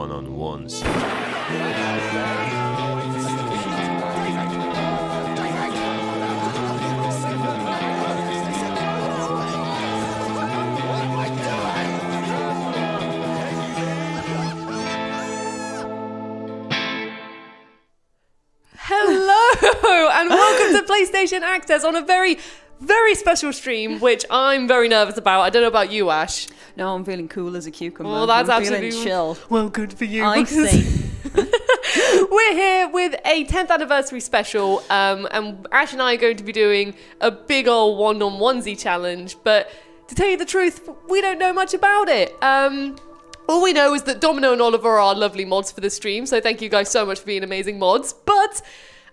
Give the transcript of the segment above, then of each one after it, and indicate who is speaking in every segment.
Speaker 1: one on ones.
Speaker 2: Hello and welcome to PlayStation Access on a very, very special stream, which I'm very nervous about. I don't know about you, Ash.
Speaker 3: No, I'm feeling cool as a cucumber.
Speaker 2: Well, that's
Speaker 3: I'm feeling
Speaker 2: absolutely-
Speaker 3: chill.
Speaker 2: Well, good for you.
Speaker 3: I see.
Speaker 2: We're here with a 10th anniversary special, um, and Ash and I are going to be doing a big old one on onesie challenge. But to tell you the truth, we don't know much about it. Um, all we know is that Domino and Oliver are lovely mods for the stream, so thank you guys so much for being amazing mods. But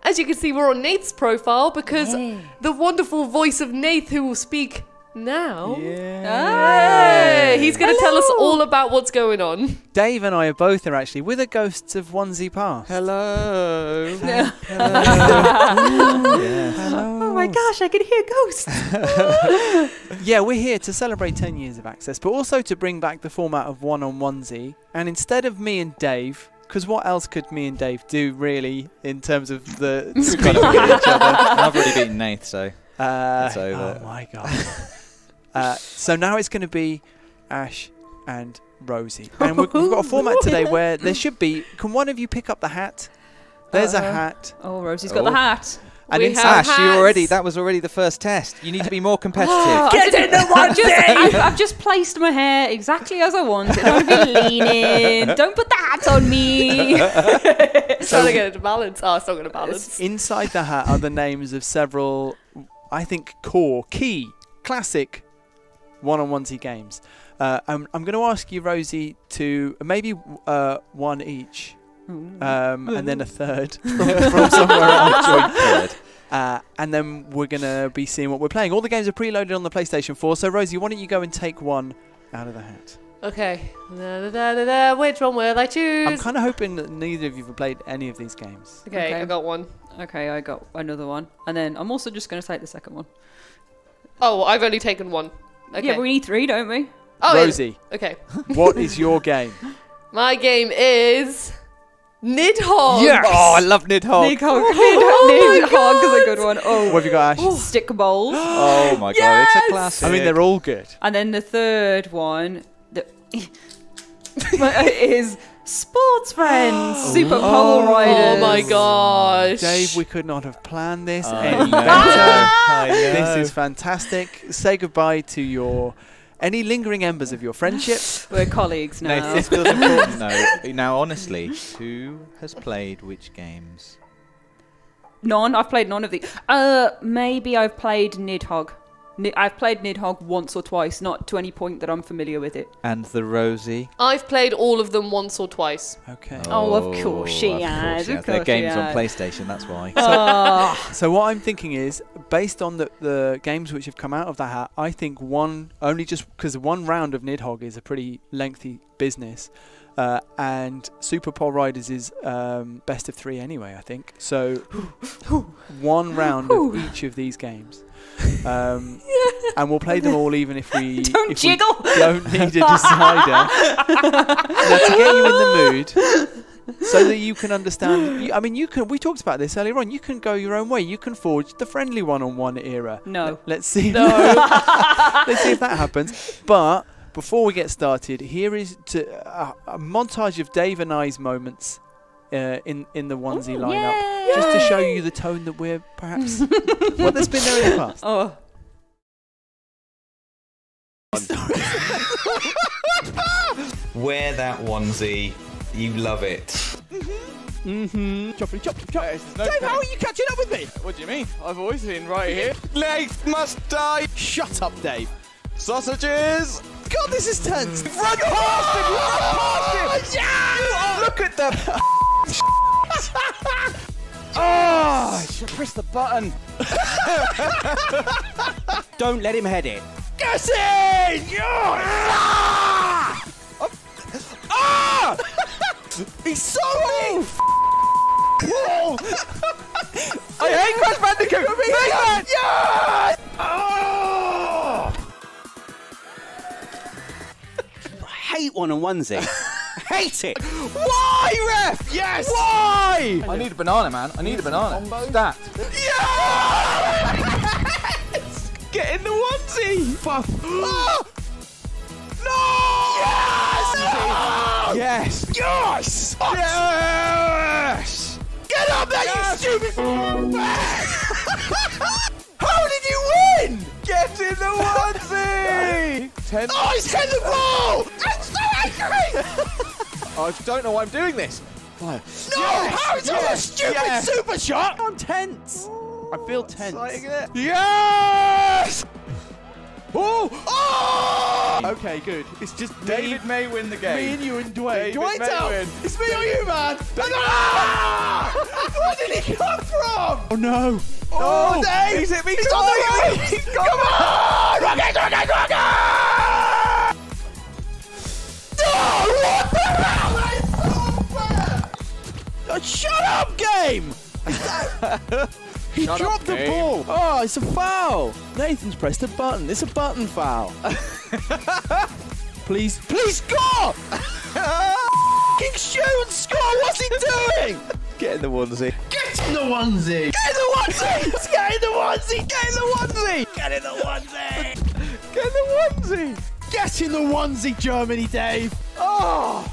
Speaker 2: as you can see, we're on Nate's profile because the wonderful voice of Nate, who will speak now, Hey, he's going to tell us all about what's going on.
Speaker 4: Dave and I are both are actually with the ghosts of Onesie Past.
Speaker 1: Hello.
Speaker 3: Oh my gosh, I can hear ghosts.
Speaker 4: Yeah, we're here to celebrate 10 years of access, but also to bring back the format of one on onesie. And instead of me and Dave, because what else could me and Dave do really in terms of the speaking at each other?
Speaker 5: I've already beaten Nath, so
Speaker 4: Uh,
Speaker 5: It's over.
Speaker 4: Oh my god. uh, so now it's going to be Ash and Rosie, and we've, we've got a format today where there should be. Can one of you pick up the hat? There's a
Speaker 3: Uh,
Speaker 4: hat.
Speaker 3: Oh, Rosie's got
Speaker 5: Oh.
Speaker 3: the hat.
Speaker 4: And
Speaker 2: we
Speaker 4: in-
Speaker 2: have
Speaker 5: Ash, you already, that was already the first test. You need to be more competitive.
Speaker 3: Oh, I
Speaker 2: Get
Speaker 3: didn't-
Speaker 2: in the one
Speaker 3: I've just, I've, I've just placed my hair exactly as I wanted. Don't be leaning. Don't put the hat on me.
Speaker 2: It's trying to get it to balance. Oh, it's not going to balance.
Speaker 4: Inside the hat are the names of several, I think, core, key, classic one on onesie games. Uh, I'm, I'm going to ask you, Rosie, to maybe uh, one each, um, and then a third from, from somewhere else. Uh, and then we're going to be seeing what we're playing. All the games are preloaded on the PlayStation 4. So, Rosie, why don't you go and take one out of the hat?
Speaker 2: Okay. Da, da, da, da, da. Which one will I choose?
Speaker 4: I'm kind of hoping that neither of you have played any of these games.
Speaker 2: Okay,
Speaker 3: Okay.
Speaker 2: I got one.
Speaker 3: Okay, I got another one. And then I'm also just going to take the second one.
Speaker 2: Oh, I've only taken one. Okay.
Speaker 3: Yeah, but we need three, don't we?
Speaker 2: oh, yeah.
Speaker 4: Rosie,
Speaker 2: Okay.
Speaker 4: what is your game?
Speaker 2: My game is Nidhogg. Yes!
Speaker 5: Oh, I love Nidhogg.
Speaker 3: Nidhogg.
Speaker 2: Oh my
Speaker 3: Nidhogg is a good one. Oh.
Speaker 4: What have you got, Ash?
Speaker 3: Stikbold.
Speaker 5: Oh my god, it's
Speaker 2: Yes!
Speaker 5: a classic.
Speaker 4: I mean, they're all good.
Speaker 3: And then the third one the is Sportsfriends, Super Pole
Speaker 4: Oh.
Speaker 3: Riders.
Speaker 2: Oh my gosh.
Speaker 4: Dave, we could not have planned this
Speaker 5: I
Speaker 4: any
Speaker 5: know.
Speaker 4: better. This is fantastic. Say goodbye to your any lingering embers of your friendship.
Speaker 3: We're colleagues now.
Speaker 5: Nath, this feels important. no, now honestly, who has played which games?
Speaker 3: None. I've played none of these. Uh, maybe I've played Nidhogg. Ni- I've played Nidhogg once or twice, not to any point that I'm familiar with it.
Speaker 5: And the Rosie.
Speaker 2: I've played all of them once or twice.
Speaker 4: Okay.
Speaker 3: Oh, of course she
Speaker 5: of
Speaker 3: has,
Speaker 5: course
Speaker 3: of
Speaker 5: They're
Speaker 3: course she
Speaker 5: games on
Speaker 3: has.
Speaker 5: PlayStation, that's why.
Speaker 3: Oh,
Speaker 4: So what I'm thinking is, based on the, the games which have come out of the hat, I think one only just because one round of Nidhogg is a pretty lengthy business, uh, and Super Pole Riders is um, best of three anyway. I think so. one round of each of these games, um, and we'll play them all even if we
Speaker 3: don't
Speaker 4: if we don't need a decider. now, to get you in the mood, so that you can understand. You, I mean, you can. We talked about this earlier on. You can go your own way. You can forge the friendly one-on-one era.
Speaker 3: No.
Speaker 4: Let's see.
Speaker 2: No.
Speaker 4: Let's see if that happens. But before we get started, here is to, uh, a montage of Dave and I's moments uh, in in the onesie
Speaker 3: Ooh,
Speaker 4: lineup,
Speaker 3: yay.
Speaker 4: just to show you the tone that we're perhaps. well, there's been there in the past.
Speaker 3: Oh,
Speaker 6: Wear that onesie. You love it.
Speaker 4: Mm-hmm. Choppity chop chop chop.
Speaker 7: Dave, how are you catching up with me? What do you mean? I've always been right here.
Speaker 6: Legs must die.
Speaker 4: Shut up, Dave.
Speaker 7: Sausages!
Speaker 4: God, this is tense.
Speaker 7: Run past him! Run past him! Yeah!
Speaker 6: Look at the.
Speaker 7: Oh, I should press the button.
Speaker 8: Don't let him head it.
Speaker 7: Ah! ah! He's so weak! I hate Crash Bandicoot! Mayman! Yeah! Oh!
Speaker 8: I hate one on onesie. I hate it.
Speaker 7: Why, ref? Yes! Why? I need a banana, man. I need a banana. Stat. Yes! Get in the onesie! Fuff. Ah! No! Yes! Yes! Yes! Get up there, you stupid! How did you win? Get in the onesie! Ten. Oh, he's hit the ball! That's so angry! I don't know why I'm doing this. Fire. No! how is that a stupid super shot?
Speaker 4: I'm tense. I feel tense.
Speaker 7: Yes! Oh! Oh! Okay, good. It's just David may win the game.
Speaker 4: Me and you and Dwayne.
Speaker 7: David
Speaker 4: Dwayne's out.
Speaker 7: win.
Speaker 4: It's me or you, man.
Speaker 7: Ah! Where did he come from?
Speaker 4: Oh no.
Speaker 7: Oh, Dave! He's hit me
Speaker 4: He's
Speaker 7: twice!
Speaker 4: on the right.
Speaker 7: He's Come on! Rocket, rocket, rocket! Oh, what the hell? That's so
Speaker 4: Oh, shut up, game. he
Speaker 7: Shut up,
Speaker 4: dropped the
Speaker 7: game.
Speaker 4: ball. Oh, it's a foul. Nathan's pressed a button. It's a button foul. please, please score! Fucking shoot and score. What's he doing?
Speaker 5: Get in the onesie.
Speaker 6: Get in the onesie!
Speaker 4: Get in the onesie! Get in the onesie! Get in the onesie! Get in the onesie!
Speaker 7: Get in the onesie!
Speaker 4: Get in the onesie, Germany, Dave! Oh!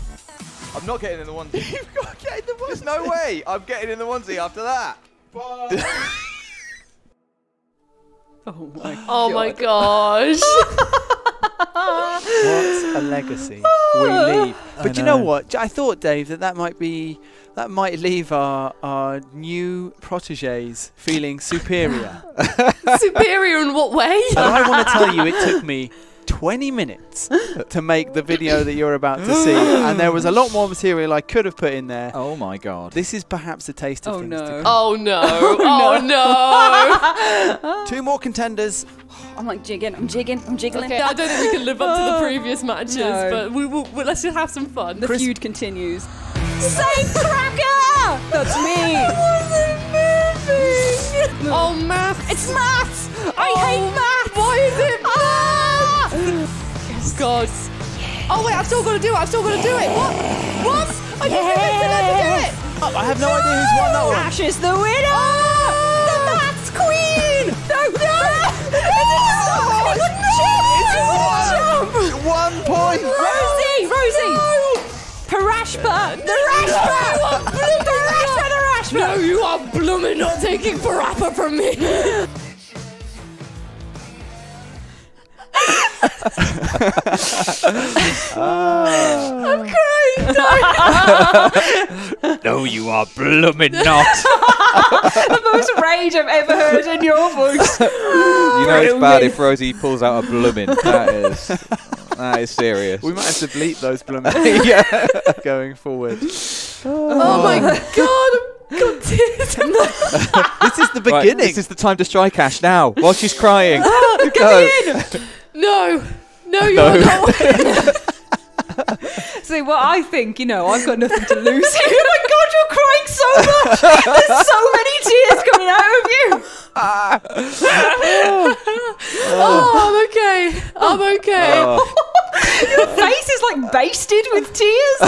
Speaker 7: I'm not getting in the onesie.
Speaker 4: You've got to get in the onesie!
Speaker 7: There's no way I'm getting in the onesie after that.
Speaker 3: Oh my
Speaker 2: Oh my gosh.
Speaker 4: What a legacy we leave. But you know what? I thought, Dave, that that might be that might leave our our new proteges feeling superior.
Speaker 2: Superior in what way?
Speaker 4: and I want to tell you, it took me 20 minutes to make the video that you're about to see, and there was a lot more material I could have put in there.
Speaker 5: Oh my god.
Speaker 4: This is perhaps a taste of
Speaker 3: Oh,
Speaker 4: things
Speaker 3: no.
Speaker 4: to come.
Speaker 2: Oh no. Oh, oh no.
Speaker 4: Two more contenders.
Speaker 3: I'm like jigging, I'm jigging, I'm jiggling.
Speaker 2: Okay, I don't think we can live up to the previous matches,
Speaker 3: No.
Speaker 2: but we will. we- let's just have some fun.
Speaker 3: The feud continues. Safe cracker! That's me!
Speaker 2: Oh, math.
Speaker 3: It's maths! I hate oh, maths!
Speaker 2: Why is it math? Yes, Oh wait, I've still got to do it. I've still got to do it. What? What? I just convinced her to do it.
Speaker 4: Oh, I have no idea who's won that one.
Speaker 3: Ash is the winner! Ah! The maths queen! No, no! It wouldn't jump! It wouldn't jump!
Speaker 7: One point.
Speaker 3: Rosie! Rosie! No. Parashpa! The Rashpa! The Rashpa! The Rashpa!
Speaker 2: No, you are blooming not taking parappa from me. I'm ah. crying.
Speaker 5: No, you are blooming not.
Speaker 3: the most rage I've ever heard in your voice.
Speaker 5: you know it's bad if Rosie pulls out a blooming. That is that is serious.
Speaker 4: We might have to bleep those blooming
Speaker 5: yeah.
Speaker 4: going forward.
Speaker 2: Oh, oh. my god, I've got tears. in my-
Speaker 4: This is the
Speaker 5: Right,
Speaker 4: beginning.
Speaker 5: this is the time to strike Ash now, while she's crying. Ah, go.
Speaker 2: No, no, you're not.
Speaker 3: See, what I think, you know, I've got nothing to lose here. oh my god, you're crying so much! There's so many tears coming out of you!
Speaker 2: Oh, I'm okay. I'm okay.
Speaker 5: Oh,
Speaker 3: Your face is like basted with tears.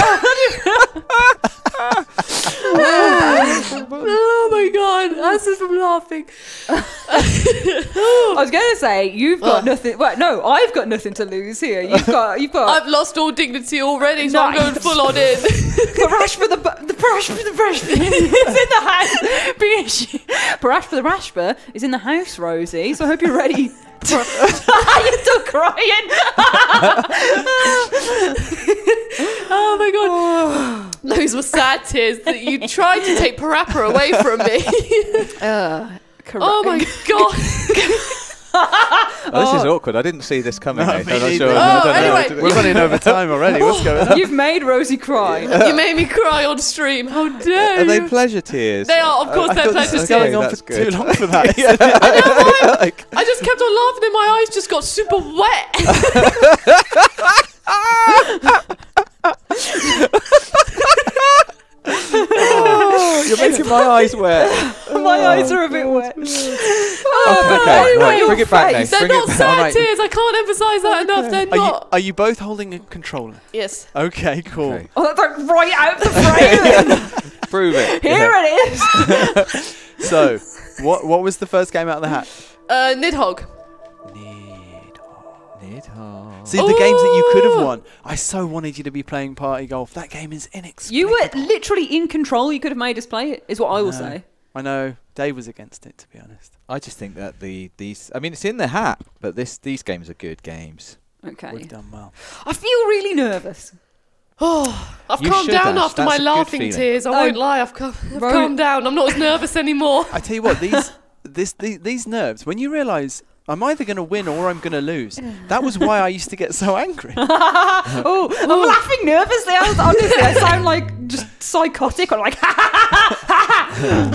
Speaker 2: Oh my god, that's just from laughing.
Speaker 3: I was going to say, you've got nothing. Well, no, I've got nothing to lose here. You've got, you've got.
Speaker 2: I've lost all dignity already, so I'm
Speaker 3: Nice.
Speaker 2: going full on in.
Speaker 3: Parash for the bu- the parash for the parash is in the house. Parash for the rashba is in the house, Rosie. So I hope you're ready. You're still crying.
Speaker 2: oh my god. Those were sad tears that you tried to take Parappa away from me. Uh, oh my god.
Speaker 5: Oh, this is oh. awkward. I didn't see this coming. Nathan.
Speaker 4: me
Speaker 5: I'm not sure.
Speaker 2: Oh,
Speaker 5: I don't know.
Speaker 2: anyway.
Speaker 4: We're running over time already. What's going on?
Speaker 3: You've made Rosie cry.
Speaker 2: You made me cry on stream. How dare
Speaker 5: Are they pleasure tears?
Speaker 2: They are, of course,
Speaker 5: I
Speaker 2: they're pleasure
Speaker 5: this was
Speaker 2: tears.
Speaker 4: going on for
Speaker 5: good.
Speaker 4: too long for that.
Speaker 5: like,
Speaker 2: I just kept on laughing and my eyes just got super wet. Oh.
Speaker 5: You're making my eyes wet.
Speaker 3: My eyes are a bit wet. Oh,
Speaker 5: Okay,
Speaker 3: no,
Speaker 5: right,
Speaker 3: your
Speaker 5: bring it back,
Speaker 3: face.
Speaker 5: Nate.
Speaker 2: They're
Speaker 5: Bring
Speaker 2: not sad
Speaker 4: Alright.
Speaker 2: tears. I can't emphasize that enough. They're
Speaker 4: Are you,
Speaker 2: not.
Speaker 4: are you both holding a controller?
Speaker 2: Yes.
Speaker 4: Okay, cool.
Speaker 5: Okay.
Speaker 3: Oh, that's like right out the frame.
Speaker 5: Prove it.
Speaker 3: Here it is.
Speaker 4: So, what what was the first game out of the hat?
Speaker 2: Uh, Nidhogg.
Speaker 5: Nidhogg.
Speaker 4: See, the games that you could have won. Oh! I so wanted you to be playing party golf. That game is inexplicable.
Speaker 3: You were literally in control. You could have made us play it. Is what I will
Speaker 4: No.
Speaker 3: say.
Speaker 4: I know. Dave was against it, to be honest.
Speaker 5: I just think that the these. I mean, it's in the hat, but this these games are good games.
Speaker 3: Okay.
Speaker 4: We've done well.
Speaker 3: I feel really nervous.
Speaker 2: Oh, I've
Speaker 5: You
Speaker 2: calmed down
Speaker 5: Ash.
Speaker 2: after
Speaker 5: That's
Speaker 2: my laughing tears. I
Speaker 3: Oh.
Speaker 2: won't lie. I've, cal- I've calmed down. I'm not as nervous anymore.
Speaker 4: I tell you what, these this the, these nerves. When you realise I'm either going to win or I'm going to lose. That was why I used to get so angry.
Speaker 3: oh, I'm laughing nervously. I was, honestly, I sound like just psychotic or like,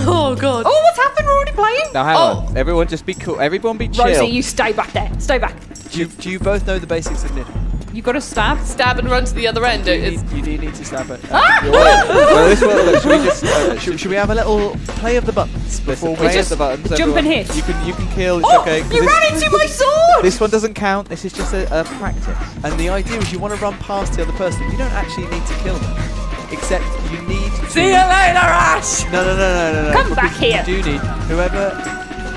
Speaker 2: oh god.
Speaker 3: oh, what's happened? We're already playing.
Speaker 5: Now hang
Speaker 2: Oh.
Speaker 5: on, everyone, just be cool. Everyone, be chill.
Speaker 3: Rosie, you stay back there. Stay back.
Speaker 4: do, you, do you both know the basics of Nidhogg?
Speaker 3: You got to stab.
Speaker 2: Stab and run to the other end.
Speaker 4: You,
Speaker 2: It's,
Speaker 4: need, you do need to stab it.
Speaker 5: well, this will, look, should we just uh,
Speaker 4: should, should we have a little play of the buttons before we
Speaker 5: play
Speaker 3: just
Speaker 5: the buttons?
Speaker 3: jump and hit.
Speaker 5: You can you can kill. It's
Speaker 3: Oh,
Speaker 5: okay. 'cause
Speaker 3: you
Speaker 5: this,
Speaker 3: ran into my sword.
Speaker 5: this one doesn't count. This is just a, a practice.
Speaker 4: And the idea is you want to run past the other person. You don't actually need to kill them. Except you need to...
Speaker 2: See you later, Ash.
Speaker 4: No, no, no, no, no, no.
Speaker 3: Come
Speaker 4: because
Speaker 3: back here.
Speaker 4: You do need... Whoever...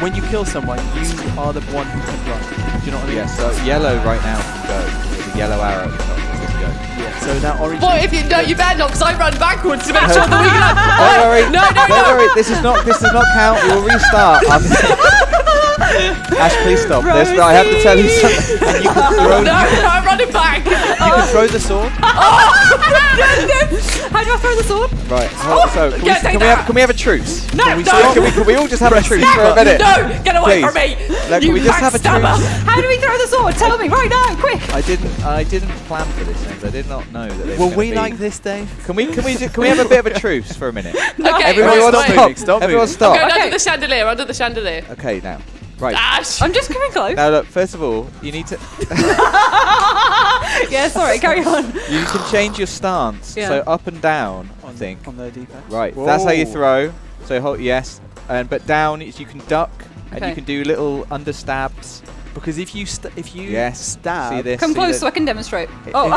Speaker 4: When you kill someone, you are the one who can run. Do you know what I mean?
Speaker 5: Yeah. So yellow right now can go. There's a yellow arrow. at the top.
Speaker 4: Yeah. So now orange...
Speaker 2: Boy, if you no, you better not, because I run backwards to make sure that we can.
Speaker 5: Don't worry.
Speaker 2: No, no,
Speaker 5: Don't
Speaker 2: no.
Speaker 5: worry. This is not. This does not count. We will restart. I'm- Ash, please stop. There's, I have to tell you something. And you can throw.
Speaker 2: No, I'm running back.
Speaker 4: You can throw the sword.
Speaker 3: Oh, How do I throw the sword?
Speaker 5: Right. hold- so can, we,
Speaker 2: Yeah, take
Speaker 5: can we have can we have a truce?
Speaker 2: No,
Speaker 5: Can we,
Speaker 2: no.
Speaker 5: can we, can we all just have a truce for a minute?
Speaker 2: No, get away
Speaker 5: Please.
Speaker 2: from me.
Speaker 5: Like,
Speaker 2: you
Speaker 5: can we just have a
Speaker 2: backstabber.
Speaker 5: truce?
Speaker 3: How do we throw the sword? Tell me right now, quick.
Speaker 5: I didn't. I didn't plan for this. Things. I did not know that. They were
Speaker 4: Will we
Speaker 5: be-
Speaker 4: like this, Dave?
Speaker 5: Can we? Can we? ju- Can we have a bit of a truce for a minute?
Speaker 2: Okay,
Speaker 5: Everyone,
Speaker 2: right,
Speaker 5: stop
Speaker 2: right.
Speaker 5: moving.
Speaker 4: Stop
Speaker 5: Everyone,
Speaker 4: moving.
Speaker 5: stop.
Speaker 2: Going
Speaker 3: Okay.
Speaker 2: under the chandelier, under the chandelier.
Speaker 5: Okay, now. Right.
Speaker 2: Ah, Ash.
Speaker 3: I'm just coming close.
Speaker 5: Now look. First of all, you need to.
Speaker 3: yeah, sorry, carry on.
Speaker 5: You can change your stance.
Speaker 3: Yeah.
Speaker 5: So up and down. I think.
Speaker 4: On the D-pad.
Speaker 5: Right. That's how you throw. So hold yes, and but down is you can duck and you can do little under stabs.
Speaker 4: Because if you st- if you
Speaker 5: Yes.
Speaker 4: stab,
Speaker 5: See this?
Speaker 3: Come
Speaker 5: See
Speaker 3: close
Speaker 5: that-
Speaker 3: so I can demonstrate. Oh,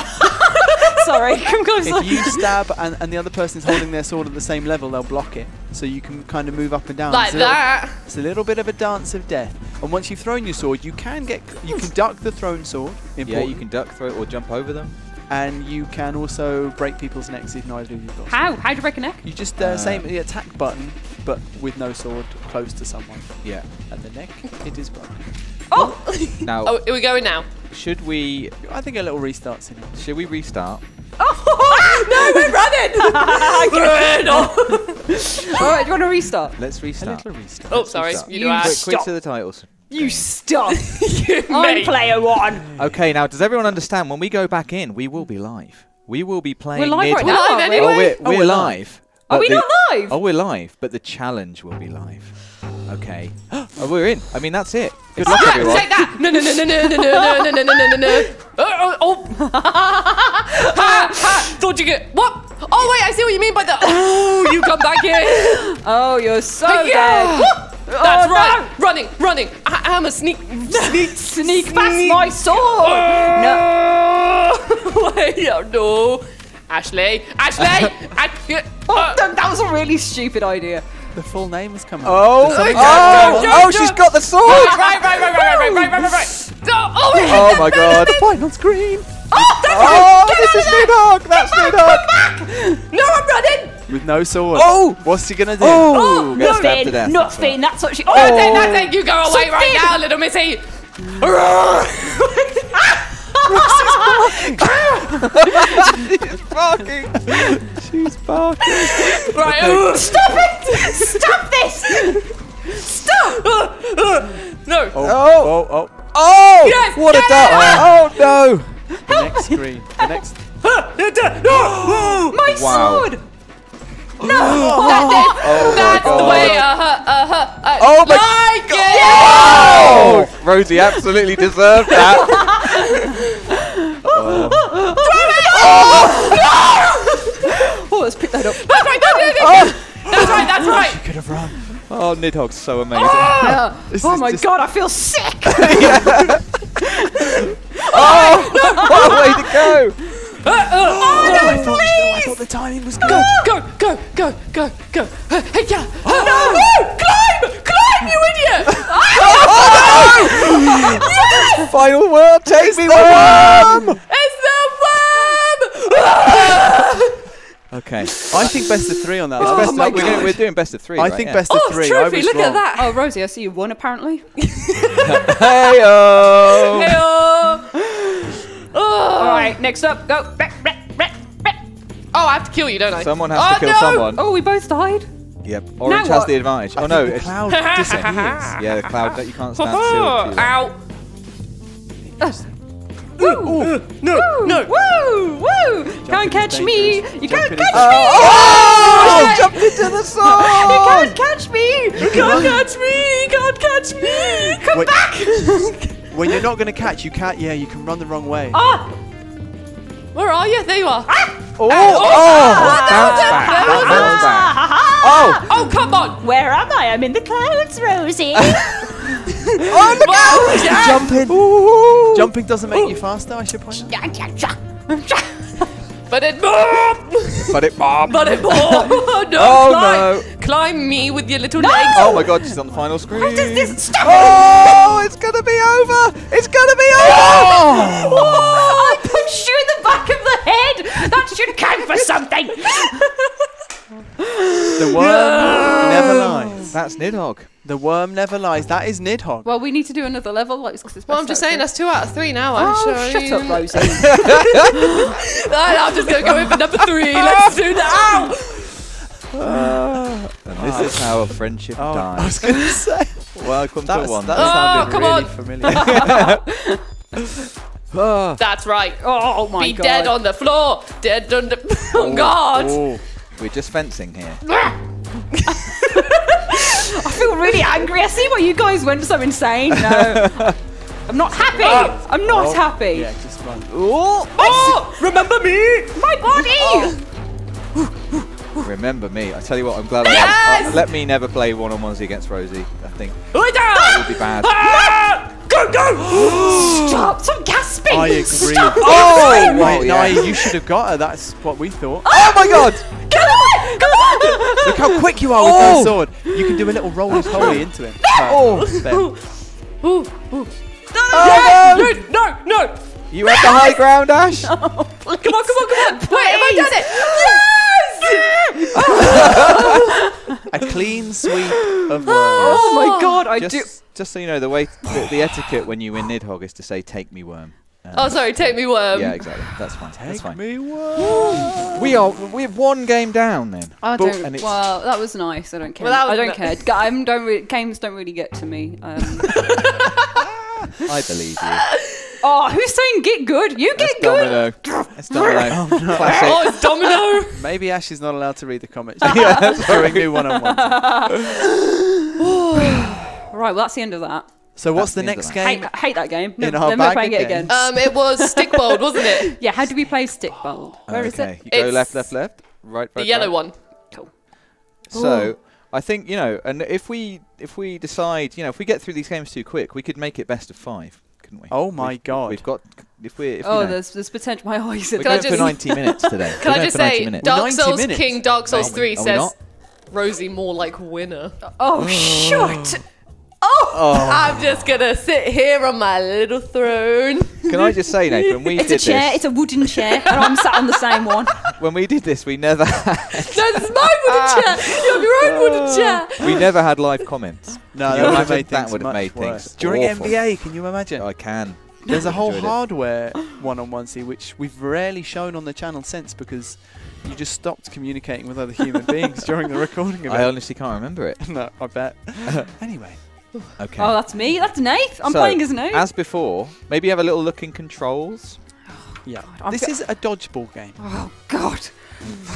Speaker 3: sorry. Come close.
Speaker 4: if you stab and, and the other person is holding their sword at the same level, they'll block it. So you can kind of move up and down.
Speaker 2: Like
Speaker 4: it's a little-
Speaker 2: that.
Speaker 4: It's a little bit of a dance of death. And once you've thrown your sword, you can get you can duck the thrown sword.
Speaker 5: Yeah, you can duck, throw, it or jump over them.
Speaker 4: And you can also break people's necks if neither of you got.
Speaker 3: How? How do you break a neck?
Speaker 4: You just uh,
Speaker 5: Uh,
Speaker 4: same the attack button, but with no sword close to someone.
Speaker 5: Yeah.
Speaker 4: And the neck, it is broken.
Speaker 3: Oh!
Speaker 5: Now,
Speaker 2: Oh, here we going now.
Speaker 5: should we?
Speaker 4: I think a little restart's in it.
Speaker 5: Should we restart?
Speaker 2: Oh no, we're running.
Speaker 3: All right, do you want to restart?
Speaker 5: Let's
Speaker 4: A
Speaker 5: restart.
Speaker 4: little restart.
Speaker 2: oh, sorry.
Speaker 5: Restart.
Speaker 2: You do
Speaker 3: You
Speaker 2: Ash.
Speaker 5: Quick, quick to the titles.
Speaker 3: You stop.
Speaker 2: You
Speaker 3: I'm
Speaker 2: mate.
Speaker 3: player one.
Speaker 5: Okay, now does everyone understand? When we go back in, we will be live. We will be playing.
Speaker 3: We're live right now.
Speaker 2: live
Speaker 3: oh, we?
Speaker 2: anyway.
Speaker 5: Oh, we're,
Speaker 4: Oh,
Speaker 5: we're
Speaker 4: we're
Speaker 5: live.
Speaker 3: Are we
Speaker 5: the-
Speaker 3: not live?
Speaker 5: Oh, we're live, but the challenge will be live. Okay. oh, we're in. I mean, that's it. Good luck, everyone.
Speaker 2: Take that! No, no, no, no, no, no, no, no, no, no, no, no, no. Oh, oh, oh. ha, ha. Thought you get what? Oh wait, I see what you mean by the. Oh, you come back here.
Speaker 3: Oh, you're so
Speaker 2: Yeah.
Speaker 3: dead.
Speaker 2: That's
Speaker 3: Oh,
Speaker 2: right. Running, running. I, I'm a sneak, sneak,
Speaker 3: Sneak past my sword. No.
Speaker 2: Wait, oh, no. Ashley, Ashley, Ashley.
Speaker 3: Oh, that, that was a really stupid idea.
Speaker 4: The full name has come out.
Speaker 5: Oh, oh,
Speaker 2: jump,
Speaker 5: oh, she's got the sword.
Speaker 2: Right, right, right, right, right, right, right, right, right, right. Oh, oh.
Speaker 5: Oh my god.
Speaker 4: The final screen.
Speaker 2: Oh, that's
Speaker 5: Oh,
Speaker 2: right.
Speaker 5: this is Nidhogg. That's Nidhogg.
Speaker 2: No, I'm running.
Speaker 4: With no sword.
Speaker 5: Oh.
Speaker 4: What's he gonna do?
Speaker 5: Oh, get stabbed to
Speaker 3: nothing.
Speaker 5: death.
Speaker 3: Nothing. That's what she.
Speaker 2: Oh,
Speaker 3: Oh,
Speaker 2: then nothing. You go away right now, little missy.
Speaker 5: She's barking. She's barking.
Speaker 2: Right. uh,
Speaker 3: Stop it! Stop this!
Speaker 2: Stop. Uh, uh, no.
Speaker 4: Oh,
Speaker 5: Oh.
Speaker 4: oh, oh.
Speaker 5: Oh,
Speaker 2: Yes,
Speaker 5: what a
Speaker 2: get
Speaker 5: duck. Oh, no.
Speaker 4: The next screen. The next.
Speaker 3: My
Speaker 5: Wow.
Speaker 3: sword!
Speaker 2: That is,
Speaker 5: Oh,
Speaker 2: that's
Speaker 5: my
Speaker 2: the
Speaker 5: God.
Speaker 2: way. Uh, uh, uh, uh,
Speaker 5: Oh, my
Speaker 2: like it.
Speaker 5: Oh, Rosie absolutely deserved that.
Speaker 3: Oh, let's pick that up.
Speaker 2: That's right. That's, that's, that's right. That's right.
Speaker 4: Could have run.
Speaker 5: Oh Oh, Nidhogg's so amazing.
Speaker 3: Yeah.
Speaker 4: This
Speaker 3: oh
Speaker 4: is
Speaker 3: my
Speaker 4: just-
Speaker 3: god, I feel sick.
Speaker 5: oh, what a way to go!
Speaker 2: Uh,
Speaker 4: Oh, no, I thought, I thought the timing was good.
Speaker 2: Go, go, go, go, go. Uh, Hey, yeah. No! Climb! Climb, you idiot! Yes!
Speaker 5: Final word, take me worm!
Speaker 2: It's the worm!
Speaker 5: Okay.
Speaker 4: I think best of three on that.
Speaker 5: It's
Speaker 4: last
Speaker 5: best
Speaker 4: one.
Speaker 5: of, we're, gonna, we're doing best of three.
Speaker 4: I
Speaker 5: right?
Speaker 4: think
Speaker 5: yeah.
Speaker 4: best of
Speaker 2: Oh,
Speaker 4: three. I
Speaker 2: trophy,
Speaker 4: was
Speaker 2: look
Speaker 4: wrong.
Speaker 2: at that.
Speaker 3: oh, Rosie, I see you won apparently.
Speaker 5: Hey-o!
Speaker 2: Hey-oh. Oh.
Speaker 3: All right, next up, go.
Speaker 2: Oh, I have to kill you, don't I?
Speaker 5: Someone has
Speaker 2: oh,
Speaker 5: to kill
Speaker 2: no!
Speaker 5: someone.
Speaker 3: Oh, we both died.
Speaker 5: Yep. Orange has
Speaker 3: what?
Speaker 5: the advantage.
Speaker 4: I
Speaker 5: Oh no,
Speaker 4: the
Speaker 5: it's
Speaker 4: cloud
Speaker 5: disappears.
Speaker 4: disappears.
Speaker 5: Yeah, the cloud that you can't stand still. too.
Speaker 2: Ow.
Speaker 3: Woo!
Speaker 2: No, no.
Speaker 3: Woo! Woo! Can't catch me!
Speaker 4: dangerous.
Speaker 3: You can't catch
Speaker 4: is
Speaker 3: me!
Speaker 5: Oh! Jumped into the sword!
Speaker 3: You can't catch me!
Speaker 2: You can't catch me! You can't catch me! Come
Speaker 4: Wait.
Speaker 2: back!
Speaker 4: When you're not going to catch, you can't. Yeah, you can run the wrong way.
Speaker 3: Ah!
Speaker 2: Where are you? There you are.
Speaker 5: Oh! Oh! Bounce
Speaker 2: there
Speaker 5: back.
Speaker 2: was
Speaker 5: That bounce back.
Speaker 3: Ah!
Speaker 5: Oh!
Speaker 2: Oh, come on!
Speaker 3: Where am I? I'm in the clouds, Rosie.
Speaker 2: Oh, look out! Yeah.
Speaker 4: Jumping. Jumping doesn't make you faster. I should point out.
Speaker 2: But it moved!
Speaker 5: But it bombed.
Speaker 2: But it moved! no,
Speaker 5: Oh,
Speaker 2: climb! Climb me with your little legs!
Speaker 5: Oh my god, she's on the final screen.
Speaker 3: What is this? Stop
Speaker 5: Oh! It's gonna be over! It's gonna be over!
Speaker 3: Oh. oh, I punched you in the back of the head! That should count for something!
Speaker 4: The worm never lies.
Speaker 5: That's Nidhogg.
Speaker 4: The worm never lies. That is Nidhogg.
Speaker 3: well, we need to do another level. Like, 'cause it's
Speaker 2: Well, I'm just saying
Speaker 3: of
Speaker 2: that's two out of three now,
Speaker 3: Oh,
Speaker 2: Ash.
Speaker 3: shut up, Rosie.
Speaker 2: I'm just gonna go in for number three. Let's do that. Ow!
Speaker 5: And this is how a friendship
Speaker 4: Oh, I was going to say.
Speaker 5: Welcome
Speaker 4: That,
Speaker 5: to
Speaker 4: was,
Speaker 5: one.
Speaker 4: that
Speaker 2: Oh,
Speaker 4: sounded
Speaker 2: come
Speaker 4: really
Speaker 2: on.
Speaker 4: familiar.
Speaker 5: Ah.
Speaker 2: That's right.
Speaker 3: Oh my
Speaker 2: Be
Speaker 3: god.
Speaker 2: dead on the floor. Dead on the. Oh, God.
Speaker 4: Oh.
Speaker 5: We're just fencing here.
Speaker 3: I really angry. I see why you guys went so insane. No. I'm not happy. I'm not happy.
Speaker 4: Yeah, just run.
Speaker 2: Oh! Remember me?
Speaker 3: My body!
Speaker 5: Remember me. I tell you what, I'm glad I
Speaker 2: Yes!
Speaker 5: uh, let me never play one on ones against Rosie. I think it would be bad.
Speaker 2: Ah! Go, go!
Speaker 3: Stop! Stop gasping!
Speaker 4: I agree.
Speaker 3: Stop!
Speaker 5: Oh,
Speaker 4: Wait,
Speaker 5: wow,
Speaker 4: no,
Speaker 5: yeah.
Speaker 4: you should have got her. That's what we thought.
Speaker 5: Oh, oh my god!
Speaker 3: Come on! Come on!
Speaker 4: Look how quick you are with
Speaker 5: Oh.
Speaker 4: that sword. You can do a little roll holy into him.
Speaker 5: Oh.
Speaker 4: Ben.
Speaker 2: Ooh, ooh.
Speaker 5: Oh,
Speaker 2: No, no, no!
Speaker 5: You have the high ground, Ash.
Speaker 2: Come on, come on, come on! Wait, have I done it? Yes!
Speaker 4: A clean sweep of worms.
Speaker 3: Oh my god, I do.
Speaker 5: Just, just so you know, the way the, the etiquette when you win Nidhogg is to say "Take me, worm." Um,
Speaker 2: Oh, sorry, take me worm.
Speaker 5: yeah, exactly. That's fine. That's fine.
Speaker 4: me worm.
Speaker 5: We are we have one game down then.
Speaker 3: I
Speaker 5: But-
Speaker 3: don't.
Speaker 5: and it's-
Speaker 3: Well, that was nice. I don't care.
Speaker 2: Well,
Speaker 3: I don't care. I'm don't really, games don't really get to me. Um,
Speaker 5: I believe you.
Speaker 3: oh, who's saying get good? You
Speaker 5: That's
Speaker 3: get good.
Speaker 5: Domino. That's Domino. Classic.
Speaker 2: Oh, it's Domino!
Speaker 4: Maybe Ash is not allowed to read the comments during new one-on-one.
Speaker 3: Right, well that's the end of that.
Speaker 4: So what's the
Speaker 5: the
Speaker 4: next
Speaker 5: of
Speaker 4: game?
Speaker 3: Hate, hate that game. No,
Speaker 4: In our
Speaker 3: never
Speaker 4: bag
Speaker 3: playing it
Speaker 4: again.
Speaker 3: again.
Speaker 2: Um, it was Stikbold, wasn't it?
Speaker 3: yeah, how do we play Stikbold? Where is
Speaker 5: okay.
Speaker 3: it?
Speaker 5: You go left, left, left. Right, right.
Speaker 2: The yellow
Speaker 5: right.
Speaker 2: one.
Speaker 5: So I think you know, and if we if we decide, you know, if we get through these games too quick, we could make it best of five, couldn't we?
Speaker 4: Oh my
Speaker 5: We've-
Speaker 4: God.
Speaker 5: We've got if we if
Speaker 3: Oh,
Speaker 5: you know,
Speaker 3: there's there's potential. My eyes
Speaker 5: we're
Speaker 3: are.
Speaker 2: Can
Speaker 5: going for
Speaker 2: just-
Speaker 5: 90 minutes today.
Speaker 2: Can
Speaker 5: We're
Speaker 2: I just
Speaker 5: for 90
Speaker 2: say,
Speaker 5: minutes.
Speaker 2: Dark Souls
Speaker 4: minutes.
Speaker 2: King, Dark Souls
Speaker 5: Are we-
Speaker 2: 3
Speaker 5: we
Speaker 2: says? Rosie more like winner.
Speaker 3: Oh, shoot! Oh, oh,
Speaker 2: I'm just gonna sit here on my little throne.
Speaker 5: Can I just say, Nathan, when we
Speaker 3: it's a
Speaker 5: did
Speaker 3: chair.
Speaker 5: this,
Speaker 3: It's a wooden chair, and I'm sat on the same one.
Speaker 5: when we did this, we never had,
Speaker 2: No, this is my wooden ah. chair. You have your own wooden ah. chair.
Speaker 5: we never had live comments.
Speaker 4: No,
Speaker 5: Can you
Speaker 4: that would have made things
Speaker 5: have
Speaker 4: much
Speaker 5: made
Speaker 4: worse.
Speaker 5: things
Speaker 4: During
Speaker 5: awful.
Speaker 4: NBA, can you imagine?
Speaker 5: I can.
Speaker 4: There's a whole
Speaker 5: Enjoyed it.
Speaker 4: hardware one-on-one see which we've rarely shown on the channel since because you just stopped communicating with other human beings during the recording of
Speaker 5: I
Speaker 4: it.
Speaker 5: honestly can't remember it.
Speaker 4: no, I bet. anyway,
Speaker 5: Okay.
Speaker 3: Oh, that's me. That's Nath. I'm
Speaker 5: So,
Speaker 3: playing as Nath.
Speaker 5: As before, maybe have a little look in controls.
Speaker 4: Oh, yeah,
Speaker 3: I'm
Speaker 4: this is a dodgeball game.
Speaker 3: oh God.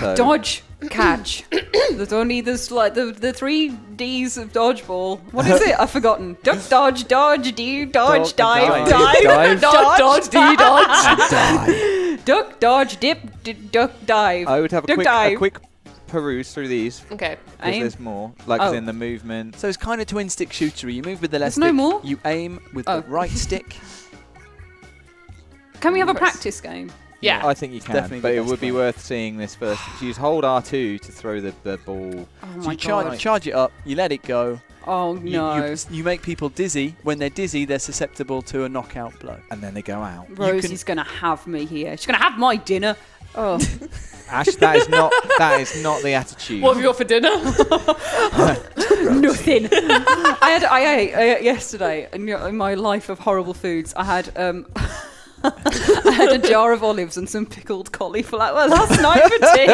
Speaker 5: So
Speaker 3: Dodge, catch. there's only there's like the the three D's of dodgeball. What is it? I've forgotten. Duck, dodge, dodge, D, dodge,
Speaker 4: dive.
Speaker 3: dive, dive,
Speaker 5: Dive.
Speaker 2: Dodge, dodge, D, dodge. dive.
Speaker 3: Duck, dodge, dip, d- duck, dive.
Speaker 5: I would have a
Speaker 3: Duck
Speaker 5: quick,
Speaker 3: dive.
Speaker 5: a quick peruse through these.
Speaker 2: Okay.
Speaker 5: 'cause
Speaker 3: Aim.
Speaker 5: there's more. Like
Speaker 3: Oh.
Speaker 5: in the movement.
Speaker 4: So it's kind of twin stick shootery. You move with the left
Speaker 3: There's no more?
Speaker 4: You aim with
Speaker 3: Oh.
Speaker 4: the right stick.
Speaker 3: Can we have a practice game?
Speaker 2: Yeah.
Speaker 5: I think you can,
Speaker 4: definitely
Speaker 5: but it
Speaker 4: best
Speaker 5: would be
Speaker 4: way.
Speaker 5: worth seeing this first. So you hold R2 to throw the, the ball.
Speaker 3: Oh
Speaker 4: So
Speaker 3: my
Speaker 4: you charge,
Speaker 3: god.
Speaker 4: charge it up. You let it go.
Speaker 3: Oh
Speaker 4: You,
Speaker 3: no.
Speaker 4: you, you make people dizzy. When they're dizzy, they're susceptible to a knockout blow.
Speaker 5: and then they go out.
Speaker 3: Rosie's gonna have me here. She's gonna have my dinner. Oh,
Speaker 5: Ash, that is not that is not the attitude.
Speaker 2: What have you got for dinner?
Speaker 3: nothing. I had I ate, I ate yesterday in, in my life of horrible foods. I had um. I had a jar of olives and some pickled cauliflower last night for tea.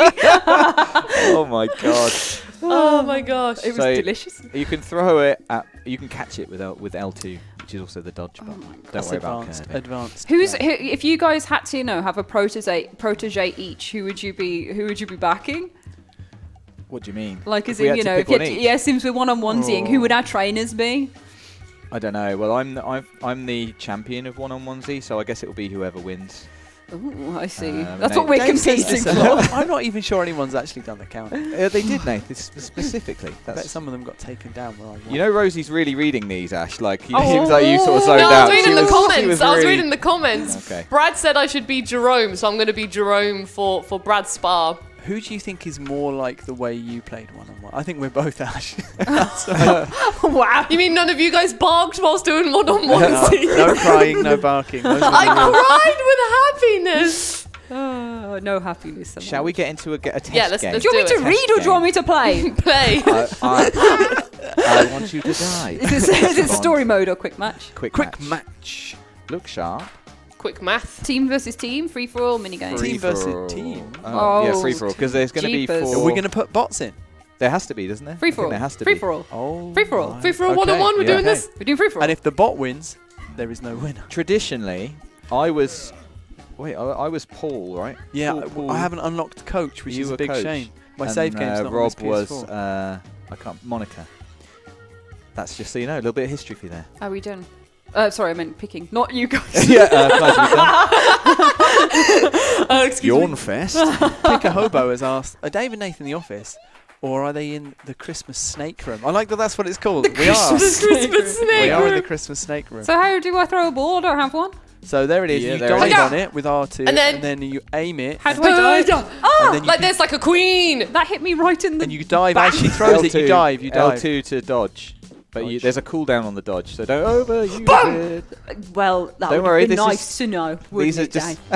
Speaker 5: oh my god!
Speaker 2: Oh my um, gosh.
Speaker 3: It was
Speaker 5: So-
Speaker 3: delicious.
Speaker 5: You can throw it at. You can catch it with L, with L2, which is also the dodge
Speaker 3: Oh
Speaker 5: button.
Speaker 3: my
Speaker 5: Don't
Speaker 4: That's
Speaker 5: worry about
Speaker 4: advanced.
Speaker 5: curving.
Speaker 4: Advanced.
Speaker 3: Who's
Speaker 4: Yeah.
Speaker 3: who, if you guys had to you know have a protege protege each? Who would you be? Who would you be backing?
Speaker 5: What do you mean?
Speaker 3: Like,
Speaker 5: If
Speaker 3: as
Speaker 5: we
Speaker 3: in you know, if you had to- yeah, since we're one on one seeing, who would oh. our trainers be?
Speaker 5: I don't know. Well, I'm the, I'm I'm the champion of one on one Z, so I guess it will be whoever wins.
Speaker 3: Ooh, I see.
Speaker 5: Um,
Speaker 3: That's
Speaker 5: Nate-
Speaker 3: what we're
Speaker 4: Dave
Speaker 3: competing
Speaker 4: this
Speaker 3: for.
Speaker 4: I'm not even sure anyone's actually done the count.
Speaker 5: Uh, they did, Nate. This specifically.
Speaker 4: bet some of them got taken down where I was.
Speaker 5: you know, Rosie's really reading these, Ash. Like, you,
Speaker 3: Oh.
Speaker 5: seems like you sort of zoned
Speaker 2: no,
Speaker 5: out.
Speaker 2: I was reading
Speaker 5: She
Speaker 2: the
Speaker 5: was-
Speaker 2: comments.
Speaker 5: was
Speaker 2: I was
Speaker 5: really-
Speaker 2: reading the comments.
Speaker 5: Okay.
Speaker 2: Brad said I should be Jerome, so I'm going to be Jerome for for Brad Spa.
Speaker 4: Who do you think is more like the way you played one on one? I think we're both Ash.
Speaker 3: wow.
Speaker 2: You mean none of you guys barked whilst doing one on one?
Speaker 4: no, no crying, no barking.
Speaker 2: I cried with happiness.
Speaker 3: Oh, no happiness. someone.
Speaker 5: Shall we get into a, ge- a test
Speaker 2: Yeah, let's-
Speaker 5: game?
Speaker 2: let's
Speaker 3: Do you want me to
Speaker 2: it.
Speaker 3: read or do you want me to play?
Speaker 2: Play.
Speaker 5: I, I, I want you to die.
Speaker 3: is, it, is it story mode or quick match?
Speaker 5: Quick,
Speaker 4: Quick
Speaker 5: match.
Speaker 4: match.
Speaker 5: Look sharp.
Speaker 2: Quick math.
Speaker 3: Team versus team, free for all, minigame.
Speaker 4: Team versus
Speaker 5: all.
Speaker 4: team.
Speaker 5: Oh, yeah,
Speaker 3: Oh,
Speaker 5: free for all. Because there's going to be
Speaker 3: jeepers.
Speaker 5: four.
Speaker 4: Are we going to put bots in?
Speaker 5: There has to be, doesn't there?
Speaker 3: Free for all.
Speaker 5: There has to
Speaker 3: free
Speaker 5: be.
Speaker 3: for all.
Speaker 4: Oh.
Speaker 3: Free for all.
Speaker 4: my.
Speaker 2: Free for all, one on one. We're
Speaker 5: yeah.
Speaker 2: doing
Speaker 5: Okay.
Speaker 2: this.
Speaker 3: We're doing free for all.
Speaker 4: And if the bot wins, there is no winner.
Speaker 5: Traditionally, I was. Wait, I, I was Paul, right?
Speaker 4: Yeah,
Speaker 5: Paul,
Speaker 4: I-
Speaker 5: Paul.
Speaker 4: I haven't unlocked coach, which
Speaker 5: You
Speaker 4: is a big
Speaker 5: coach.
Speaker 4: shame. My
Speaker 5: and,
Speaker 4: save game's
Speaker 5: uh,
Speaker 4: not
Speaker 5: Rob
Speaker 4: on
Speaker 5: was.
Speaker 4: this PS4.
Speaker 5: Uh, I can't. Monica. That's just so you know, a little bit of history for you there.
Speaker 3: Are we done? Uh, sorry, I meant picking, not you guys.
Speaker 5: yeah, uh, glad to be done.
Speaker 2: Uh, excuse me.
Speaker 5: Yawn fest.
Speaker 4: Pick a hobo has asked, are Dave and Nathan in the office, or are they in the Christmas snake room? I like that. That's what it's called. we
Speaker 2: The
Speaker 4: are.
Speaker 2: Christmas snake
Speaker 4: We are in the. Christmas snake room.
Speaker 3: So how do I throw a ball? I don't have one.
Speaker 4: So there it is.
Speaker 5: Yeah,
Speaker 4: you
Speaker 5: there it
Speaker 4: dive on it with R2,
Speaker 2: And then-
Speaker 4: you aim it,
Speaker 3: How do I dive?
Speaker 2: Ah,
Speaker 4: and then
Speaker 2: like there's like a queen.
Speaker 3: That hit me right in the.
Speaker 4: and you dive as she throws it. You dive. You dive.
Speaker 5: L2 to dodge. But you, there's a cooldown on the dodge, so don't overuse it.
Speaker 3: well, that
Speaker 5: Don't
Speaker 3: would
Speaker 5: worry,
Speaker 3: have
Speaker 5: this
Speaker 3: nice
Speaker 5: is-
Speaker 3: to know.
Speaker 5: These
Speaker 3: Wouldn't
Speaker 5: are
Speaker 3: it,
Speaker 5: just,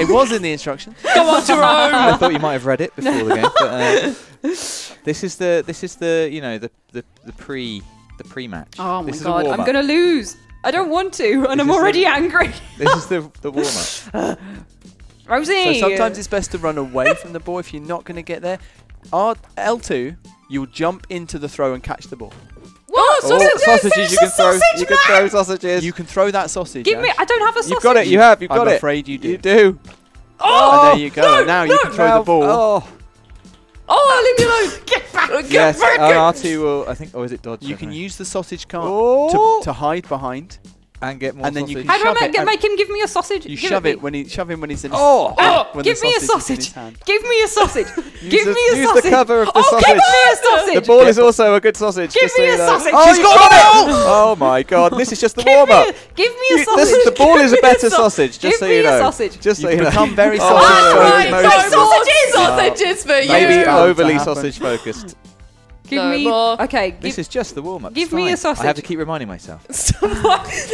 Speaker 4: it was in the instructions.
Speaker 2: Come on, Jerome.
Speaker 5: I thought you might have read it before the game. But, uh, this is the this is the you know the the, the pre the pre match.
Speaker 3: Oh my
Speaker 5: this is
Speaker 3: god, I'm gonna lose. I don't want to, and
Speaker 5: This
Speaker 3: I'm already
Speaker 5: the-
Speaker 3: angry.
Speaker 5: This is the the warm up.
Speaker 3: Rosie.
Speaker 4: So sometimes it's best to run away from the ball if you're not going to get there. R L2, you'll jump into the throw and catch the ball.
Speaker 2: What?
Speaker 5: Oh,
Speaker 2: Sausages?
Speaker 5: sausages! You can throw.
Speaker 3: sausage,
Speaker 5: You can throw sausages.
Speaker 4: You can throw that sausage.
Speaker 3: Give me. I don't have a sausage.
Speaker 5: You've got it. You have. You've got it.
Speaker 4: I'm afraid you do.
Speaker 5: You do.
Speaker 4: Oh, oh, and there you go. and now you can throw
Speaker 5: Now-
Speaker 4: the ball.
Speaker 5: Oh,
Speaker 2: Oh, leave me alone. Get back. Get
Speaker 5: yes.
Speaker 2: back.
Speaker 5: Uh, R2 will. I think. Oh, is it dodge?
Speaker 4: You can use the sausage cart
Speaker 5: Oh.
Speaker 4: to, to hide behind.
Speaker 5: And get more
Speaker 4: and then you
Speaker 5: sausage.
Speaker 4: can
Speaker 3: How do I
Speaker 4: shove
Speaker 3: make,
Speaker 4: it
Speaker 3: make him give me a sausage?
Speaker 4: You
Speaker 3: Give
Speaker 4: shove
Speaker 3: me.
Speaker 4: it when he shove him when he's in.
Speaker 5: Oh!
Speaker 3: Oh,
Speaker 4: when oh!
Speaker 3: give
Speaker 4: the
Speaker 3: me a
Speaker 4: sausage is in
Speaker 3: sausage. Give me a sausage. give me a
Speaker 5: use the
Speaker 3: sausage.
Speaker 5: cover of the
Speaker 3: oh,
Speaker 5: sausage.
Speaker 3: give me a sausage.
Speaker 5: The ball is also a good sausage.
Speaker 3: Give
Speaker 5: just so
Speaker 3: me
Speaker 5: you
Speaker 3: a
Speaker 5: know.
Speaker 3: sausage.
Speaker 5: Oh,
Speaker 3: She's
Speaker 5: you
Speaker 3: got
Speaker 5: got
Speaker 3: it!
Speaker 5: it! Oh my god, this is just the warm up.
Speaker 3: give me a sausage.
Speaker 5: the ball is a
Speaker 3: Give me
Speaker 5: better
Speaker 3: sau-
Speaker 5: sausage, just
Speaker 3: Give
Speaker 5: so
Speaker 3: me
Speaker 5: you
Speaker 3: a
Speaker 5: know.
Speaker 3: sausage.
Speaker 5: Just so
Speaker 4: You've
Speaker 5: you know.
Speaker 4: become very
Speaker 5: Oh,
Speaker 4: sausage
Speaker 2: Oh
Speaker 5: no,
Speaker 2: my
Speaker 5: no,
Speaker 2: God,
Speaker 5: no.
Speaker 2: sausages, sausages for you.
Speaker 5: Maybe
Speaker 4: It's bound to
Speaker 5: overly sausage focused.
Speaker 3: Give
Speaker 2: No
Speaker 3: me.
Speaker 2: more.
Speaker 3: Okay.
Speaker 5: This is just the warm up.
Speaker 3: give me a
Speaker 5: I have
Speaker 3: sausage.
Speaker 5: I have to keep reminding myself.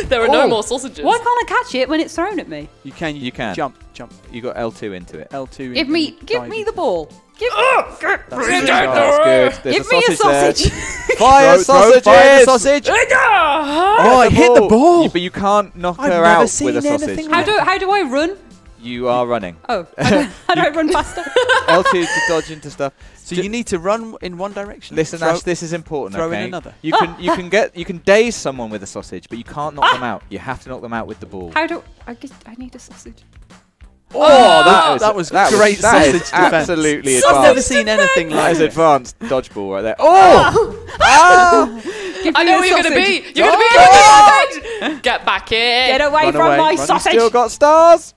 Speaker 2: there are no
Speaker 5: Oh.
Speaker 2: more sausages.
Speaker 3: why can't I catch it when it's thrown at me?
Speaker 4: You can. You,
Speaker 5: You can.
Speaker 4: jump. Jump.
Speaker 5: You got L2 into it.
Speaker 4: L2.
Speaker 3: Give me. Give me the ball. Give,
Speaker 4: That's the
Speaker 5: That's good. There's
Speaker 3: give
Speaker 5: a
Speaker 3: me a
Speaker 5: sausage
Speaker 3: sausage.
Speaker 5: Fire
Speaker 4: Throw- throw- fire sausage. Oh, I
Speaker 5: The
Speaker 4: hit the ball.
Speaker 5: You- but you can't knock
Speaker 4: I've
Speaker 5: her out
Speaker 4: seen
Speaker 5: with a sausage.
Speaker 3: how do How do I run?
Speaker 5: You are running.
Speaker 3: Oh, how do, how do I run faster?
Speaker 5: L2 to dodge into stuff.
Speaker 4: So you need to run in one direction.
Speaker 5: Listen,
Speaker 4: throw,
Speaker 5: Ash, this is important.
Speaker 4: throw in
Speaker 5: okay?
Speaker 4: another.
Speaker 5: You can you can get you can daze someone with a sausage, but you can't knock them out. You have to knock them out with the ball.
Speaker 3: How do I? Get, I need a sausage.
Speaker 4: Oh,
Speaker 5: that, ah,
Speaker 4: that was
Speaker 5: that
Speaker 4: great
Speaker 5: that is
Speaker 4: sausage defense.
Speaker 5: absolutely
Speaker 4: I've never
Speaker 5: advanced.
Speaker 4: seen anything like
Speaker 5: is
Speaker 4: it.
Speaker 5: advanced dodgeball right there. Oh! oh! Ah!
Speaker 3: Give
Speaker 2: I know where you're going to be. You're going to be oh! in the sausage. Get back in.
Speaker 3: Get away
Speaker 4: Run
Speaker 3: from
Speaker 4: away,
Speaker 3: my
Speaker 4: run.
Speaker 3: sausage.
Speaker 5: Still got stars.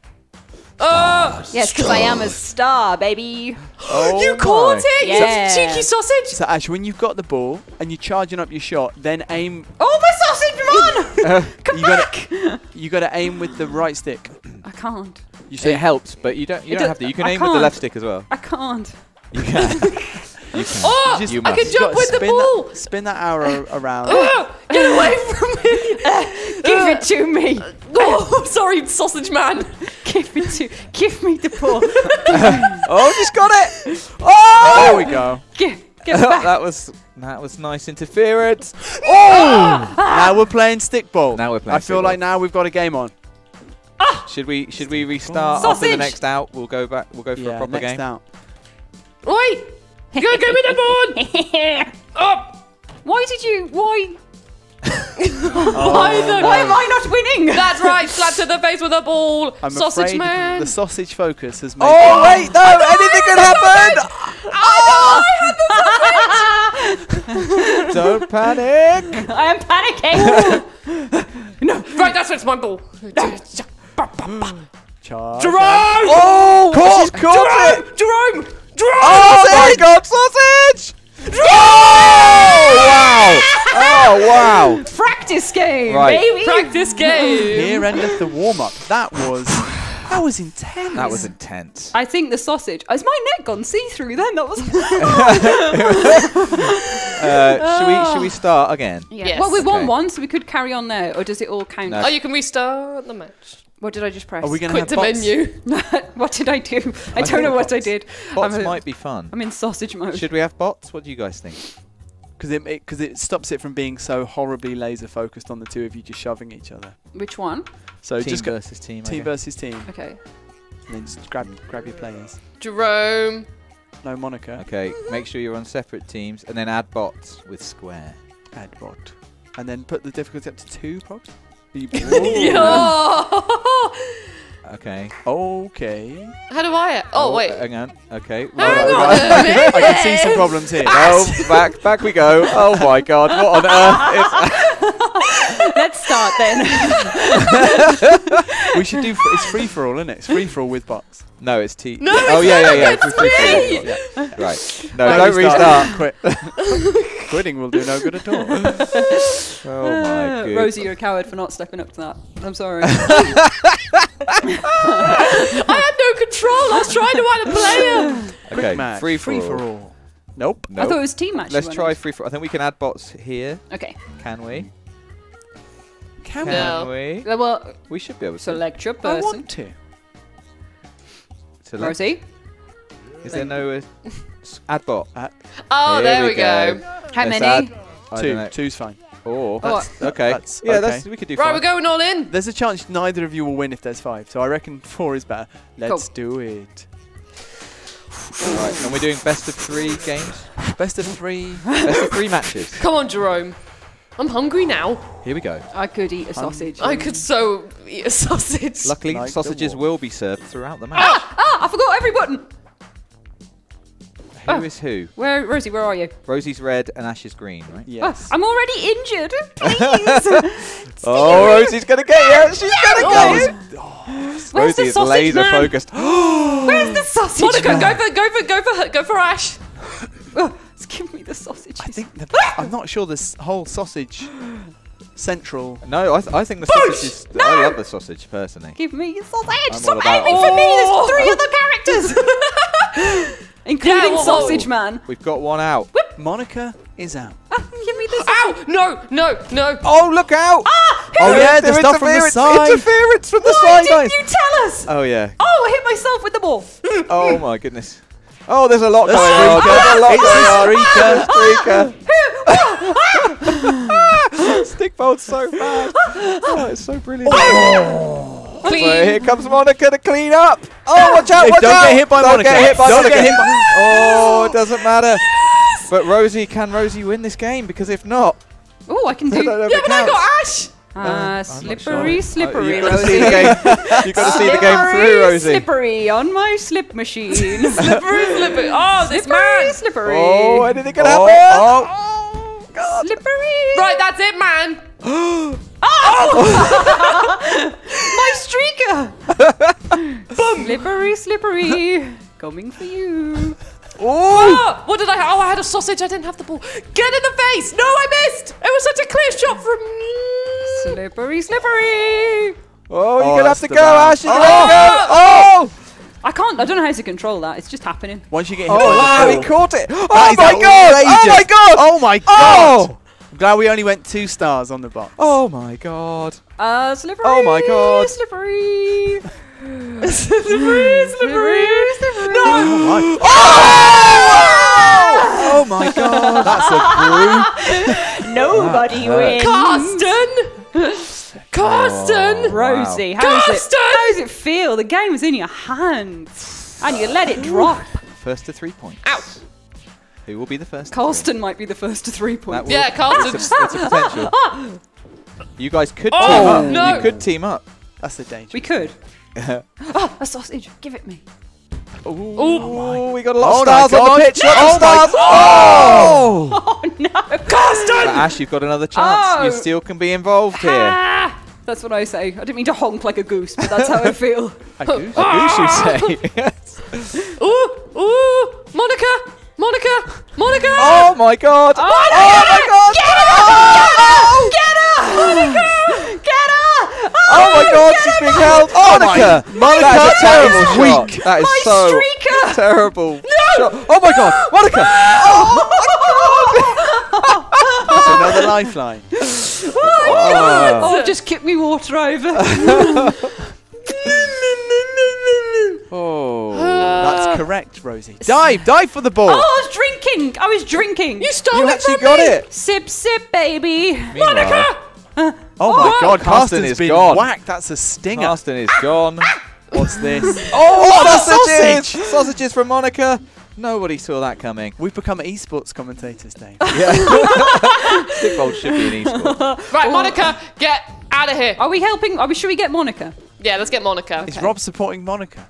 Speaker 2: Uh,
Speaker 3: Yes, because I am a star, baby.
Speaker 5: Oh
Speaker 2: you caught
Speaker 5: my.
Speaker 2: it, you
Speaker 3: Yeah.
Speaker 2: cheeky sausage.
Speaker 4: So Ash, when you've got the ball and you're charging up your shot, then aim.
Speaker 3: Oh, my sausage man! Come
Speaker 4: you gotta,
Speaker 3: back!
Speaker 4: you got to aim with the right stick.
Speaker 3: I can't.
Speaker 4: You say
Speaker 5: It helps, but you don't. You
Speaker 3: It
Speaker 5: don't have to. You can
Speaker 3: I
Speaker 5: aim with the left stick as well.
Speaker 3: I can't.
Speaker 5: You can. you can.
Speaker 2: Oh,
Speaker 4: just-
Speaker 5: You
Speaker 2: I can jump with the ball.
Speaker 4: That, spin that arrow around.
Speaker 2: Oh, get away from me.
Speaker 3: Give it to me.
Speaker 2: Oh, sorry, sausage man.
Speaker 3: Give it to. Give me the ball.
Speaker 5: oh, just got it. Oh!
Speaker 4: oh, there we go.
Speaker 3: Give. Give back.
Speaker 5: that was that was nice interference. Oh! Ah!
Speaker 4: now we're playing Stikbold.
Speaker 5: Now we're playing
Speaker 4: I feel
Speaker 5: Stikbold.
Speaker 4: like now we've got a game on. Ah!
Speaker 5: Should we should we restart after the next out? We'll go back. We'll go for a proper
Speaker 4: next
Speaker 5: game.
Speaker 4: out.
Speaker 2: Oi, go give me the ball. Up.
Speaker 3: Why did you? Why? Oh.
Speaker 2: Why the?
Speaker 3: Why am I not winning?
Speaker 2: That's right, slap to the face with a ball.
Speaker 4: I'm
Speaker 2: sausage man.
Speaker 4: the sausage focus has made.
Speaker 5: Oh wait, no! Anything could happen. Don't panic.
Speaker 3: I am panicking.
Speaker 2: No, right, that's it's my ball.
Speaker 4: Charge.
Speaker 2: Jerome!
Speaker 5: Oh,
Speaker 4: Caught!
Speaker 5: she's caught it.
Speaker 2: Jerome! Jerome!
Speaker 5: Oh my God, sausage! Oh wow! Oh wow!
Speaker 3: Practice game,
Speaker 5: Right.
Speaker 3: baby.
Speaker 2: Practice game.
Speaker 4: Here endeth the warm up. That was. That was intense.
Speaker 5: That was intense.
Speaker 3: I think the sausage. Has my neck gone see through then? That was.
Speaker 5: Uh, should we should we start again?
Speaker 2: Yes.
Speaker 3: Well, we won
Speaker 5: Okay.
Speaker 3: one, so we could carry on now, or does it all count?
Speaker 5: No.
Speaker 2: Oh, you can restart the match.
Speaker 3: What did I just press?
Speaker 4: Are we going to
Speaker 2: Quit
Speaker 4: have
Speaker 2: to
Speaker 4: bots?
Speaker 2: menu.
Speaker 3: what did I do? I, don't know what I did.
Speaker 5: Bots
Speaker 3: I'm, a-
Speaker 5: might be fun.
Speaker 3: I'm in sausage mode.
Speaker 5: Should we have bots? What do you guys think?
Speaker 4: Because it, because it, stops it from being so horribly laser focused on the two of you just shoving each other.
Speaker 3: Which one?
Speaker 4: So
Speaker 5: team
Speaker 4: just
Speaker 5: versus team.
Speaker 4: Team
Speaker 5: guess.
Speaker 4: versus team,
Speaker 3: Okay.
Speaker 4: and then just grab grab your players.
Speaker 2: Jerome.
Speaker 4: No Monica.
Speaker 5: Okay, make sure you're on separate teams, and then add bots with square.
Speaker 4: Add bot, and then put the difficulty up to two, probably. You-
Speaker 2: Yeah.
Speaker 5: Okay.
Speaker 4: okay.
Speaker 2: How do I? Oh, oh, wait.
Speaker 5: Hang on. Okay.
Speaker 2: Hang
Speaker 5: right,
Speaker 2: on
Speaker 5: right.
Speaker 2: a.
Speaker 4: I can see some problems here. Ah.
Speaker 5: Oh, back, back we go. Oh my God! What on earth?
Speaker 3: Let's start then.
Speaker 4: we should do. Fr- it's free for all, isn't it? It's free for all with bots.
Speaker 5: No, it's T.
Speaker 2: No,
Speaker 5: oh
Speaker 2: it's
Speaker 5: yeah, yeah, yeah.
Speaker 2: It's
Speaker 5: It's free,
Speaker 2: free.
Speaker 5: free, yeah. Right. No,
Speaker 4: Don't
Speaker 5: don't restart.
Speaker 4: Quit. Quitting will do no good at all.
Speaker 5: Oh my
Speaker 3: Uh,
Speaker 5: God.
Speaker 3: Rosie, you're a coward for not stepping up to that. I'm sorry.
Speaker 2: I had no control. I was trying to add a player.
Speaker 5: Okay.
Speaker 4: match.
Speaker 5: Free
Speaker 4: free
Speaker 5: for
Speaker 4: for
Speaker 5: all.
Speaker 4: all. Nope.
Speaker 3: I thought it was team match.
Speaker 5: Let's try free for. I think we can add bots here.
Speaker 3: Okay.
Speaker 5: Can we?
Speaker 4: Can
Speaker 5: Can
Speaker 2: No.
Speaker 5: we?
Speaker 3: Uh, Well,
Speaker 5: We should be able to.
Speaker 3: select your person.
Speaker 4: I
Speaker 3: person.
Speaker 4: want to.
Speaker 5: Select.
Speaker 3: Rosie,
Speaker 5: Is there no uh, s- add bot?
Speaker 2: Oh,
Speaker 5: Here
Speaker 2: there
Speaker 5: we
Speaker 2: we go.
Speaker 3: how
Speaker 5: Let's
Speaker 3: many?
Speaker 5: add- I don't
Speaker 4: Two. Two's fine.
Speaker 5: Or
Speaker 3: That's-
Speaker 5: okay.
Speaker 4: that's
Speaker 5: yeah,
Speaker 4: okay.
Speaker 5: that's we could do.
Speaker 2: Right,
Speaker 5: five.
Speaker 2: we're going all in.
Speaker 4: There's a chance neither of you will win if there's five, so I reckon four is better. Let's do it.
Speaker 5: All right, and we're doing best of three games.
Speaker 4: Best of three.
Speaker 5: Best of three matches.
Speaker 2: Come on, Jerome. I'm hungry now.
Speaker 5: Here we go.
Speaker 3: I could eat a sausage.
Speaker 2: I could so eat a sausage.
Speaker 5: Luckily,
Speaker 4: Like
Speaker 5: sausages will be served throughout the match.
Speaker 3: Ah! Ah, I forgot every button.
Speaker 5: Who oh. is who?
Speaker 3: Where, Rosie? Where are you?
Speaker 5: Rosie's red and Ash is green, right?
Speaker 4: Oh, yes.
Speaker 3: Oh, I'm already injured. Please.
Speaker 5: Oh, oh Rosie's gonna get you! She's gonna
Speaker 4: That
Speaker 5: get
Speaker 4: was-
Speaker 3: Where's
Speaker 5: you! Rosie is laser
Speaker 3: man?
Speaker 5: focused.
Speaker 3: Where's the sausage?
Speaker 2: Monica,
Speaker 3: man?
Speaker 2: go for, go for, go for, her- go for Ash.
Speaker 3: Oh, give me the sausage.
Speaker 4: I think the, I'm not sure this whole sausage central.
Speaker 5: no, I, th- I think the sausage is. I love the sausage personally.
Speaker 3: Give me the sausage.
Speaker 5: I'm
Speaker 3: Stop
Speaker 5: all about-
Speaker 3: aiming for me.
Speaker 2: Oh.
Speaker 3: There's three other characters, including
Speaker 2: Yeah, whoa, whoa.
Speaker 3: Sausage Man.
Speaker 5: We've got one out.
Speaker 4: Monica is out.
Speaker 3: Ah, give me this.
Speaker 2: Ow! No, no, no.
Speaker 5: Oh, look out!
Speaker 3: Ah!
Speaker 4: Oh, yeah, the stuff from the side.
Speaker 5: Interference from the
Speaker 3: Why
Speaker 5: side.
Speaker 3: didn't
Speaker 5: guys.
Speaker 3: you tell us?
Speaker 5: Oh yeah.
Speaker 3: Oh, I hit myself with the ball.
Speaker 5: Oh my goodness. Oh, there's a lot
Speaker 4: The
Speaker 5: going on.
Speaker 4: streaker.
Speaker 5: There's a lot
Speaker 4: It's
Speaker 5: going on.
Speaker 4: the
Speaker 5: Streaker. Stikbold's so bad. Oh, it's so brilliant.
Speaker 2: Clean.
Speaker 5: So here comes Monica to clean up. Oh, watch out!
Speaker 4: Hey,
Speaker 5: Watch
Speaker 4: don't
Speaker 5: out!
Speaker 4: get hit by
Speaker 5: don't
Speaker 4: Monica.
Speaker 5: Get hit by
Speaker 4: Don't
Speaker 5: Monica.
Speaker 4: get hit by-
Speaker 5: Oh, it doesn't matter. But Rosie, can Rosie win this game? Because if not,
Speaker 3: Oh, I can
Speaker 5: I don't
Speaker 3: do.
Speaker 2: Yeah,
Speaker 5: it
Speaker 2: but I
Speaker 5: counts.
Speaker 2: got Ash.
Speaker 3: Ah,
Speaker 5: not
Speaker 3: slippery,
Speaker 5: sure.
Speaker 3: slippery,
Speaker 5: You've got to see the
Speaker 3: Rosie.
Speaker 5: game. You've got to see the game
Speaker 3: Slippery,
Speaker 5: through, Rosie.
Speaker 3: Slippery on my slip machine.
Speaker 2: Slippery, slippery. Oh, this
Speaker 3: slippery,
Speaker 2: man.
Speaker 3: slippery.
Speaker 5: Oh, anything can
Speaker 4: Oh,
Speaker 5: happen.
Speaker 4: oh.
Speaker 5: Oh, God.
Speaker 3: Slippery.
Speaker 2: Right, that's it, man.
Speaker 3: Oh, My streaker. Slippery, slippery. Coming for you.
Speaker 2: Ah, what did I? Oh, I had a sausage. I didn't have the ball. Get in the face! No, I missed. It was such a clear shot from. Me!
Speaker 3: Slippery, slippery.
Speaker 5: Oh, you're
Speaker 4: Oh,
Speaker 5: gonna have to go,
Speaker 4: bounce.
Speaker 5: Ash. You're gonna have to go. Oh!
Speaker 3: I don't know how to control that. It's just happening.
Speaker 4: Once you get hit
Speaker 5: Oh,
Speaker 4: by
Speaker 5: wow, he caught it. Oh
Speaker 4: that is
Speaker 5: my god! Oh my god!
Speaker 4: Oh my god!
Speaker 5: Oh!
Speaker 4: I'm glad we only went two stars on the box.
Speaker 5: Oh my god!
Speaker 3: Uh, slippery.
Speaker 5: Oh my God.
Speaker 3: Slippery.
Speaker 2: slippery, slippery. slippery. No.
Speaker 4: Oh my,
Speaker 5: Oh my god!
Speaker 4: that's a brute.
Speaker 3: Nobody
Speaker 5: That
Speaker 3: wins.
Speaker 2: Carsten. Carsten.
Speaker 5: Oh.
Speaker 3: Rosie,
Speaker 5: Wow.
Speaker 3: how does it? How does it feel? The game is in your hands, and you let it drop.
Speaker 5: First to three points.
Speaker 2: Ow.
Speaker 5: Who will be the first? to
Speaker 3: Carlston might be the first to three
Speaker 5: three?
Speaker 3: points.
Speaker 5: Will-
Speaker 2: Yeah, Carsten.
Speaker 5: It's a, it's a potential. You guys could
Speaker 2: Oh,
Speaker 5: team up.
Speaker 2: no.
Speaker 5: You could team up.
Speaker 4: That's the danger.
Speaker 3: We could. oh, a sausage. Give it me.
Speaker 5: Ooh, we got a lot
Speaker 4: Oh
Speaker 5: of stars on the pitch. Lots
Speaker 4: Oh
Speaker 5: of stars. Oh!
Speaker 3: Oh no.
Speaker 5: But Ash, you've got another chance.
Speaker 3: Oh.
Speaker 5: You still can be involved here.
Speaker 3: Ah, that's what I say. I didn't mean to honk like a goose, but that's how I feel.
Speaker 4: A goose?
Speaker 5: A goose, you say? Yes.
Speaker 2: Ooh, ooh, Monica, Monica, Monica.
Speaker 5: Oh my god! Oh, my god!
Speaker 3: Get her! Get her! Monica! Get her!
Speaker 5: Oh my oh, god, she's being held. Oh, Monica!
Speaker 4: Monica,
Speaker 5: that is a terrible
Speaker 4: is weak.
Speaker 5: That is
Speaker 3: My
Speaker 5: so
Speaker 3: streaker!
Speaker 5: terrible. shot. Oh my god, Monica!
Speaker 4: Oh that's another lifeline.
Speaker 5: Oh. My god.
Speaker 3: oh, just kick me water over.
Speaker 5: Oh.
Speaker 4: That's uh, correct, Rosie. Dive, dive for the ball.
Speaker 3: Oh, I was drinking. I was drinking.
Speaker 2: You stole
Speaker 5: You
Speaker 2: it
Speaker 5: actually got
Speaker 2: me.
Speaker 5: it.
Speaker 3: Sip, sip, baby.
Speaker 5: Monica!
Speaker 4: Uh, uh, oh my God,
Speaker 5: Carsten
Speaker 4: Carsten's
Speaker 5: is
Speaker 4: been
Speaker 5: gone.
Speaker 4: whacked. That's a stinger.
Speaker 5: Austin is gone. Ah!
Speaker 4: What's this?
Speaker 5: Oh, oh
Speaker 4: the
Speaker 5: sausages! Sausages from Monica. Nobody saw that coming.
Speaker 4: We've become esports commentators, Dave.
Speaker 5: Yeah. Stikbold should be an esport.
Speaker 2: Right, Monica, get out of here.
Speaker 3: Are we helping? Are we? Should we get Monica?
Speaker 2: Yeah, let's get Monica.
Speaker 4: Is Rob supporting Monica?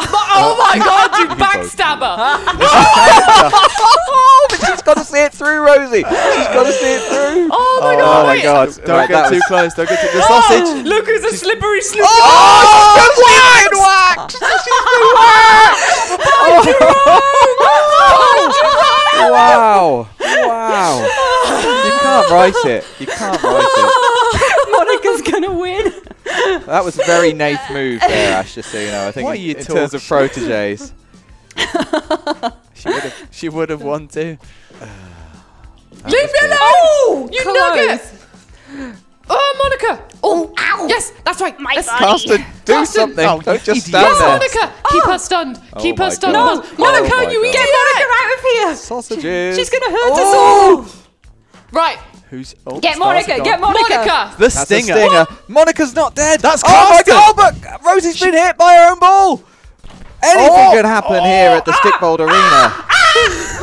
Speaker 2: Oh, oh my God, you backstabber!
Speaker 5: oh, but she's got to see it through, Rosie. She's got to see it through.
Speaker 2: Oh my
Speaker 5: Oh
Speaker 2: God!
Speaker 5: my god.
Speaker 4: Don't
Speaker 5: Right,
Speaker 4: get too
Speaker 5: was-
Speaker 4: close. Don't get too the
Speaker 2: Oh,
Speaker 4: sausage.
Speaker 2: look who's a slippery slippery.
Speaker 5: Oh, oh, oh, she's been whacked! Wow. Wow. You can't write it. You can't write it.
Speaker 3: Monica's gonna win.
Speaker 5: It. That was a very Nath move there, Ash, just so you know. I think
Speaker 4: What
Speaker 5: in,
Speaker 4: are you
Speaker 5: in terms of
Speaker 4: talking-
Speaker 5: proteges.
Speaker 4: She would have. She would have won too.
Speaker 2: Leave me alone! Oh, you
Speaker 3: Close.
Speaker 2: nugget! Oh, Monica! Oh, oh, ow! Yes, that's right. My Let's
Speaker 5: Carsten, do
Speaker 2: Carsten.
Speaker 5: something.
Speaker 4: Oh,
Speaker 5: Don't just
Speaker 4: idiot.
Speaker 5: stand
Speaker 2: Yes,
Speaker 5: there.
Speaker 2: Monica! Keep her oh. stunned.
Speaker 5: Oh
Speaker 2: Keep her stunned.
Speaker 5: God.
Speaker 2: Monica, Monica,
Speaker 5: Oh
Speaker 2: you
Speaker 5: God.
Speaker 2: idiot!
Speaker 3: Get Monica out of here.
Speaker 5: Sausages.
Speaker 3: She's gonna hurt us
Speaker 2: Oh.
Speaker 3: all.
Speaker 2: Right,
Speaker 4: Who's? Oh,
Speaker 3: Get Monica. Get
Speaker 4: gone.
Speaker 3: Monica.
Speaker 2: Monica!
Speaker 4: The
Speaker 5: That's
Speaker 4: stinger.
Speaker 5: stinger. Monica's not dead.
Speaker 4: That's
Speaker 5: Oh my
Speaker 4: Carsten.
Speaker 5: god, but Rosie's been hit by her own ball. Anything
Speaker 4: Oh.
Speaker 5: could happen here at the oh! Stikbold Arena. Ah!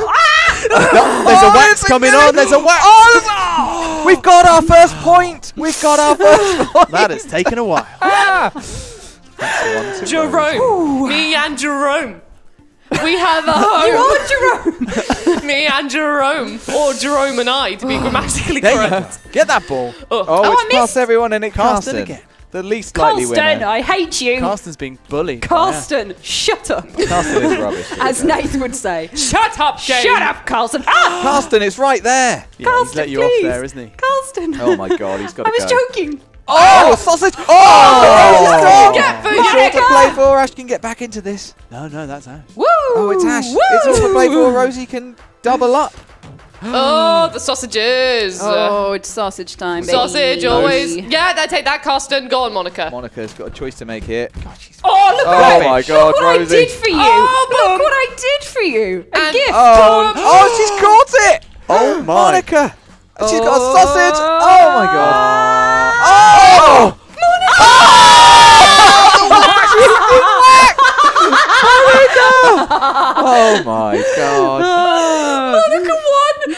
Speaker 5: Ah!
Speaker 4: No, there's a
Speaker 5: Oh,
Speaker 4: wax
Speaker 5: it's
Speaker 4: coming on. There's a wax.
Speaker 5: Oh, we've got our first point. We've got our first point.
Speaker 4: That has taken a while. Ah!
Speaker 5: That's the one to
Speaker 2: Jerome. Me and Jerome. We have a home.
Speaker 3: You are Jerome.
Speaker 2: Me and Jerome. Or Jerome and I, to be grammatically
Speaker 4: There you
Speaker 2: correct.
Speaker 4: go. Get that ball.
Speaker 5: Oh,
Speaker 3: I
Speaker 5: it's
Speaker 3: missed.
Speaker 5: past everyone and it
Speaker 4: Carsten
Speaker 5: Carsten
Speaker 4: again.
Speaker 5: The least likely
Speaker 3: Carlston,
Speaker 5: winner.
Speaker 3: I hate you.
Speaker 4: Carsten's being bullied. by
Speaker 3: Carlston, shut up.
Speaker 5: Carsten is rubbish.
Speaker 3: As Nathan would say.
Speaker 2: Shut up, Jane.
Speaker 3: Shut up, Carlston. Ah,
Speaker 5: Carsten, it's right there.
Speaker 4: her. Yeah, he's
Speaker 3: Carlston,
Speaker 4: let you
Speaker 3: please.
Speaker 4: off there, isn't he?
Speaker 3: Carlston.
Speaker 5: Oh my god, he's got
Speaker 3: I was
Speaker 5: go.
Speaker 3: joking.
Speaker 5: Oh, oh! a sausage! Oh, oh, oh!
Speaker 2: Get for
Speaker 5: It's all
Speaker 2: you.
Speaker 5: to play for. Ash can get back into this.
Speaker 4: No, no, that's out.
Speaker 3: Woo!
Speaker 5: Oh, it's Ash.
Speaker 3: Woo!
Speaker 5: It's all to play for. Rosie can double up.
Speaker 2: Oh, the sausages.
Speaker 3: Oh, it's sausage time, baby.
Speaker 2: Sausage, always. Yeah, that take that, Carsten. Go on, Monica.
Speaker 5: Monica's got a choice to make here. God, she's
Speaker 3: Oh, look
Speaker 5: Oh
Speaker 3: what, I,
Speaker 5: my God,
Speaker 3: look what
Speaker 5: Rosie.
Speaker 3: I did for you.
Speaker 2: Oh,
Speaker 3: look what I did for you. A
Speaker 2: And-
Speaker 3: gift.
Speaker 5: Um, oh, oh, she's caught it!
Speaker 4: Oh my.
Speaker 5: Monica! She's got a
Speaker 3: Oh.
Speaker 5: sausage! Oh my god! Oh! Oh my god!
Speaker 2: Monica won.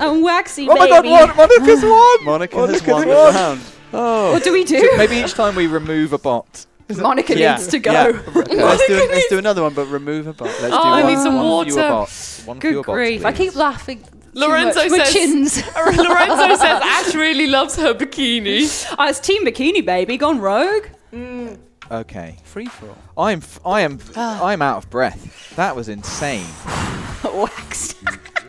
Speaker 3: I'm waxy,
Speaker 5: Oh my god,
Speaker 3: baby.
Speaker 5: what? Monica's won!
Speaker 4: Monica
Speaker 5: Monica's
Speaker 4: has won the
Speaker 5: won.
Speaker 4: round.
Speaker 5: Oh.
Speaker 3: What do we do?
Speaker 5: So maybe each time we remove a bot.
Speaker 3: Monica
Speaker 4: Yeah,
Speaker 3: needs to go.
Speaker 4: yeah. let's, do,
Speaker 2: Monica
Speaker 4: let's do another one, but remove a bot. Let's
Speaker 2: Oh,
Speaker 4: do
Speaker 2: I
Speaker 4: one.
Speaker 2: need some
Speaker 5: one fewer
Speaker 2: water.
Speaker 5: bots. One
Speaker 3: Good
Speaker 5: fewer bots,
Speaker 3: grief. I
Speaker 5: please.
Speaker 3: keep laughing. Too
Speaker 2: Lorenzo says-
Speaker 3: chins.
Speaker 2: Lorenzo says Ash really loves her bikini.
Speaker 3: Oh, it's Team Bikini Baby gone rogue.
Speaker 5: Okay.
Speaker 4: Free for all.
Speaker 5: I'm f- I am
Speaker 3: Ah.
Speaker 5: I'm out of breath. That was insane.
Speaker 3: Waxed.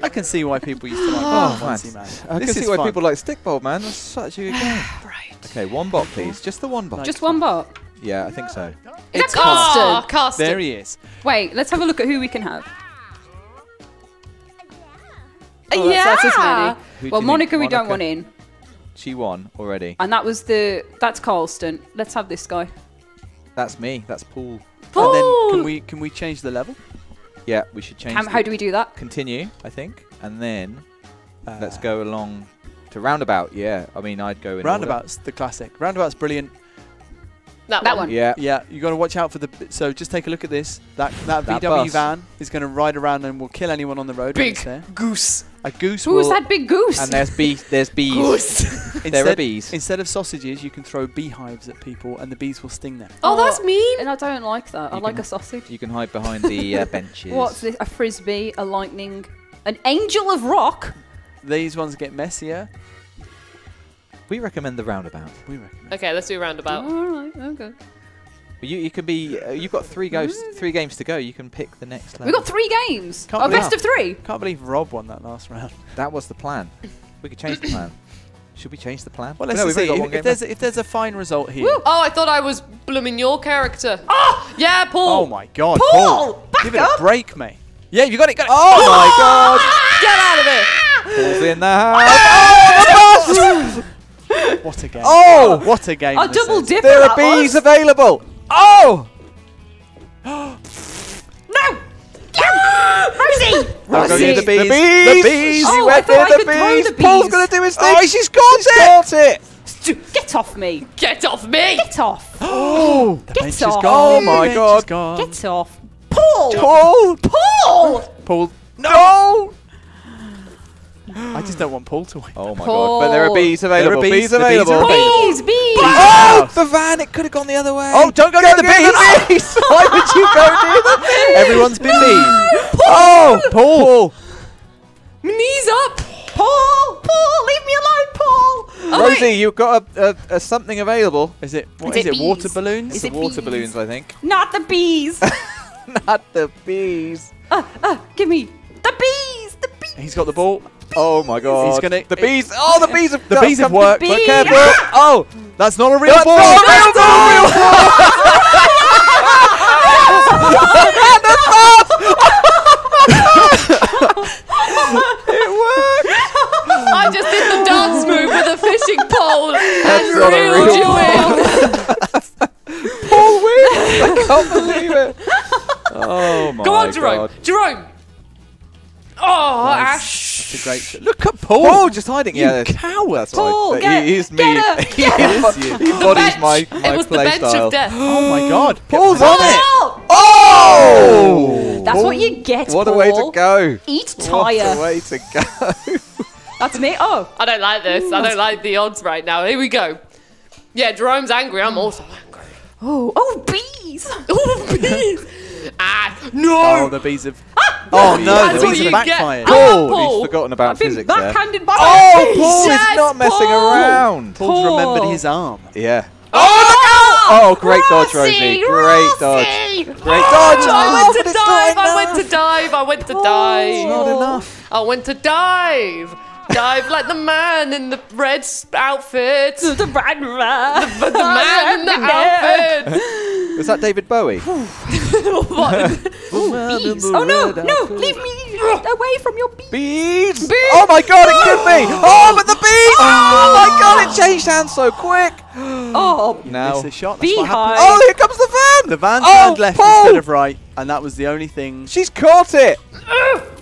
Speaker 4: I can see why people used to like
Speaker 5: Oh,
Speaker 4: oh,
Speaker 5: man.
Speaker 4: Fancy Man.
Speaker 5: I
Speaker 4: this
Speaker 5: can see why
Speaker 4: fun.
Speaker 5: people like Stickball, man. That's such a good game.
Speaker 3: right.
Speaker 5: Okay, one bot, please. Just the one bot.
Speaker 3: Just one bot.
Speaker 5: yeah, I think so.
Speaker 3: It's that
Speaker 2: Ah,
Speaker 3: Carston?
Speaker 2: Carston.
Speaker 4: There he is.
Speaker 3: Wait, let's have a look at who we can have. Oh, that's, that's
Speaker 2: yeah.
Speaker 5: Who do
Speaker 3: Well,
Speaker 5: you
Speaker 3: Monica,
Speaker 5: think?
Speaker 3: we don't want in,
Speaker 5: She won already.
Speaker 3: and that was the that's Carlston. Let's have this guy.
Speaker 5: That's me. That's Paul.
Speaker 4: And then can we can we change the level?
Speaker 5: Yeah, we should change.
Speaker 3: Cam,
Speaker 5: the-
Speaker 3: how do we do that?
Speaker 5: continue? I think, and then
Speaker 4: Uh,
Speaker 5: let's go along to roundabout. Yeah, I mean, I'd go in order.
Speaker 4: Roundabout's the classic. Roundabout's brilliant.
Speaker 2: That,
Speaker 3: That
Speaker 2: one.
Speaker 3: one.
Speaker 5: Yeah.
Speaker 4: Yeah, you got to watch out for the. So just take a look at this. That that,
Speaker 5: That
Speaker 4: VW
Speaker 5: bus.
Speaker 4: van is going to ride around and will kill anyone on the road.
Speaker 2: Big
Speaker 4: there.
Speaker 2: goose.
Speaker 4: A goose
Speaker 3: Who's
Speaker 4: will.
Speaker 3: that big goose?
Speaker 5: And there's bees. There's bees.
Speaker 2: Goose.
Speaker 5: There are bees.
Speaker 4: instead of sausages, you can throw beehives at people, and the bees will sting them.
Speaker 2: oh, that's mean.
Speaker 3: and I don't like that. I like
Speaker 5: can-
Speaker 3: a sausage.
Speaker 5: You can hide behind the uh, benches.
Speaker 3: What's this? A frisbee, a lightning, an angel of rock.
Speaker 4: These ones get messier.
Speaker 5: We recommend the roundabout.
Speaker 4: We recommend.
Speaker 2: Okay, let's do a roundabout.
Speaker 3: All right, okay.
Speaker 5: But you, you can be. Uh, you've got three goes, three games to go. You can pick the next level.
Speaker 3: We've got three games.
Speaker 4: Can't
Speaker 3: a
Speaker 4: believe-
Speaker 3: best of three.
Speaker 4: Can't believe Rob won that last round.
Speaker 5: That was the plan. We could change the plan. Should we change the plan?
Speaker 4: Well, let's
Speaker 5: no, we've
Speaker 4: see
Speaker 5: only got
Speaker 4: if,
Speaker 5: one
Speaker 4: if
Speaker 5: game
Speaker 4: there's
Speaker 5: left.
Speaker 4: a, if there's a fine result here.
Speaker 2: Oh, I thought I was blooming your character. Oh, yeah, Paul.
Speaker 4: Oh my God,
Speaker 3: Paul, back
Speaker 4: Give it
Speaker 3: up.
Speaker 4: a break, mate. Yeah, you got it. Got it.
Speaker 5: Oh ah! my God!
Speaker 2: Get out of it. Ah!
Speaker 5: Paul's in the house.
Speaker 4: What a game.
Speaker 5: Oh!
Speaker 4: what a game.
Speaker 3: A
Speaker 4: this
Speaker 3: double
Speaker 4: is.
Speaker 3: dip.
Speaker 5: There are bees
Speaker 3: was.
Speaker 5: available. Oh!
Speaker 3: No. Rosie.
Speaker 5: I'll
Speaker 4: Rosie.
Speaker 5: the bees.
Speaker 4: The bees.
Speaker 5: The bees.
Speaker 3: Oh,
Speaker 5: You
Speaker 3: I
Speaker 5: went
Speaker 3: thought
Speaker 5: near
Speaker 3: I
Speaker 5: the
Speaker 3: could throw
Speaker 5: bees. Paul's gonna do his oh, thing.
Speaker 7: Oh, she's got
Speaker 5: She's got it.
Speaker 3: Get off me.
Speaker 2: Get off me.
Speaker 3: Get off.
Speaker 4: Oh, the
Speaker 3: Get
Speaker 4: bench
Speaker 3: off.
Speaker 4: gone.
Speaker 5: Oh my God.
Speaker 4: gone.
Speaker 3: Get off. Paul.
Speaker 5: Paul.
Speaker 3: Paul.
Speaker 4: Paul.
Speaker 5: No.
Speaker 4: I just don't want Paul to win.
Speaker 5: Oh my God! But there are
Speaker 3: Paul.
Speaker 5: bees
Speaker 4: There are
Speaker 5: available.
Speaker 4: bees.
Speaker 5: Bees
Speaker 4: The bees are
Speaker 5: available.
Speaker 4: available.
Speaker 3: Bees. Bees.
Speaker 5: Oh, the van! It could have gone the other way.
Speaker 4: Oh, don't go near the bees.
Speaker 5: the bees. Why would you go near the bees?
Speaker 4: Everyone's been bees.
Speaker 5: Oh, Paul.
Speaker 2: Knees up.
Speaker 3: Paul. Paul. Leave me alone, Paul.
Speaker 2: Oh,
Speaker 5: Rosie,
Speaker 2: wait.
Speaker 5: you've got a, a, a something available.
Speaker 4: Is it? What
Speaker 3: Is
Speaker 4: is,
Speaker 3: it
Speaker 4: it? Water balloons?
Speaker 3: Is
Speaker 5: the
Speaker 3: it
Speaker 5: water
Speaker 3: bees?
Speaker 5: balloons, I think.
Speaker 3: Not the bees.
Speaker 5: Not the bees.
Speaker 3: uh, uh, give me the bees. The bees.
Speaker 4: He's got the ball.
Speaker 5: Oh my God!
Speaker 4: He's gonna-
Speaker 5: The bees. Oh, the bees have.
Speaker 4: The bees have worked.
Speaker 5: Be
Speaker 3: Bees.
Speaker 5: careful. Oh,
Speaker 4: That's not a real
Speaker 5: that's
Speaker 4: ball.
Speaker 5: not a real ball. It worked.
Speaker 2: I just did the dance move with a fishing pole
Speaker 5: That's
Speaker 2: and
Speaker 5: not a
Speaker 2: reeled
Speaker 5: real
Speaker 2: you
Speaker 5: ball.
Speaker 2: in.
Speaker 5: Paul wins. I can't believe it. Oh my god.
Speaker 2: Go on, Jerome.
Speaker 5: God.
Speaker 2: Jerome. Oh,
Speaker 4: Nice.
Speaker 2: Ash.
Speaker 4: It's a great. sh- Look at Paul.
Speaker 5: Paul just hiding.
Speaker 4: You
Speaker 5: yeah, that's-
Speaker 4: coward.
Speaker 5: That's right.
Speaker 3: Paul,
Speaker 5: But
Speaker 3: get-
Speaker 5: he is me.
Speaker 3: get up,
Speaker 5: he is you. He embodies my,
Speaker 2: bench.
Speaker 5: my
Speaker 2: it was the bench
Speaker 5: style.
Speaker 2: of death.
Speaker 4: Oh my God.
Speaker 5: Paul's
Speaker 4: Get
Speaker 5: on it.
Speaker 3: Paul.
Speaker 5: Oh!
Speaker 3: That's what you get.
Speaker 5: What a way to go.
Speaker 3: Eat tire.
Speaker 5: What a way to go.
Speaker 3: That's me. Oh.
Speaker 2: I don't like this. I don't like the odds right now. Here we go. Yeah, Jerome's angry. I'm also angry.
Speaker 3: Oh. Oh, bees.
Speaker 2: Oh, bees. Ah,
Speaker 4: Oh,
Speaker 2: no.
Speaker 4: the bees have. Oh no,
Speaker 2: That's
Speaker 4: the bees
Speaker 2: you
Speaker 4: have
Speaker 2: get.
Speaker 4: backfired.
Speaker 2: Ah,
Speaker 5: Paul,
Speaker 2: Paul.
Speaker 5: he's forgotten about
Speaker 3: I've been
Speaker 5: physics there.
Speaker 3: by
Speaker 5: Oh,
Speaker 3: bees.
Speaker 5: Paul
Speaker 2: Yes,
Speaker 5: is not messing around.
Speaker 4: Paul's
Speaker 3: Paul.
Speaker 4: remembered his arm.
Speaker 5: Yeah.
Speaker 2: Oh,
Speaker 5: Oh, great dodge,
Speaker 3: Rosie,
Speaker 5: Rosie. Great dodge. Great dodge.
Speaker 2: I
Speaker 5: Oh,
Speaker 2: went to dive. I went to dive. I went to
Speaker 3: Oh.
Speaker 2: dive.
Speaker 5: Not enough.
Speaker 2: I went to dive. Dive like the man in the red outfit.
Speaker 3: The red rat.
Speaker 2: But the man in the outfit.
Speaker 5: Was that David Bowie?
Speaker 2: what?
Speaker 3: Bees. Oh no, no, leave me away from your bees.
Speaker 5: Bees. Oh my god, it could be. Oh, but the bees. Oh! oh my god, it changed hands so quick.
Speaker 3: Oh,
Speaker 5: Now.
Speaker 4: It's a shot. That's what happened.
Speaker 3: beehive.
Speaker 5: Oh, here comes the van.
Speaker 4: The van
Speaker 5: Oh,
Speaker 4: turned left
Speaker 5: Paul.
Speaker 4: instead of right, and that was the only thing.
Speaker 5: She's caught it.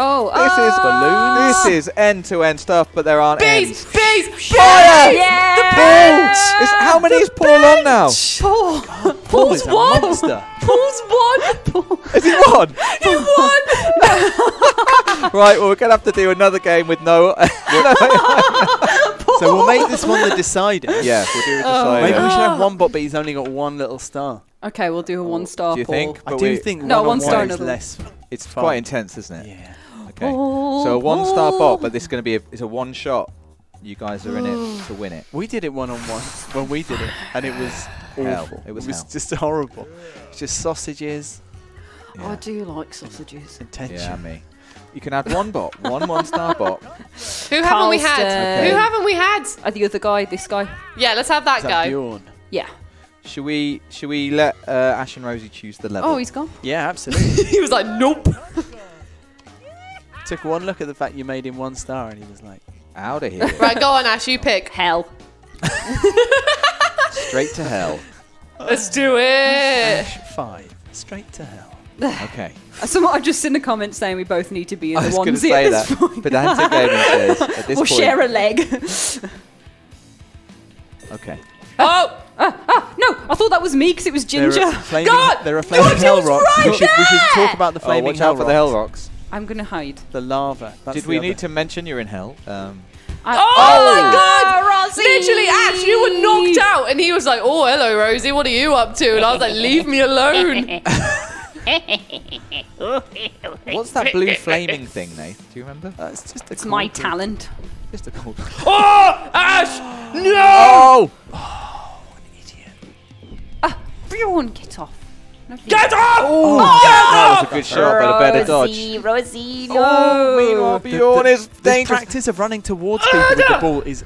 Speaker 3: Oh,
Speaker 5: This is
Speaker 3: ah.
Speaker 5: This is end-to-end stuff, but there aren't
Speaker 2: Bees,
Speaker 5: ends.
Speaker 2: bees, bees.
Speaker 5: Fire!
Speaker 3: Yeah.
Speaker 5: Paul! Is, how many is Paul on now?
Speaker 3: Paul.
Speaker 4: Paul
Speaker 2: Paul's
Speaker 4: is a
Speaker 2: one.
Speaker 4: monster.
Speaker 2: Paul's one.
Speaker 5: Is he on?
Speaker 2: He won.
Speaker 5: right, well, we're going to have to do another game with no...
Speaker 4: So we'll make this one the decider.
Speaker 5: yeah, we'll do a
Speaker 3: Oh.
Speaker 4: Maybe
Speaker 5: decider.
Speaker 4: we should have one bot, but he's only got one little star.
Speaker 3: Okay, we'll do a one star.
Speaker 5: Do you
Speaker 3: Paul.
Speaker 5: think?
Speaker 4: I do think
Speaker 3: No,
Speaker 4: one,
Speaker 3: one
Speaker 4: on
Speaker 3: star,
Speaker 4: one is
Speaker 3: another
Speaker 4: less.
Speaker 5: It's
Speaker 4: fun.
Speaker 5: quite intense, isn't it?
Speaker 4: Yeah.
Speaker 5: Okay.
Speaker 3: Paul,
Speaker 5: So a one-star bot, but this is going to be a, it's a one-shot. You guys are in it to win it.
Speaker 4: We did it one on one when we did it, and it was
Speaker 5: hell.
Speaker 4: awful.
Speaker 5: It was
Speaker 4: it was
Speaker 5: hell.
Speaker 4: just horrible. It's just sausages
Speaker 3: Oh, I do like sausages.
Speaker 4: and tension.
Speaker 5: Yeah, me. You can add one bot, one one-star bot.
Speaker 2: Who haven't we had?
Speaker 3: Carlston.
Speaker 2: Who haven't we had?
Speaker 3: Uh, the other guy, this guy.
Speaker 2: Yeah, let's have that
Speaker 4: Is that
Speaker 2: guy.
Speaker 4: Bjorn?
Speaker 3: Yeah.
Speaker 5: Should we? Should we let uh, Ash and Rosie choose the level?
Speaker 3: Oh, he's gone.
Speaker 4: Yeah, absolutely.
Speaker 2: he was like, nope.
Speaker 4: Took one look at the fact you made him one star, and he was like,
Speaker 5: out of here,
Speaker 2: Right, go on, Ash. You pick.
Speaker 3: Hell.
Speaker 5: straight to hell.
Speaker 2: Let's do it.
Speaker 4: Ash five, straight to hell.
Speaker 5: Okay.
Speaker 3: Someone I've just seen a comment saying we both need to be in
Speaker 5: I
Speaker 3: the
Speaker 5: was going to
Speaker 3: onesie
Speaker 5: say
Speaker 3: at this
Speaker 5: that.
Speaker 3: point.
Speaker 5: Pedantic Gaming says at this
Speaker 3: we'll
Speaker 5: point.
Speaker 3: share a leg.
Speaker 5: Okay.
Speaker 2: Oh, ah, ah, ah,
Speaker 3: no, I thought that was me because it was
Speaker 4: There
Speaker 3: Ginger.
Speaker 4: are flaming,
Speaker 2: God!
Speaker 4: there are flaming
Speaker 2: God,
Speaker 4: hell
Speaker 2: he was
Speaker 4: rocks. we, should, we should talk about the
Speaker 5: Oh,
Speaker 4: flaming
Speaker 5: watch
Speaker 4: hell
Speaker 5: out for
Speaker 4: rocks.
Speaker 5: the hell rocks.
Speaker 3: I'm gonna hide.
Speaker 4: The lava. That's
Speaker 5: Did
Speaker 4: the
Speaker 5: we
Speaker 4: other.
Speaker 5: need to mention you're in hell? Um,
Speaker 3: I-
Speaker 2: Oh my God!
Speaker 3: Rosie!
Speaker 2: literally, Ash, you were knocked out, and he was like, "Oh, hello, Rosie. What are you up to?" And I was like, "Leave me alone."
Speaker 5: what's that blue flaming thing, Nate? Do you remember?
Speaker 4: That's just a
Speaker 3: It's my
Speaker 4: cool
Speaker 3: talent.
Speaker 5: Just a cool.
Speaker 2: oh, Ash! No!
Speaker 5: Oh! an idiot!
Speaker 3: Ah, Bjorn, get off. No,
Speaker 2: Get off!
Speaker 5: That was a good shot, but a better dodge.
Speaker 3: Rosie, Rosie, no.
Speaker 5: Oh, meanwhile,
Speaker 4: The-
Speaker 5: Bjorn
Speaker 4: the-
Speaker 5: is
Speaker 4: This
Speaker 5: dangerous.
Speaker 4: practice of running towards people with the ball is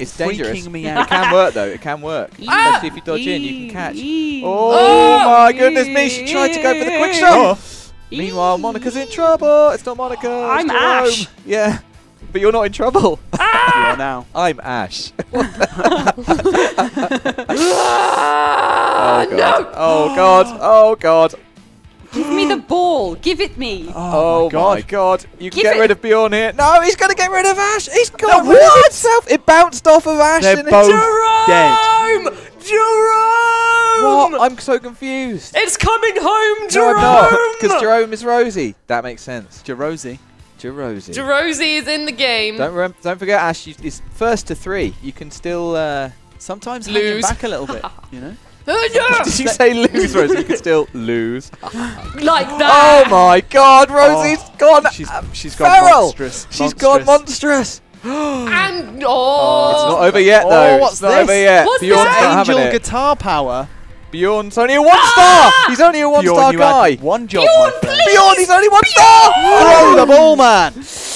Speaker 5: It's
Speaker 4: freaking
Speaker 5: dangerous.
Speaker 4: me
Speaker 5: It can work though. It can work,
Speaker 2: Ah!
Speaker 5: especially if you dodge in. You can catch.
Speaker 3: Eee.
Speaker 5: Oh, my goodness me! She tried to go for the quick shot. Meanwhile, Monica's in trouble. It's not Monica. it's
Speaker 3: I'm
Speaker 5: Jerome.
Speaker 3: Ash.
Speaker 5: Yeah, but you're not in trouble.
Speaker 4: you are now.
Speaker 5: I'm Ash.
Speaker 2: Ah,
Speaker 5: oh god. Oh god. Oh god.
Speaker 3: Give me the ball. Give it me.
Speaker 5: Oh,
Speaker 4: my God.
Speaker 5: my god. You can
Speaker 3: Give
Speaker 5: get
Speaker 3: it-
Speaker 5: rid of Bjorn here. No, he's going to get rid of Ash. He's got
Speaker 4: No,
Speaker 5: rid of himself. It bounced off of Ash.
Speaker 4: They're
Speaker 5: and it-
Speaker 4: both
Speaker 2: Jerome!
Speaker 4: dead.
Speaker 2: Jerome!
Speaker 5: What? I'm so confused.
Speaker 2: It's coming home, Jerome!
Speaker 5: I'm. Because Jerome is Rosie. That makes sense.
Speaker 4: Jerosie.
Speaker 5: Jerosie.
Speaker 2: Jerosie is in the game.
Speaker 5: Don't rem- don't forget, Ash. You, it's first to three. You can still. Uh,
Speaker 4: Sometimes hanging
Speaker 2: Lose.
Speaker 4: back a little bit, you know?
Speaker 2: Yeah.
Speaker 5: did you say lose, Rosie? You can still lose.
Speaker 2: like that.
Speaker 5: Oh my God, Rosie's gone.
Speaker 4: She's, she's gone
Speaker 5: feral.
Speaker 4: monstrous.
Speaker 5: She's gone monstrous.
Speaker 2: And oh,
Speaker 5: It's not over yet,
Speaker 4: Oh,
Speaker 5: though.
Speaker 4: what's
Speaker 5: it's not
Speaker 4: this?
Speaker 5: over yet.
Speaker 2: What's
Speaker 5: Bjorn's
Speaker 2: this?
Speaker 5: not having
Speaker 4: Angel guitar power.
Speaker 5: Bjorn's only a one star. He's only a one
Speaker 4: Bjorn,
Speaker 5: star guy.
Speaker 4: had one job, my friend.
Speaker 5: Bjorn, he's only one star.
Speaker 4: Throw the ball, man.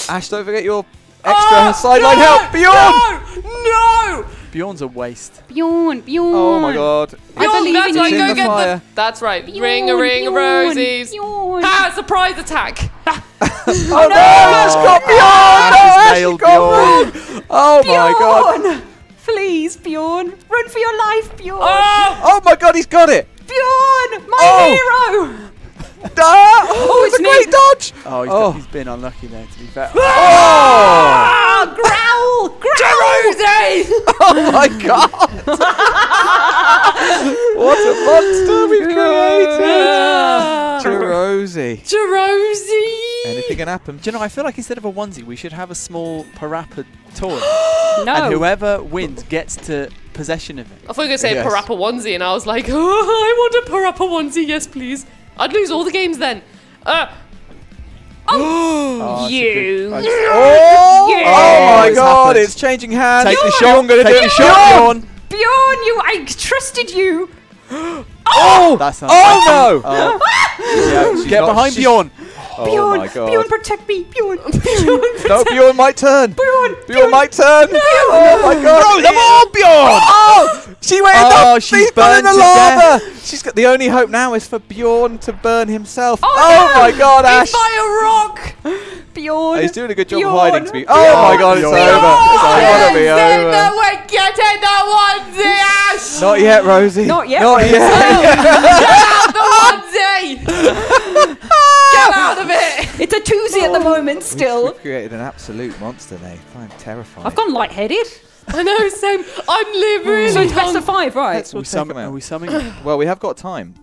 Speaker 5: Ash, don't forget your extra
Speaker 2: Oh,
Speaker 5: sideline
Speaker 2: no,
Speaker 5: help. Bjorn.
Speaker 2: No, no.
Speaker 4: Bjorn's a waste.
Speaker 3: Bjorn, Bjorn.
Speaker 5: Oh my God.
Speaker 3: I believe
Speaker 2: that's
Speaker 3: in
Speaker 2: right.
Speaker 3: you.
Speaker 2: Go
Speaker 5: in the
Speaker 2: get
Speaker 5: fire.
Speaker 2: the. That's right.
Speaker 3: Bjorn,
Speaker 2: ring a ring of roses.
Speaker 3: Bjorn.
Speaker 2: Ah, surprise attack.
Speaker 5: Oh no, Ash got Bjorn. No,
Speaker 4: Ash has
Speaker 5: Ash, got Bjorn. Oh my God.
Speaker 3: Bjorn! Please, Bjorn. Run for your life, Bjorn.
Speaker 2: Oh,
Speaker 5: Oh my God, he's got it.
Speaker 3: Bjorn, my
Speaker 5: Oh.
Speaker 3: hero.
Speaker 5: Ah, oh,
Speaker 3: it's
Speaker 5: it's a great dodge.
Speaker 4: Oh, he's,
Speaker 5: Oh.
Speaker 4: he's been unlucky there, to be fair.
Speaker 5: Oh.
Speaker 3: Ah, growl, growl.
Speaker 2: Rosie.
Speaker 5: Oh my god! what a monster we've created! Rosie.
Speaker 2: Jerosie.
Speaker 5: Anything can happen.
Speaker 4: Do you know, I feel like instead of a onesie, we should have a small parappa toy.
Speaker 3: No.
Speaker 4: And whoever wins gets to possession of it.
Speaker 2: I thought you were going to say
Speaker 5: Yes.
Speaker 2: a Parappa onesie, and I was like, oh, I want a Parappa onesie, yes, please. I'd lose all the games then. Uh,
Speaker 4: Oh,
Speaker 2: you.
Speaker 5: Oh, oh my
Speaker 4: It's
Speaker 5: god,
Speaker 4: happened.
Speaker 5: it's changing hands.
Speaker 4: Take the
Speaker 5: Bjorn
Speaker 4: shot.
Speaker 5: gonna
Speaker 4: Take
Speaker 5: do
Speaker 4: the
Speaker 5: it.
Speaker 4: shot,
Speaker 5: Bjorn!
Speaker 4: Bjorn.
Speaker 3: Bjorn, you, I trusted you.
Speaker 5: Oh!
Speaker 4: That's.
Speaker 5: Oh no!
Speaker 4: Oh, yeah, get
Speaker 5: not-
Speaker 4: behind
Speaker 5: she's-
Speaker 4: Bjorn.
Speaker 5: Oh
Speaker 3: Bjorn,
Speaker 5: my god.
Speaker 3: Bjorn, protect me. Bjorn, Bjorn.
Speaker 5: no, Bjorn might turn.
Speaker 3: Bjorn,
Speaker 5: Bjorn might turn. Oh my god.
Speaker 4: Throw the ball, Bjorn.
Speaker 5: Oh! She went in
Speaker 4: Oh,
Speaker 5: the,
Speaker 4: she's
Speaker 5: she's in the
Speaker 4: to
Speaker 5: lava. She's got the only hope now is for Bjorn to burn himself.
Speaker 2: Oh,
Speaker 5: Oh,
Speaker 2: no!
Speaker 5: my god, Ash.
Speaker 2: He's by a rock.
Speaker 3: Bjorn.
Speaker 5: Oh, he's doing a good job
Speaker 3: Bjorn.
Speaker 5: of hiding to me. Oh my god, it's
Speaker 4: Bjorn.
Speaker 5: over. It's gotta be
Speaker 2: Yes, in
Speaker 5: over.
Speaker 2: the wicket, in the onesie, eh, Ash.
Speaker 5: Not yet, Rosie.
Speaker 3: Not yet,
Speaker 5: Not yet.
Speaker 2: Get out the onesie. Get out of it.
Speaker 3: It's a twosie at the oh. moment still.
Speaker 5: We've created an absolute monster, Nate. I'm terrified.
Speaker 3: I've gone lightheaded.
Speaker 2: I know, same. I'm living.
Speaker 3: So it's best of five, right?
Speaker 5: Let's
Speaker 4: Are we sum- are we summing up?
Speaker 5: Well, we have got time.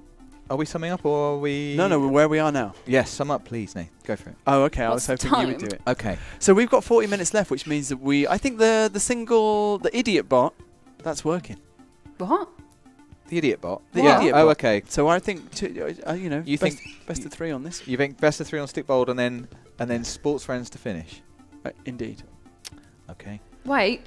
Speaker 5: Are we summing up or are we?
Speaker 4: No, no, we're where we are now.
Speaker 5: Yes, sum up, please, Nate. Go for it.
Speaker 4: Oh, okay. I was
Speaker 3: What's the
Speaker 4: hoping you would
Speaker 3: time?
Speaker 4: do it.
Speaker 5: Okay.
Speaker 4: So we've got 40 minutes left, which means that we. I think the the single the idiot bot, that's working.
Speaker 3: What?
Speaker 5: The idiot bot.
Speaker 4: The
Speaker 5: yeah.
Speaker 4: idiot
Speaker 5: Oh,
Speaker 4: bot.
Speaker 5: okay.
Speaker 4: So I think two, uh, you know
Speaker 5: You
Speaker 4: best,
Speaker 5: think-
Speaker 4: best of three on this.
Speaker 5: You think best of three on Stikbold and then and then Sportsfriends to finish.
Speaker 4: Uh, indeed.
Speaker 5: Okay.
Speaker 3: Wait.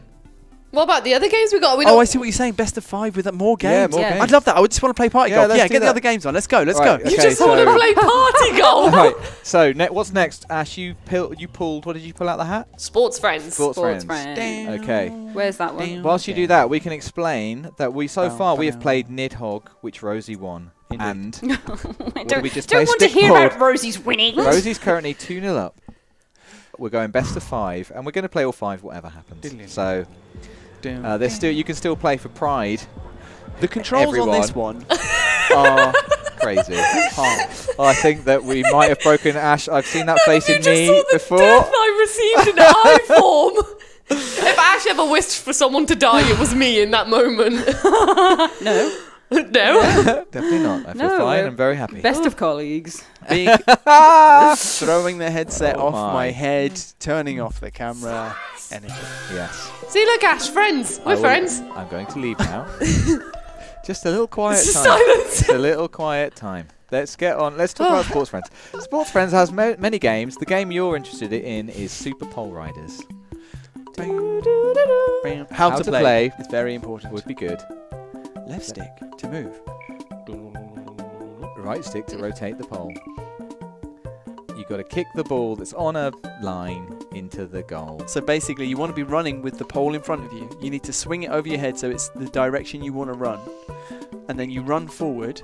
Speaker 2: What about the other games we got? We
Speaker 4: Oh, I see what you're saying. Best of five with more
Speaker 5: Yeah,
Speaker 4: games.
Speaker 5: more
Speaker 3: Yeah.
Speaker 5: games.
Speaker 4: I'd love that. I would just want to play party
Speaker 5: Yeah,
Speaker 4: golf. Yeah,
Speaker 5: do
Speaker 4: get the other games on. Let's go. Let's
Speaker 5: Right,
Speaker 4: go.
Speaker 2: You
Speaker 5: Okay,
Speaker 2: just want to play party golf.
Speaker 5: right. So ne- what's next? Ash, you pill- you pulled. What did you pull out the hat?
Speaker 2: Sportsfriends.
Speaker 5: Sports, Sportsfriends.
Speaker 3: friend.
Speaker 5: Okay.
Speaker 3: Where's that one?
Speaker 4: Damn.
Speaker 5: Whilst you do that, we can explain that we so
Speaker 4: Bow,
Speaker 5: far we have
Speaker 4: bow.
Speaker 5: played Nidhogg, which Rosie won,
Speaker 4: Indeed.
Speaker 5: and
Speaker 3: I
Speaker 5: did
Speaker 3: don't,
Speaker 5: we just
Speaker 3: don't want to hear
Speaker 5: stickball?
Speaker 3: about Rosie's winning.
Speaker 5: Rosie's currently two 0 up. We're going best of five, and we're going to play all five, whatever happens. So
Speaker 4: Damn.
Speaker 5: uh, there's still you can still play for Pride.
Speaker 4: the controls on this
Speaker 5: everyone.
Speaker 4: one are
Speaker 5: Crazy.
Speaker 4: hard.
Speaker 5: I think that we might have broken Ash. I've seen that face in
Speaker 2: just
Speaker 5: me
Speaker 2: saw the
Speaker 5: before.
Speaker 2: death I received in eye form. if Ash ever wished for someone to die, it was me in that moment.
Speaker 3: No.
Speaker 2: no.
Speaker 5: Definitely not. I feel
Speaker 3: No,
Speaker 5: fine.
Speaker 3: we're
Speaker 5: I'm very happy.
Speaker 3: Best of colleagues.
Speaker 4: Big throwing the headset
Speaker 5: Oh
Speaker 4: off
Speaker 5: my.
Speaker 4: my head, turning off the camera. Anything.
Speaker 5: Yes.
Speaker 2: See, look, Ash, friends.
Speaker 5: I
Speaker 2: We're
Speaker 5: will-
Speaker 2: friends.
Speaker 5: I'm going to leave now. Just a little quiet
Speaker 2: It's
Speaker 5: time.
Speaker 2: silence.
Speaker 5: Just a little quiet time. Let's get on. Let's talk about oh. Sportsfriends. Sports Friends has ma- many games. The game you're interested in is Super Pole Riders.
Speaker 4: How,
Speaker 5: How
Speaker 4: to,
Speaker 5: to
Speaker 4: play.
Speaker 5: play
Speaker 4: It's very important.
Speaker 5: Would be good.
Speaker 4: Left stick to move.
Speaker 5: Right stick to rotate the pole. You've got to kick the ball that's on a line into the goal.
Speaker 4: So basically, you want to be running with the pole in front of you. You need to swing it over your head so it's the direction you want to run. And then you run forward,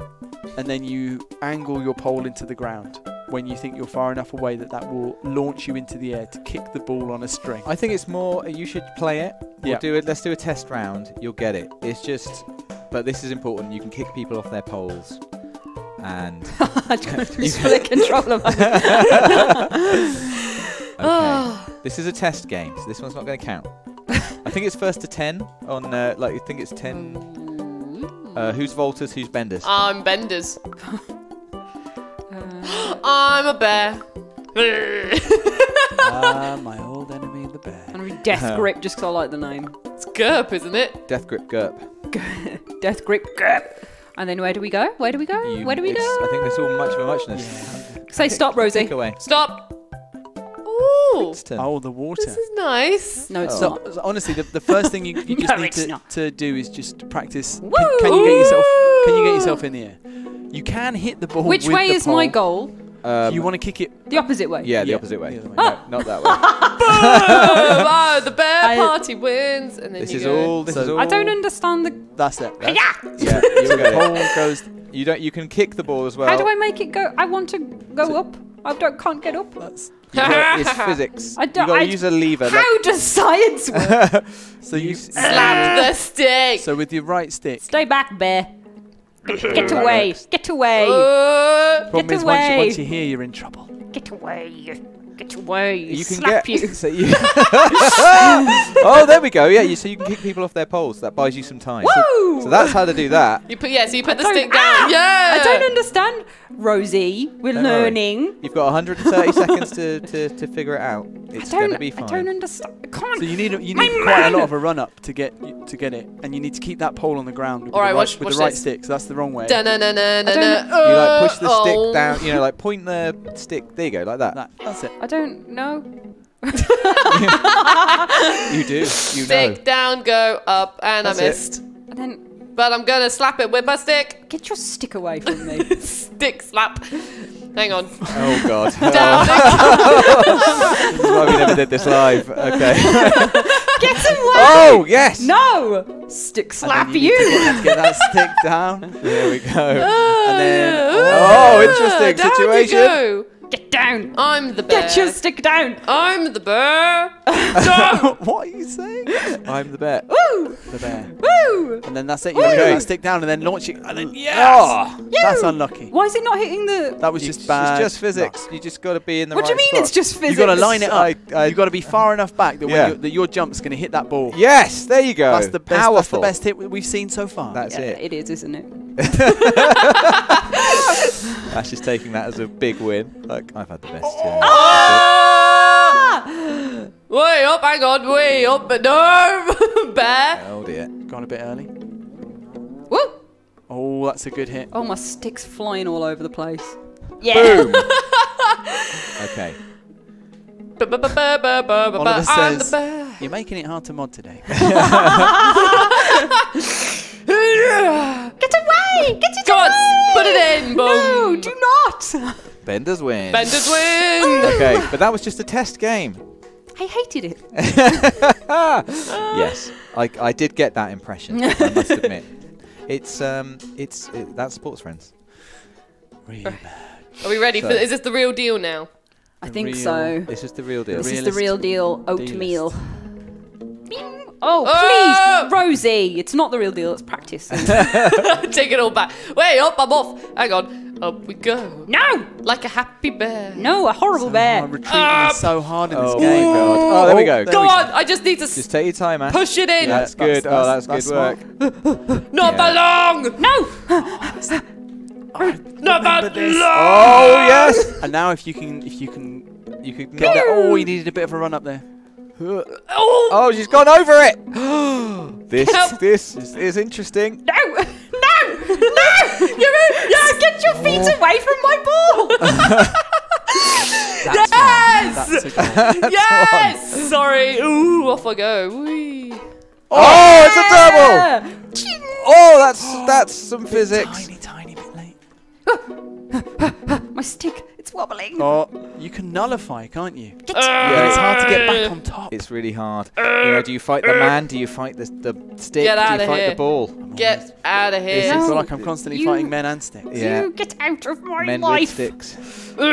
Speaker 4: and then you angle your pole into the ground when you think you're far enough away that that will launch you into the air to kick the ball on a string.
Speaker 5: I think it's more. You should play it. We'll
Speaker 4: Yeah.
Speaker 5: do it. Let's do a test round. You'll get it. It's just. But this is important. You can kick people off their poles. And
Speaker 3: I just split control of
Speaker 5: okay. this is a test game, so this one's not going to count. I think it's first to ten on. Uh, like I think it's ten. Uh, who's Volters? Who's Benders?
Speaker 2: I'm Benders.
Speaker 3: Uh,
Speaker 2: I'm a bear.
Speaker 4: ah, my old enemy, the bear.
Speaker 3: I'm gonna be Death Grip just 'cause I like the name.
Speaker 2: it's GURP, isn't it?
Speaker 5: Death Grip Gurp.
Speaker 3: Death Grip. Grip. And then where do we go? Where do we go?
Speaker 5: You-
Speaker 3: Where do we go?
Speaker 5: I think that's all much of a muchness.
Speaker 3: Say stop, Rosie.
Speaker 5: Take away.
Speaker 2: Stop. Ooh,
Speaker 4: Oh, the water.
Speaker 2: this is nice.
Speaker 3: No, it's
Speaker 5: Oh.
Speaker 3: not.
Speaker 4: So, so honestly, the, the first thing you, you just
Speaker 3: No,
Speaker 4: need to, to do is just practice. Can, can you get yourself? Can you get yourself in the air? You can hit the ball.
Speaker 3: Which
Speaker 4: with
Speaker 3: way
Speaker 4: the
Speaker 3: is my goal?
Speaker 5: Um,
Speaker 4: you want to kick it?
Speaker 3: The opposite way.
Speaker 5: yeah, the
Speaker 4: Yeah,
Speaker 5: opposite way.
Speaker 4: the other way.
Speaker 5: No, not that way.
Speaker 2: oh, the bear
Speaker 3: I-
Speaker 2: party wins, and then
Speaker 5: this
Speaker 2: you
Speaker 5: is
Speaker 2: go.
Speaker 5: all. This
Speaker 4: So-
Speaker 5: is all.
Speaker 3: I don't understand the.
Speaker 4: That's it. That's,
Speaker 5: Yeah,
Speaker 4: so
Speaker 5: you'll
Speaker 4: the
Speaker 5: get it.
Speaker 4: pole goes.
Speaker 5: You don't. You can kick the ball as well.
Speaker 3: How do I make it go? I want to go up. I don't, can't get up.
Speaker 4: That's
Speaker 5: You got- it's physics.
Speaker 3: I don't- You
Speaker 5: got to use a lever. like-
Speaker 3: How does science work?
Speaker 4: so you.
Speaker 2: Slap the stick.
Speaker 4: So with your right stick.
Speaker 3: Stay back, bear. Get away. Get away.
Speaker 2: Uh,
Speaker 4: Problem
Speaker 3: Get
Speaker 4: is, once
Speaker 3: away.
Speaker 4: once you're here, you're in trouble.
Speaker 3: Get away. Get away.
Speaker 5: you can
Speaker 3: Slap
Speaker 5: get.
Speaker 3: you.
Speaker 5: So you oh, there we go. Yeah, you, so you can kick people off their poles. That buys you some time. So, so that's how to do that.
Speaker 2: you put yeah, so you put
Speaker 3: I
Speaker 2: the
Speaker 3: don't-
Speaker 2: stick down.
Speaker 3: Ah!
Speaker 2: yeah.
Speaker 3: I don't understand. Rosie, we're
Speaker 5: Don't worry.
Speaker 3: learning.
Speaker 5: You've got 130 seconds to, to, to figure it out. It's
Speaker 3: I
Speaker 5: going
Speaker 3: don't.
Speaker 5: to be fine.
Speaker 3: I don't understand. I can't.
Speaker 4: So you need a- you
Speaker 3: My
Speaker 4: need quite a lot of a run up to get to get it, and you need to keep that pole on the ground with,
Speaker 2: All
Speaker 4: the,
Speaker 2: right,
Speaker 4: right,
Speaker 2: watch-
Speaker 4: with
Speaker 2: watch
Speaker 4: the right stick. So that's the wrong way.
Speaker 2: Da-na-na-na-na-na.
Speaker 5: you like push the
Speaker 2: Oh.
Speaker 5: stick down. You know, like point the stick. There you go, like that.
Speaker 4: That, that's it.
Speaker 3: I don't know.
Speaker 5: You do. You know.
Speaker 2: Stick down, go up, and
Speaker 5: That's
Speaker 2: I
Speaker 5: it.
Speaker 2: missed.
Speaker 3: And then
Speaker 2: But I'm gonna slap it with my stick.
Speaker 3: get your stick away from me.
Speaker 2: Stick slap. Hang on.
Speaker 5: Oh God.
Speaker 2: Down.
Speaker 5: this is why we never did this live. Okay.
Speaker 3: get away.
Speaker 5: oh yes.
Speaker 3: No. Stick slap
Speaker 4: then you.
Speaker 3: you.
Speaker 4: Need to get, get that stick down.
Speaker 5: There we go.
Speaker 4: And then- ah,
Speaker 5: Oh, interesting
Speaker 2: down
Speaker 5: situation.
Speaker 2: You go.
Speaker 3: Get down.
Speaker 2: I'm the bear.
Speaker 3: Get your stick down.
Speaker 2: I'm the bear.
Speaker 4: what are you saying?
Speaker 5: I'm the bear.
Speaker 3: Woo.
Speaker 4: The bear.
Speaker 3: Woo.
Speaker 4: And then that's it. You want to
Speaker 5: Okay.
Speaker 4: that stick down and then launch it. And then yes.
Speaker 5: Oh,
Speaker 4: That's unlucky.
Speaker 3: Why is it not hitting the?
Speaker 4: That was
Speaker 5: it's
Speaker 4: just bad.
Speaker 5: It's just physics. You just got to be in the right.
Speaker 3: What do you mean? It's
Speaker 5: spot.
Speaker 3: just
Speaker 4: You got to line it up.
Speaker 5: I- I-
Speaker 4: you got to be far enough back that,
Speaker 5: Yeah.
Speaker 4: you that your jump's going to hit that ball.
Speaker 5: Yes, there you go.
Speaker 4: That's the best.
Speaker 5: Powerful.
Speaker 4: That's the best hit we- we've seen so far.
Speaker 5: That's
Speaker 3: Yeah,
Speaker 5: it.
Speaker 3: it is, isn't it?
Speaker 5: Ash is taking that as a big win. Like I've had the best. Yeah.
Speaker 2: Ah! Way up, hang on, way up, but no, bear.
Speaker 5: Oh dear.
Speaker 4: Gone a bit early.
Speaker 3: Woo.
Speaker 4: Oh, that's a good hit.
Speaker 3: Oh, my stick's flying all over the place. Yeah!
Speaker 5: Boom. okay.
Speaker 4: Oliver says- You're making it hard to mod today.
Speaker 3: Get away! Get it
Speaker 2: Go on, put it in.
Speaker 3: No, do not.
Speaker 5: Benders win.
Speaker 2: Benders win.
Speaker 5: Okay, but that was just a test game.
Speaker 3: I hated it.
Speaker 5: yes, I, I did get that impression. I must admit, it's um it's it, that's Sportsfriends.
Speaker 4: Really bad.
Speaker 2: Are we ready for?
Speaker 5: So-
Speaker 2: Is this the real deal now?
Speaker 3: I think
Speaker 4: real-
Speaker 3: so.
Speaker 5: This is the real deal.
Speaker 3: This is the real deal oatmeal. Bing. Oh,
Speaker 5: Ah!
Speaker 3: please, Rosie. It's not the real deal. It's practice.
Speaker 2: Take it all back. Wait up, I'm off. Hang on. Up we go.
Speaker 3: no,
Speaker 2: Like a happy bear.
Speaker 3: no, a horrible
Speaker 4: Oh,
Speaker 3: bear.
Speaker 4: retreating
Speaker 2: Up.
Speaker 4: is so hard in this
Speaker 5: Oh
Speaker 4: game.
Speaker 5: god! Oh, there we go.
Speaker 2: Go on. I just need to
Speaker 5: Just take your time, man.
Speaker 2: push it in.
Speaker 5: That's
Speaker 4: That's-
Speaker 5: good. oh, that's,
Speaker 4: that's-
Speaker 5: good
Speaker 4: that's
Speaker 5: work.
Speaker 2: Not
Speaker 5: Yeah.
Speaker 2: for long.
Speaker 3: No,
Speaker 2: Not for
Speaker 4: this.
Speaker 2: long.
Speaker 5: Oh yes.
Speaker 4: And now if you can, if you can
Speaker 5: You could
Speaker 4: get that. Oh, you needed a bit of a run up there.
Speaker 2: Oh.
Speaker 5: Oh, she's gone over it. this
Speaker 2: Help.
Speaker 5: this is, is interesting.
Speaker 3: no, no, no! You're. Yeah, get your feet away from my ball.
Speaker 4: That's
Speaker 2: Yes!
Speaker 4: One. That's a goal.
Speaker 2: yes. Sorry. Ooh, off I go. Whee.
Speaker 5: Oh, it's a double. Oh, that's that's some physics.
Speaker 4: Tiny, tiny bit late.
Speaker 3: My stick, it's wobbling.
Speaker 4: Oh, you can nullify, can't you?
Speaker 2: Uh,
Speaker 4: But it's hard to get back on top.
Speaker 5: It's really hard. you know, do you fight the man? Do you fight the the stick?
Speaker 2: Get
Speaker 5: do
Speaker 2: outta
Speaker 5: you fight
Speaker 2: here.
Speaker 5: the ball?
Speaker 2: Get out of
Speaker 4: This
Speaker 2: here.
Speaker 4: is
Speaker 3: No.
Speaker 4: like I'm constantly
Speaker 3: You-
Speaker 4: fighting men and sticks.
Speaker 5: Yeah.
Speaker 3: You get out of my
Speaker 5: Men with
Speaker 3: life.
Speaker 5: sticks.
Speaker 3: No,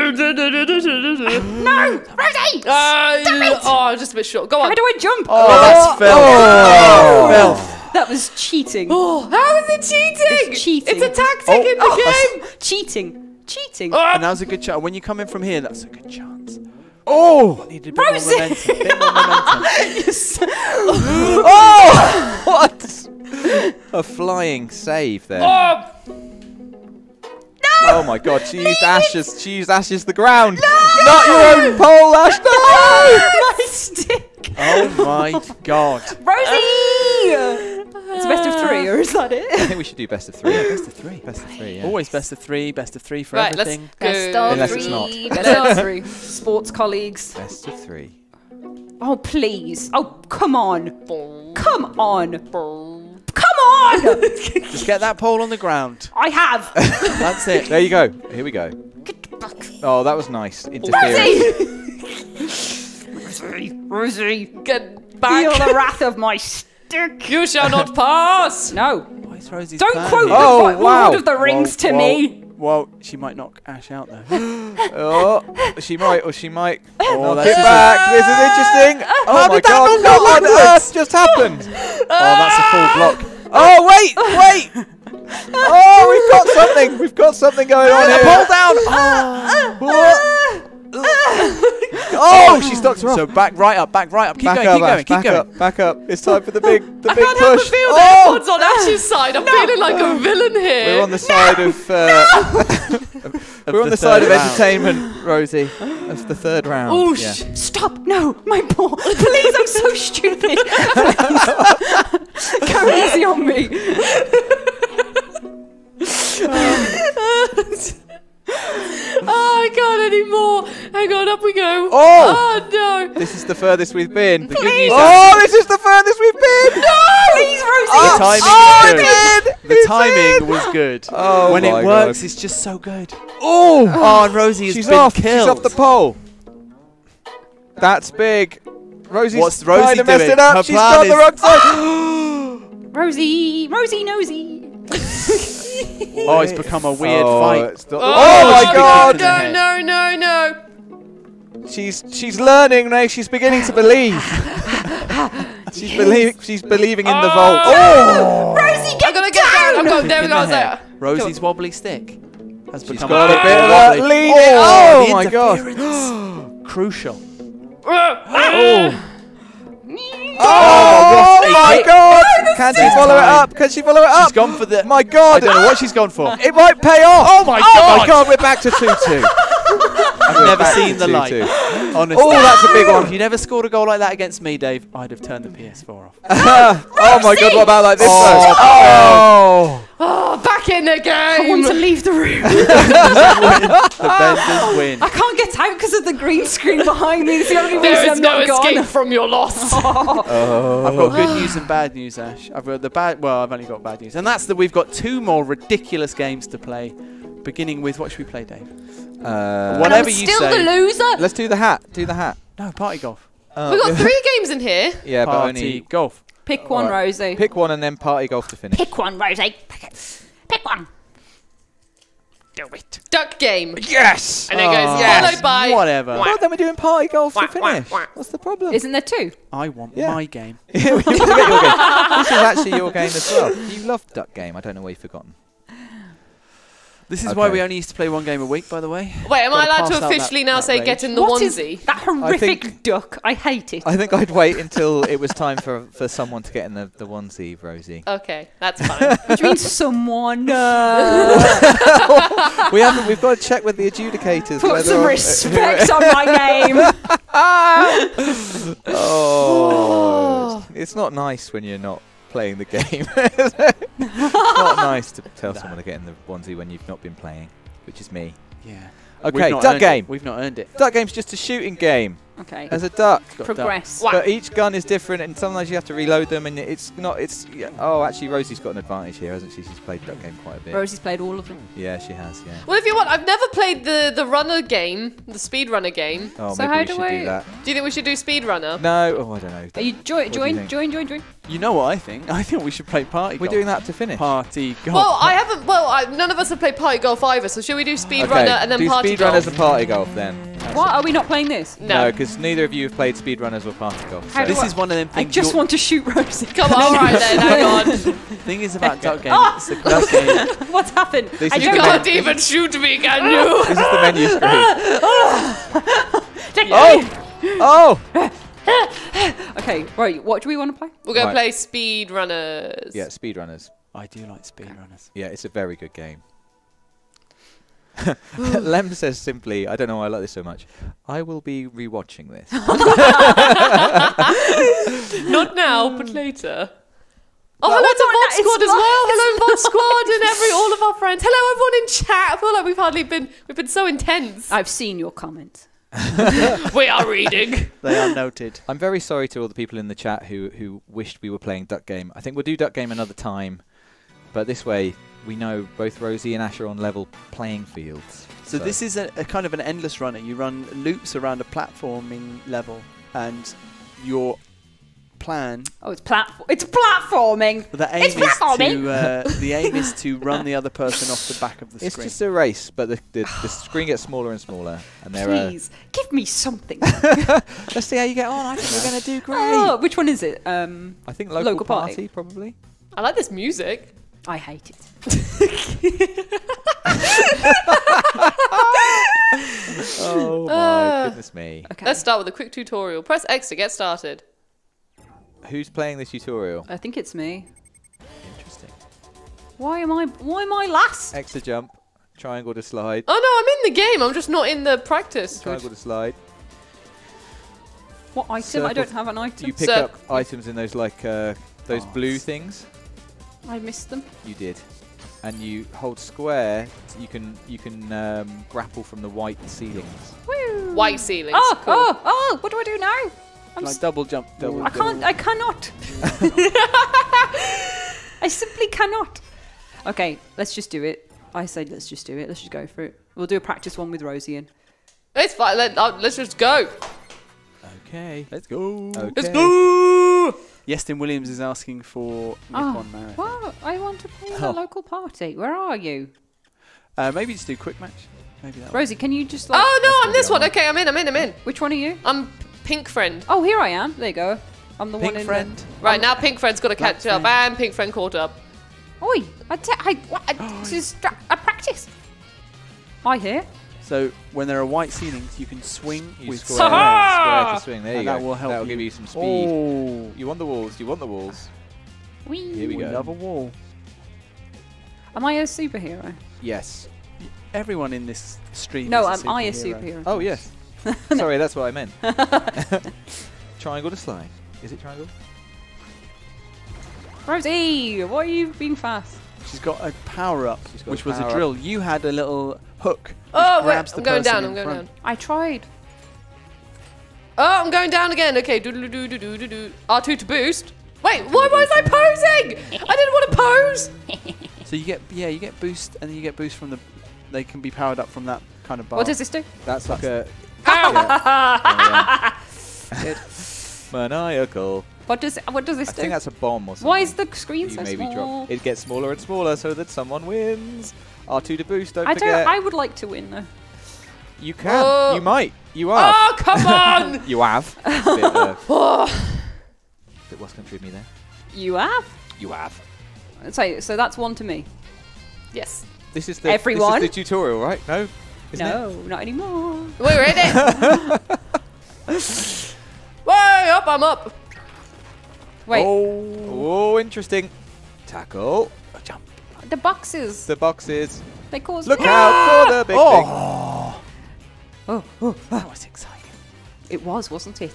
Speaker 3: Rosie.
Speaker 2: Uh, oh, I'm just a bit short. Go on.
Speaker 3: How do I jump?
Speaker 4: Oh, that's filth.
Speaker 5: Oh.
Speaker 4: Filth.
Speaker 3: That was cheating.
Speaker 2: Oh, how is it cheating?
Speaker 3: It's cheating.
Speaker 2: It's a tactic
Speaker 4: Oh,
Speaker 2: in the game.
Speaker 3: Cheating. Cheating.
Speaker 2: Oh,
Speaker 4: And now's a good chance. When you come in from here, that's a good chance.
Speaker 5: Oh!
Speaker 4: Needed a bit
Speaker 3: Rosie!
Speaker 4: more momentum. bit more momentum.
Speaker 5: Oh! what? A flying save there.
Speaker 2: oh,
Speaker 5: Oh my god, she used ashes. She used ashes the ground. Not your own pole, Ash. No!
Speaker 3: my stick.
Speaker 4: Oh my god.
Speaker 3: Rosie! It's best of three, or is that it?
Speaker 5: I think we should do best of three.
Speaker 4: Best of three.
Speaker 5: Best of three, yeah.
Speaker 4: Always best of three, best of three for
Speaker 2: right. Let's
Speaker 4: everything.
Speaker 2: go.
Speaker 3: Best of
Speaker 5: Unless
Speaker 3: three.
Speaker 5: it's not.
Speaker 3: Best of three. Sports colleagues.
Speaker 5: Best of three.
Speaker 3: Oh, please. Oh, come on.
Speaker 2: Boom,
Speaker 3: Come on.
Speaker 2: boom.
Speaker 3: Come on!
Speaker 4: Just get that pole on the ground.
Speaker 3: I have.
Speaker 4: That's it.
Speaker 5: There you go. Here we go.
Speaker 3: Get back.
Speaker 5: Oh, that was nice. Interference.
Speaker 3: Rosie! Rosie! Rosie!
Speaker 2: Get
Speaker 3: Feel the wrath of my stick.
Speaker 2: You shall not pass.
Speaker 3: No.
Speaker 4: Why is Rosie's
Speaker 3: Don't
Speaker 4: plan
Speaker 3: quote
Speaker 4: here?
Speaker 5: Oh,
Speaker 3: the
Speaker 5: wow.
Speaker 3: Lord of the Rings to
Speaker 4: Whoa,
Speaker 3: me.
Speaker 4: Well, she might knock Ash out though.
Speaker 5: Oh, she might, or she might.
Speaker 4: Oh, that's
Speaker 5: it
Speaker 4: a-
Speaker 5: back. This is interesting. Uh, oh
Speaker 4: How
Speaker 5: my
Speaker 4: did that
Speaker 5: god! What on earth just happened?
Speaker 4: Oh, that's a full block.
Speaker 5: Oh wait, wait! Oh, we've got something. We've got something going on here.
Speaker 4: Pull down.
Speaker 5: Uh, uh, what? Oh, she stopped her.
Speaker 4: So back right up, back right up. Keep
Speaker 5: back
Speaker 4: going,
Speaker 5: up,
Speaker 4: keep going,
Speaker 5: Ash,
Speaker 4: keep
Speaker 5: back
Speaker 4: going.
Speaker 5: up, back up. It's time for the big, the
Speaker 2: I
Speaker 5: big
Speaker 2: can't help
Speaker 5: push.
Speaker 2: but feel
Speaker 5: oh,
Speaker 2: that everyone's on Ash's side. I'm feeling like a villain here.
Speaker 5: we're on the side of. Uh, we're on
Speaker 4: the
Speaker 5: the side of
Speaker 4: round.
Speaker 5: entertainment, Rosie. That's the third round.
Speaker 2: Oh,
Speaker 5: yeah.
Speaker 2: sh-
Speaker 3: Stop! No, my ball. Please, I'm so stupid. Go easy on me.
Speaker 2: Oh, I can't anymore. Hang on, up we go.
Speaker 5: Oh!
Speaker 2: Oh, no.
Speaker 5: This is the furthest we've been.
Speaker 2: Please.
Speaker 5: Oh, this is the furthest we've been.
Speaker 3: no, Please, Rosie.
Speaker 4: The oh, timing
Speaker 5: oh,
Speaker 4: is good.
Speaker 5: did.
Speaker 4: The
Speaker 5: It
Speaker 4: timing was good.
Speaker 5: Oh
Speaker 4: when
Speaker 5: my
Speaker 4: it works,
Speaker 5: God.
Speaker 4: it's just so good.
Speaker 5: Oh, ah,
Speaker 4: Oh, and Rosie has
Speaker 5: she's
Speaker 4: been
Speaker 5: off.
Speaker 4: killed.
Speaker 5: She's off the pole. That's big. Rosie's
Speaker 4: What's Rosie
Speaker 5: kind of messed
Speaker 4: doing?
Speaker 5: it up.
Speaker 4: Her
Speaker 5: She's
Speaker 4: plan
Speaker 5: got the wrong side.
Speaker 3: Rosie, Rosie nosy.
Speaker 4: Oh, it's become a weird
Speaker 5: oh,
Speaker 4: fight.
Speaker 5: it's not-
Speaker 2: Oh,
Speaker 5: oh my God!
Speaker 2: No, no, no, no.
Speaker 5: She's she's learning now. She's beginning to believe. she's believing. She's believing in the oh, vault.
Speaker 2: Oh.
Speaker 3: Rosie,
Speaker 2: I'm
Speaker 3: get
Speaker 2: gonna get down. I'm going. There we go.
Speaker 4: the
Speaker 2: I was
Speaker 4: hair.
Speaker 2: there.
Speaker 4: Rosie's wobbly stick has
Speaker 5: She's
Speaker 4: become
Speaker 5: got a
Speaker 4: bit
Speaker 5: bit of
Speaker 4: more
Speaker 5: that
Speaker 4: wobbly.
Speaker 5: lead.
Speaker 4: Oh,
Speaker 5: Oh,
Speaker 4: the
Speaker 5: my god!
Speaker 4: Crucial.
Speaker 5: Oh.
Speaker 4: Ah!
Speaker 5: Oh,
Speaker 4: Oh,
Speaker 5: my
Speaker 4: kick.
Speaker 5: god! Can she
Speaker 4: This
Speaker 5: follow it up? Can she follow it up?
Speaker 4: She's gone for the.
Speaker 5: My god!
Speaker 4: I don't know what she's gone for.
Speaker 5: It might pay off.
Speaker 4: Oh my
Speaker 5: Oh my
Speaker 4: God.
Speaker 5: god! We're back to two two.
Speaker 4: I've never seen the light. Honestly.
Speaker 5: Oh, that's a big one.
Speaker 4: If you never scored a goal like that against me, Dave, I'd have turned the PS4 off.
Speaker 5: oh my god! What about like this?
Speaker 4: Oh,
Speaker 5: though? oh.
Speaker 2: Oh, back in the game.
Speaker 3: I want to leave the room.
Speaker 4: the Benders win.
Speaker 3: I can't get out because of the green screen behind me. It's the only
Speaker 2: There
Speaker 3: reason
Speaker 2: is
Speaker 3: I'm
Speaker 2: no
Speaker 3: not
Speaker 2: escape
Speaker 3: gone.
Speaker 2: from your loss.
Speaker 5: Oh.
Speaker 4: I've got good news and bad news, Ash. I've got the bad. Well, I've only got bad news, and that's that we've got two more ridiculous games to play. Beginning with what should we play, Dave?
Speaker 5: Uh,
Speaker 4: Whatever
Speaker 3: I'm
Speaker 4: you
Speaker 3: still
Speaker 4: say.
Speaker 3: the loser.
Speaker 5: Let's do the hat. Do the hat.
Speaker 4: No, party golf.
Speaker 5: Oh,
Speaker 2: We've got three games in here.
Speaker 5: Yeah, but
Speaker 4: party
Speaker 5: only
Speaker 4: golf.
Speaker 3: Pick one,
Speaker 5: Alright.
Speaker 3: Rosie.
Speaker 5: pick one and then party golf to finish.
Speaker 3: Pick one, Rosie. Pick it. Pick one.
Speaker 1: Do it.
Speaker 2: Duck game.
Speaker 5: Yes.
Speaker 2: And it goes
Speaker 4: Oh,
Speaker 2: followed by.
Speaker 4: whatever.
Speaker 5: Well, then we're doing party golf to
Speaker 2: Whack, whack,
Speaker 5: finish.
Speaker 2: whack.
Speaker 5: What's the problem?
Speaker 3: Isn't there two?
Speaker 4: I want
Speaker 5: Yeah.
Speaker 4: my game.
Speaker 5: Yeah, we forget your game. This is actually your game as well. You love duck game. I don't know why you've forgotten.
Speaker 4: This is why we only used to play one game a week, by the way.
Speaker 2: Wait, am I
Speaker 4: Gotta
Speaker 2: allowed to
Speaker 4: out that-
Speaker 2: officially now
Speaker 4: that
Speaker 2: say
Speaker 4: rage.
Speaker 2: get in the
Speaker 3: What is
Speaker 2: onesie?
Speaker 3: that horrific
Speaker 5: think-
Speaker 3: duck? I hate it.
Speaker 5: I think I'd wait until it was time for, for someone to get in the, the onesie, Rosie.
Speaker 2: Okay, that's fine.
Speaker 3: Which means someone uh,
Speaker 5: we haven't. We've got to check with the adjudicators.
Speaker 3: put
Speaker 5: whether
Speaker 3: some
Speaker 5: or-
Speaker 3: respect on my game.
Speaker 5: Oh, it's, it's not nice when you're not playing the game. it's not nice to tell someone to get in the onesie when you've not been playing, which is me.
Speaker 4: Yeah.
Speaker 5: Okay, duck game.
Speaker 4: It. We've not earned it.
Speaker 5: Duck game's just a shooting game.
Speaker 3: Okay.
Speaker 5: As a duck.
Speaker 4: Got duck.
Speaker 3: Progress.
Speaker 5: But each gun is different, and sometimes you have to reload them, and it's not. It's oh, actually, Rosie's got an advantage here, hasn't she? She's played duck game quite a bit.
Speaker 3: Rosie's played all of them.
Speaker 5: Yeah, she has. Yeah.
Speaker 2: well, if you want, I've never played the the runner game, the speed runner game.
Speaker 5: Oh,
Speaker 3: So
Speaker 5: maybe
Speaker 3: how
Speaker 5: we
Speaker 3: do
Speaker 5: should
Speaker 3: I-
Speaker 5: do that.
Speaker 2: Do you think we should do speed runner?
Speaker 5: No. Oh, I don't know.
Speaker 3: Are you join,
Speaker 5: do you
Speaker 3: join, join, join, join?
Speaker 4: You know what I think? I think we should play party
Speaker 5: We're
Speaker 4: golf.
Speaker 5: doing that to finish.
Speaker 4: Party golf.
Speaker 2: Well, I haven't. Well, I, none of us have played party golf either. So should we do speed
Speaker 5: okay.
Speaker 2: runner and then
Speaker 5: do
Speaker 2: party
Speaker 5: speed
Speaker 2: golf?
Speaker 5: as a party golf then.
Speaker 3: What? Are we not playing this?
Speaker 2: No.
Speaker 5: Because neither of you have played speed runners or party golf.
Speaker 3: How
Speaker 5: so-
Speaker 4: this is one of them
Speaker 3: I
Speaker 4: things.
Speaker 3: just
Speaker 4: you're-
Speaker 3: want to shoot Rosie.
Speaker 2: Come on, all right then. Hang on.
Speaker 4: thing is about duck game.
Speaker 3: Oh!
Speaker 4: It's the class game.
Speaker 3: What's happened?
Speaker 5: This
Speaker 3: I
Speaker 2: You can't
Speaker 5: menu-
Speaker 2: even shoot me, can ah! you?
Speaker 5: This is the menu screen.
Speaker 3: Ah!
Speaker 5: Oh! Oh!
Speaker 3: Okay, right. What do we want to play?
Speaker 2: We're gonna
Speaker 5: Right.
Speaker 2: play speed runners.
Speaker 5: Yeah, speed runners.
Speaker 4: I do like speedrunners.
Speaker 5: Yeah, it's a very good game. Lem says simply, I don't know why I like this so much. I will be rewatching this.
Speaker 2: Not now, but hmm. later. Oh,
Speaker 3: Well,
Speaker 2: hello to
Speaker 3: no,
Speaker 2: VOD Squad as well. Hello, VOD Squad, and every all of our friends. Hello, everyone in chat. I feel like we've hardly been we've been so intense.
Speaker 3: I've seen your comments.
Speaker 2: we are reading.
Speaker 4: They are noted.
Speaker 5: I'm very sorry to all the people in the chat who, who wished we were playing Duck Game. I think we'll do Duck Game another time, but this way we know both Rosie and Ash are on level playing fields.
Speaker 4: So this is a, a kind of an endless runner. You run loops around a platforming level, and your plan,
Speaker 3: Oh, it's platform. It's platforming.
Speaker 4: the aim
Speaker 3: It's
Speaker 4: is
Speaker 3: platforming.
Speaker 4: to uh, the aim is to run the other person off the back of the
Speaker 5: It's
Speaker 4: screen.
Speaker 5: It's just a race, but the, the, the screen gets smaller and smaller, and there are.
Speaker 3: Please give me something.
Speaker 5: Let's see how you get on. I think you're going to do great.
Speaker 3: oh, which one is it? Um,
Speaker 5: I think local,
Speaker 3: Local party.
Speaker 5: party, probably.
Speaker 2: I like this music.
Speaker 3: I hate it.
Speaker 5: Oh my
Speaker 2: Uh,
Speaker 5: goodness me!
Speaker 3: Okay.
Speaker 2: Let's start with a quick tutorial. Press X to get started.
Speaker 5: Who's playing this tutorial?
Speaker 3: I think it's me.
Speaker 5: Interesting.
Speaker 3: Why am I? Why am I last?
Speaker 5: X to jump, triangle to slide,
Speaker 2: Oh no, I'm in the game. I'm just not in the practice.
Speaker 5: triangle to slide.
Speaker 3: What item? I
Speaker 5: Circle.
Speaker 3: don't have an item.
Speaker 5: You pick
Speaker 2: So-
Speaker 5: up items in those like uh, those blue things.
Speaker 3: I missed them.
Speaker 5: You did, and you hold square. so You can you can um, grapple from the white ceilings.
Speaker 3: Woo.
Speaker 2: White ceilings.
Speaker 3: Oh,
Speaker 2: cool.
Speaker 3: oh, oh! What do I do now? I'm
Speaker 4: like double jump, double.
Speaker 3: I can't. I cannot. I simply cannot. Okay, let's just do it. I say let's just do it. Let's just go for it. We'll do a practice one with Rosie in.
Speaker 2: It's fine. Let, uh, let's just go.
Speaker 5: Okay.
Speaker 4: Let's go.
Speaker 5: Okay.
Speaker 2: Let's go.
Speaker 4: Yestin Williams is asking for
Speaker 3: Oh,
Speaker 4: Nippon Marathon.
Speaker 3: Well, I want to play
Speaker 5: Oh.
Speaker 3: the local party. Where are you,
Speaker 4: Uh, maybe just do quick match. Maybe that.
Speaker 3: Rosie? Can you just like?
Speaker 2: Oh no, I'm this
Speaker 5: be
Speaker 2: one. Okay, I'm in. I'm in. I'm in.
Speaker 3: Which one are you?
Speaker 2: I'm Pink Friend.
Speaker 3: Oh, here I am. There you go. I'm the
Speaker 4: Pink
Speaker 3: one in
Speaker 4: friend.
Speaker 2: Right now, Pink Friend's got to
Speaker 4: Black
Speaker 2: catch up,
Speaker 4: friend.
Speaker 2: and Pink Friend caught up.
Speaker 3: Oi! I, te- I, what, I, this is practice. I hear.
Speaker 4: So when there are white ceilings, you can swing
Speaker 5: You
Speaker 4: with
Speaker 5: square, square to swing. There you
Speaker 4: And
Speaker 5: go.
Speaker 4: that will help
Speaker 5: That'll give you some speed.
Speaker 4: Oh,
Speaker 5: You want the walls? You want the walls?
Speaker 3: Whee.
Speaker 5: Here we
Speaker 4: we
Speaker 5: go.
Speaker 4: love a wall.
Speaker 3: Am I a superhero?
Speaker 5: Yes.
Speaker 4: Everyone in this stream.
Speaker 3: No,
Speaker 4: is
Speaker 3: am I a superhero?
Speaker 5: Oh yes. Sorry, that's what I meant. triangle to slide. Is it triangle?
Speaker 3: Rosie, why are you being fast?
Speaker 4: She's got a power up,
Speaker 5: got
Speaker 4: which
Speaker 5: a
Speaker 4: was a
Speaker 5: power-up.
Speaker 4: drill. You had a little hook. which
Speaker 2: Oh, wait,
Speaker 4: grabs the
Speaker 2: I'm going down. I'm going
Speaker 4: front.
Speaker 2: down.
Speaker 3: I tried.
Speaker 2: Oh, I'm going down again. Okay, do do do do do do do. R2 to boost. Wait, why was I posing? I didn't want to pose.
Speaker 4: So you get yeah, you get boost, and then you get boost from the. They can be powered up from that kind of bar.
Speaker 3: What does this do?
Speaker 5: That's like a
Speaker 2: Ow.
Speaker 5: maniacal.
Speaker 3: What does what does
Speaker 5: I
Speaker 3: this do?
Speaker 5: I think that's a bomb or something.
Speaker 3: Why is the screen
Speaker 5: you
Speaker 3: so
Speaker 5: maybe
Speaker 3: small?
Speaker 5: drop. It gets smaller and smaller so that someone wins. R2 to boost, don't
Speaker 3: I
Speaker 5: forget.
Speaker 3: don't. I would like to win though.
Speaker 5: you can.
Speaker 2: Oh.
Speaker 5: You might. You are.
Speaker 2: Oh, come on.
Speaker 5: You have. bit, uh,
Speaker 2: Oh.
Speaker 5: bit West Country of me there.
Speaker 3: You have.
Speaker 5: You have.
Speaker 3: So so that's one to me.
Speaker 2: yes.
Speaker 5: This is the
Speaker 3: Everyone?
Speaker 5: This is the tutorial, right? No. Isn't
Speaker 3: no,
Speaker 5: It?
Speaker 3: not anymore.
Speaker 2: We're in it. Way up, I'm up.
Speaker 3: Wait,
Speaker 5: Oh, oh, interesting. Tackle.
Speaker 4: Jump.
Speaker 3: the boxes.
Speaker 5: The boxes.
Speaker 3: They cause.
Speaker 5: Look out for the big thing.
Speaker 4: Oh,
Speaker 3: Oh, oh,
Speaker 4: that was exciting.
Speaker 3: it was, wasn't it?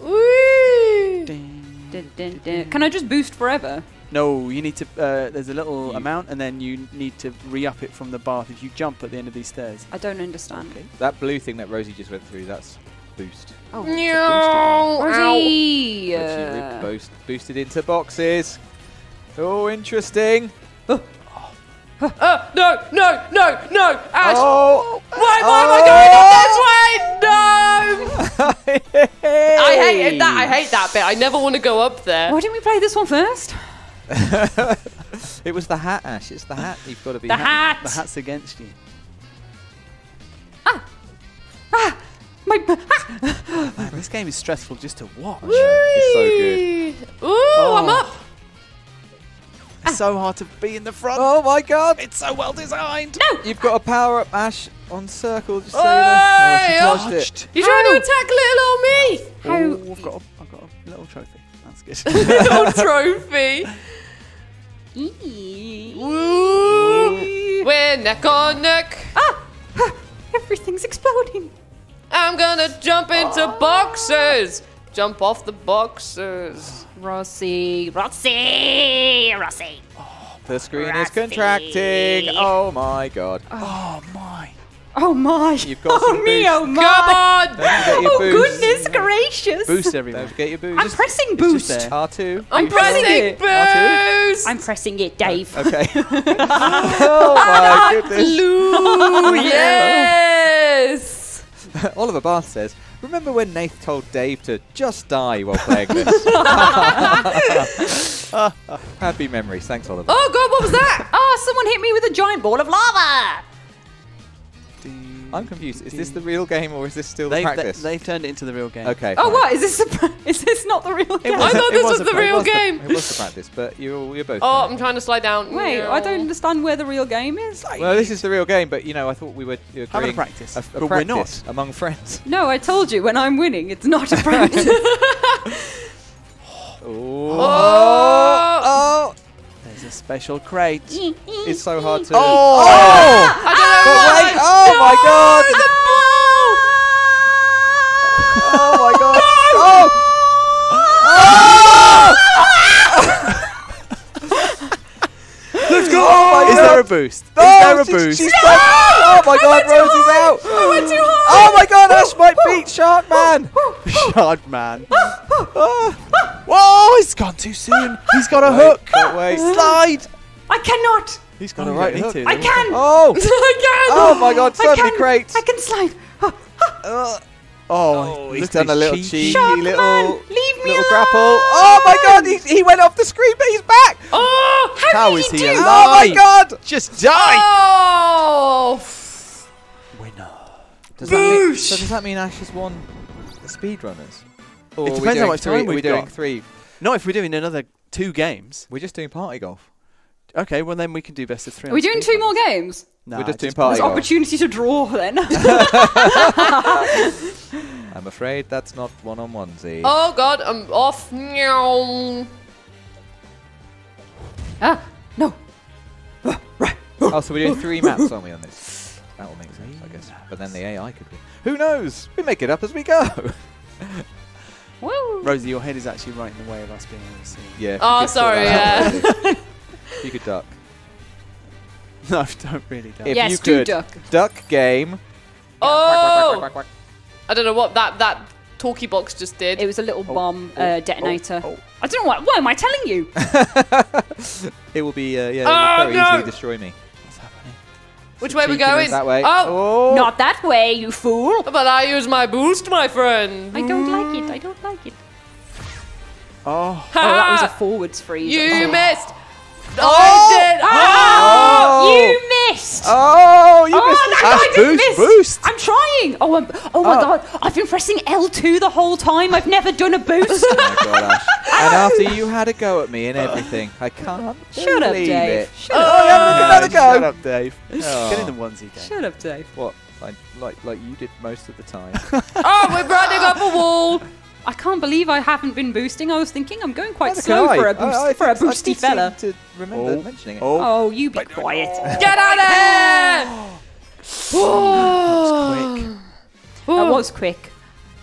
Speaker 2: Whee.
Speaker 4: Ding.
Speaker 3: Dun, dun, dun. Can I just boost forever?
Speaker 4: No, you need to. Uh, there's a little
Speaker 5: You-
Speaker 4: amount, and then you need to re-up it from the bath if you jump at the end of these stairs.
Speaker 3: I don't understand.
Speaker 5: That blue thing that Rosie just went through, that's boost.
Speaker 3: Oh,
Speaker 2: No. Ow.
Speaker 3: Rosie!
Speaker 5: But she re- boost, boosted into boxes. Oh, interesting.
Speaker 2: Uh, no, no, no, no. Ash.
Speaker 5: Oh!
Speaker 2: Why, why am I going up this way? No. I hated that. I hate that bit. I never want to go up there.
Speaker 3: Why didn't we play this one first?
Speaker 5: it was the hat, Ash. It's the hat. You've got to be.
Speaker 3: The
Speaker 5: happy.
Speaker 3: hat!
Speaker 4: The hat's against you.
Speaker 3: Ah, ah, my, ah!
Speaker 4: Man, this game is stressful just to watch.
Speaker 5: It's so good.
Speaker 2: Ooh, I'm up.
Speaker 4: It's so hard to be in the front.
Speaker 5: Oh my god!
Speaker 4: It's so well designed.
Speaker 5: No, You've got a power up, Ash, on circle. Just so you
Speaker 2: Hey,
Speaker 5: know. Oh, she
Speaker 2: oh.
Speaker 5: touched it.
Speaker 2: You trying to attack little old me?
Speaker 4: Oh, I've got, a, I've got a little trophy. That's good.
Speaker 2: little trophy. Woo. We're neck on neck.
Speaker 3: ah! Everything's exploding.
Speaker 2: I'm gonna jump into boxes. Jump off the boxes.
Speaker 3: Rossi, Rossi, Rossi.
Speaker 5: The screen is contracting. Oh my god.
Speaker 4: Oh. oh my.
Speaker 3: Oh my!
Speaker 5: You've got
Speaker 3: oh
Speaker 5: some
Speaker 3: me,
Speaker 5: boost.
Speaker 3: oh
Speaker 2: Come
Speaker 3: my!
Speaker 2: on.
Speaker 5: Don't forget your
Speaker 3: Oh
Speaker 5: boost.
Speaker 3: goodness gracious!
Speaker 4: Boost
Speaker 5: Don't
Speaker 4: everyone.
Speaker 5: forget your boost.
Speaker 3: I'm pressing boost.
Speaker 5: R2.
Speaker 2: I'm
Speaker 3: pressing
Speaker 2: pressing
Speaker 3: it.
Speaker 2: boost.
Speaker 3: I'm pressing it, Dave.
Speaker 5: Okay. oh my goodness.
Speaker 2: Blue. yes.
Speaker 5: Oliver Barth says, Remember when Nath told Dave to just die while playing this? Happy memories. Thanks, Oliver.
Speaker 2: Oh God, what was that?
Speaker 3: Oh, someone hit me with a giant ball of lava!
Speaker 5: I'm confused. Is this the real game or is this still
Speaker 4: They've, they,
Speaker 5: practice?
Speaker 4: they've turned it into the real game.
Speaker 5: okay.
Speaker 3: Oh,
Speaker 5: fine.
Speaker 3: what? Is this a, pr- is this not the real game?
Speaker 2: I thought this
Speaker 4: was
Speaker 2: was the
Speaker 4: pra-
Speaker 2: real
Speaker 5: was the-
Speaker 2: game.
Speaker 5: it was the practice, but you're, you're both.
Speaker 2: Oh,
Speaker 5: there.
Speaker 2: I'm trying to slide down.
Speaker 3: Wait, I don't understand where the real game is.
Speaker 5: Well, this is the real game, but you know, I thought we were you
Speaker 4: Having a practice.
Speaker 5: a, a
Speaker 4: but we're not.
Speaker 5: among friends.
Speaker 3: No, I told you when I'm winning, it's not a practice.
Speaker 5: Oh,
Speaker 2: Oh.
Speaker 4: There's a special crate.
Speaker 5: Mm, mm, it's so hard mm. to.
Speaker 4: Oh! Oh! oh!
Speaker 2: I don't know
Speaker 5: But
Speaker 2: why.
Speaker 5: Oh wait! Oh my God!
Speaker 2: The
Speaker 5: Oh my God! Oh!
Speaker 4: Let's go! Is there a boost? Is
Speaker 5: Oh,
Speaker 4: there a
Speaker 5: she-
Speaker 4: boost?
Speaker 5: she's back. Oh my God! Rosie's out.
Speaker 2: I went too hard.
Speaker 5: Oh my God! Ash might beat Shark Man.
Speaker 4: Shard man. Ah, ah, ah. Whoa! He's gone too soon. He's got a hook.
Speaker 5: But wait.
Speaker 4: Slide.
Speaker 3: I cannot!
Speaker 5: He's got
Speaker 4: Oh,
Speaker 5: a right hook.
Speaker 4: to.
Speaker 3: I can!
Speaker 5: Oh!
Speaker 2: I can.
Speaker 5: Oh my God!
Speaker 3: I
Speaker 5: So many crates.
Speaker 3: I can slide!
Speaker 5: Uh,
Speaker 4: Oh, oh
Speaker 5: he's
Speaker 4: look
Speaker 5: done a little
Speaker 4: cheeky-
Speaker 5: cheeky
Speaker 3: Shark
Speaker 5: little
Speaker 3: man, leave me
Speaker 5: little
Speaker 3: alone!
Speaker 5: grapple. Oh my God! He, he went off the screen, but he's back.
Speaker 2: Oh.
Speaker 3: How,
Speaker 4: How
Speaker 3: did
Speaker 4: is
Speaker 3: he
Speaker 4: he
Speaker 3: do?
Speaker 4: Oh, alive?
Speaker 5: Oh my God!
Speaker 4: Just die.
Speaker 2: Oh.
Speaker 4: Winner.
Speaker 5: Does that, mean, so does that mean Ash has won the speedrunners? Or
Speaker 4: It depends how much time
Speaker 5: three? Are we
Speaker 4: we've
Speaker 5: doing three?
Speaker 4: Not if we're doing another two games.
Speaker 5: We're just doing party golf.
Speaker 4: Okay, well then we can do best of three.
Speaker 3: Are we doing
Speaker 4: speed
Speaker 3: two more games?
Speaker 4: No,
Speaker 5: We're just doing
Speaker 3: There's
Speaker 5: party golf.
Speaker 3: opportunity to draw then.
Speaker 5: I'm afraid that's not One on Onesie. Eh?
Speaker 2: Oh God, I'm off. Meow.
Speaker 3: ah, no.
Speaker 5: Ah, oh, so we're doing three maps, aren't we, on this? That will make sense, I guess. But then the AI could win. Who knows? We make it up as we go.
Speaker 3: Woo.
Speaker 4: Rosie, your head is actually right in the way of us being able to see.
Speaker 5: yeah.
Speaker 2: Oh, sorry,
Speaker 5: that out, Rosie. You could duck.
Speaker 4: No, don't really. Don't.
Speaker 5: If
Speaker 3: yes,
Speaker 5: you
Speaker 3: do
Speaker 5: could
Speaker 3: duck.
Speaker 5: duck game.
Speaker 2: Oh! I don't know what that that talkie box just did.
Speaker 3: It was a little bomb
Speaker 5: oh,
Speaker 3: uh, detonator.
Speaker 5: oh.
Speaker 3: I don't know what. What am I telling you?
Speaker 5: It will be, uh, yeah, it
Speaker 2: Oh,
Speaker 5: will very
Speaker 2: no!
Speaker 5: easily destroy me.
Speaker 4: What's happening?
Speaker 2: Which way we
Speaker 5: Cheekiness
Speaker 2: going?
Speaker 5: That way.
Speaker 2: Oh,
Speaker 5: Oh.
Speaker 3: Not that way, you fool.
Speaker 2: but I use my boost, my friend.
Speaker 3: I don't like it. I don't like it.
Speaker 4: Oh,
Speaker 3: Oh, that was a forwards freeze.
Speaker 2: You
Speaker 3: oh.
Speaker 2: I did.
Speaker 3: Oh,
Speaker 5: Oh.
Speaker 3: you missed.
Speaker 5: Oh, you
Speaker 3: Oh,
Speaker 5: missed
Speaker 3: that
Speaker 5: it.
Speaker 3: guy
Speaker 4: Ah,
Speaker 3: just
Speaker 4: boost,
Speaker 3: missed.
Speaker 4: boost.
Speaker 3: I'm trying. Oh, I'm, oh my
Speaker 5: Oh.
Speaker 3: god! I've been pressing L2 the whole time. I've never done a boost.
Speaker 5: Oh my God, Ash. And after you had a go at me and everything, I can't
Speaker 3: Shut up,
Speaker 5: believe
Speaker 3: Dave.
Speaker 5: it.
Speaker 3: Shut
Speaker 5: Oh,
Speaker 3: up.
Speaker 5: yeah, another go.
Speaker 4: Shut up, Dave.
Speaker 5: Oh.
Speaker 4: Get in the onesie, Dave.
Speaker 3: Shut up, Dave.
Speaker 5: What? Like, like, like you did most of the time.
Speaker 2: Oh, we're running up a wall.
Speaker 3: I can't believe I haven't been boosting. I was thinking I'm going quite
Speaker 5: Neither
Speaker 3: slow for a
Speaker 5: I-
Speaker 3: boost,
Speaker 5: I
Speaker 3: for a
Speaker 5: think- I
Speaker 3: boosty
Speaker 5: did seem
Speaker 3: fella.
Speaker 5: To remember
Speaker 4: Oh.
Speaker 5: mentioning it.
Speaker 4: Oh,
Speaker 3: Oh, you be quiet.
Speaker 2: Get out of here.
Speaker 4: quick.
Speaker 3: That was quick.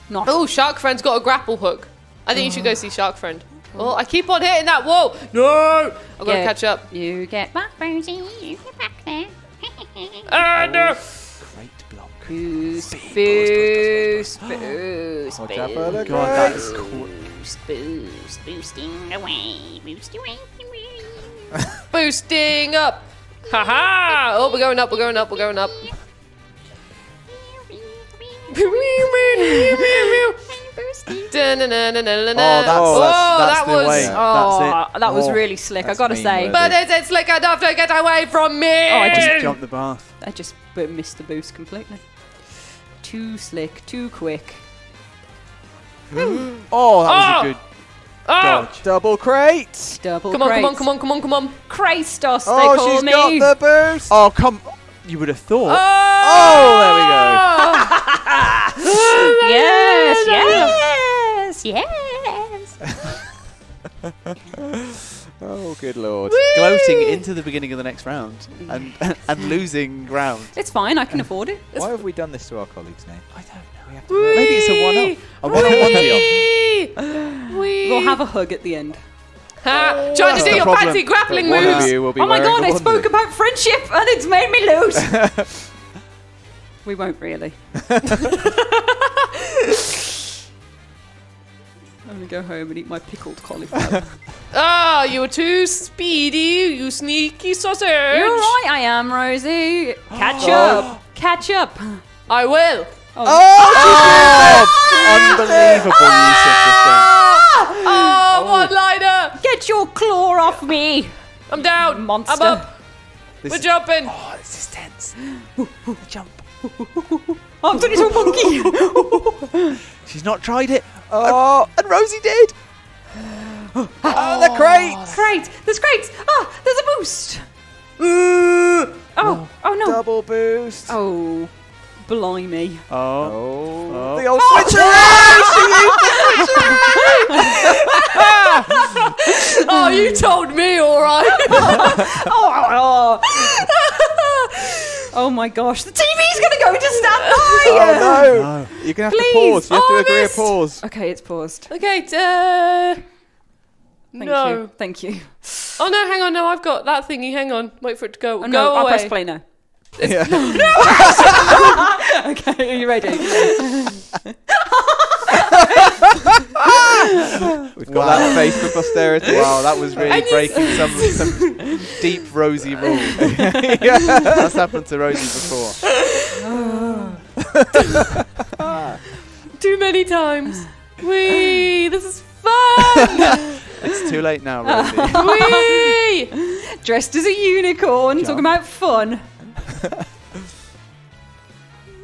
Speaker 3: Not.
Speaker 2: Oh, Shark Friend's got a grapple hook. I think you should go see Shark Friend. Oh, I keep on hitting that wall. No, I'm going to catch up.
Speaker 3: You get back, Rosie. You get back there.
Speaker 2: Ah, no.
Speaker 5: Watch out for the
Speaker 4: God, that is cool.
Speaker 3: boost, boost, boosting away, boost away.
Speaker 2: Boosting up. Haha. Oh, we're going up. We're going up. We're going up.
Speaker 4: Oh, that's,
Speaker 2: Oh,
Speaker 4: that's, oh, that's
Speaker 2: that was-
Speaker 4: way.
Speaker 3: Oh, that was
Speaker 4: Oh,
Speaker 3: really slick. I gotta
Speaker 5: mean
Speaker 3: say.
Speaker 2: But is it slick enough to get away from me?
Speaker 3: Oh, I
Speaker 4: Just
Speaker 3: just-
Speaker 4: jump the bath.
Speaker 3: I just missed the boost completely. Too slick, too quick. Mm-hmm.
Speaker 4: Oh, that was
Speaker 2: Oh!
Speaker 4: a ah! good
Speaker 2: Oh,
Speaker 4: dodge.
Speaker 5: Double crate.
Speaker 3: Double
Speaker 2: come on, come on,
Speaker 3: crate.
Speaker 2: come on, come on, come on.
Speaker 3: Kratos, they
Speaker 5: Oh,
Speaker 3: call
Speaker 5: she's
Speaker 3: me.
Speaker 5: got the boost.
Speaker 4: Oh, come. You would have thought.
Speaker 2: Oh, oh
Speaker 5: there we go.
Speaker 3: yes, yes, yes.
Speaker 5: Oh, good lord.
Speaker 4: Gloating into the beginning of the next round and and losing ground.
Speaker 3: It's fine. I can afford it.
Speaker 5: Why have we done this to our colleagues now?
Speaker 4: I don't know. We have to Maybe it's a one up. A one on one deal.
Speaker 2: Wee.
Speaker 3: We'll have a hug at the end.
Speaker 2: Ha, oh, trying to do your
Speaker 4: problem.
Speaker 2: fancy grappling
Speaker 5: One
Speaker 2: moves.
Speaker 5: you will be
Speaker 3: Oh my god, I
Speaker 5: onesie.
Speaker 3: spoke about friendship and it's made me lose. we won't really. I'm gonna go home and eat my pickled cauliflower.
Speaker 2: Ah, you were too speedy, you sneaky sausage.
Speaker 3: You're right, I am, Rosie. Catch
Speaker 5: Oh.
Speaker 3: up. Catch up.
Speaker 2: I will.
Speaker 4: Oh, oh! Ah! unbelievable use of the thing. Ah!
Speaker 2: Oh, one liner.
Speaker 3: Get your claw off me.
Speaker 2: I'm down.
Speaker 3: Monster.
Speaker 2: I'm up.
Speaker 4: This
Speaker 2: We're
Speaker 4: is-
Speaker 2: jumping.
Speaker 4: Oh, this is tense. the jump.
Speaker 3: Oh, I'm turning into a monkey.
Speaker 4: She's not tried it.
Speaker 5: Oh,
Speaker 4: And Rosie did.
Speaker 5: oh, the crate.
Speaker 3: Great. There's great. Ah, there's a boost. oh, oh no.
Speaker 5: Double boost.
Speaker 3: Oh, blimey.
Speaker 4: Oh.
Speaker 5: Oh,
Speaker 4: Oh.
Speaker 5: the old switcher!
Speaker 2: Oh, you told me, all right.
Speaker 3: Oh, oh. oh my gosh, the TV's gonna go into standby.
Speaker 5: Oh no!
Speaker 4: No.
Speaker 5: You're gonna have
Speaker 3: Please.
Speaker 5: to pause. You have
Speaker 2: Oh,
Speaker 5: to agree a pause.
Speaker 3: Okay, it's paused.
Speaker 2: okay, uh,
Speaker 3: Thank
Speaker 2: no.
Speaker 3: you. Thank you.
Speaker 2: Oh no, hang on. No, I've got that thingy. Hang on. Wait for it to go.
Speaker 3: Oh,
Speaker 2: go
Speaker 3: no, I'll
Speaker 2: away.
Speaker 3: press play now.
Speaker 5: Yeah.
Speaker 3: Okay, are you ready? Ah!
Speaker 5: We've got that face for posterity.
Speaker 4: Wow, that was really
Speaker 2: And you-
Speaker 4: breaking some some deep Rosie rule. That's happened to Rosie before.
Speaker 2: Too many times. Wee, this is fun.
Speaker 4: It's too late now, Rosie.
Speaker 2: Wee.
Speaker 3: Dressed as a unicorn,
Speaker 4: Jump.
Speaker 3: talking about fun.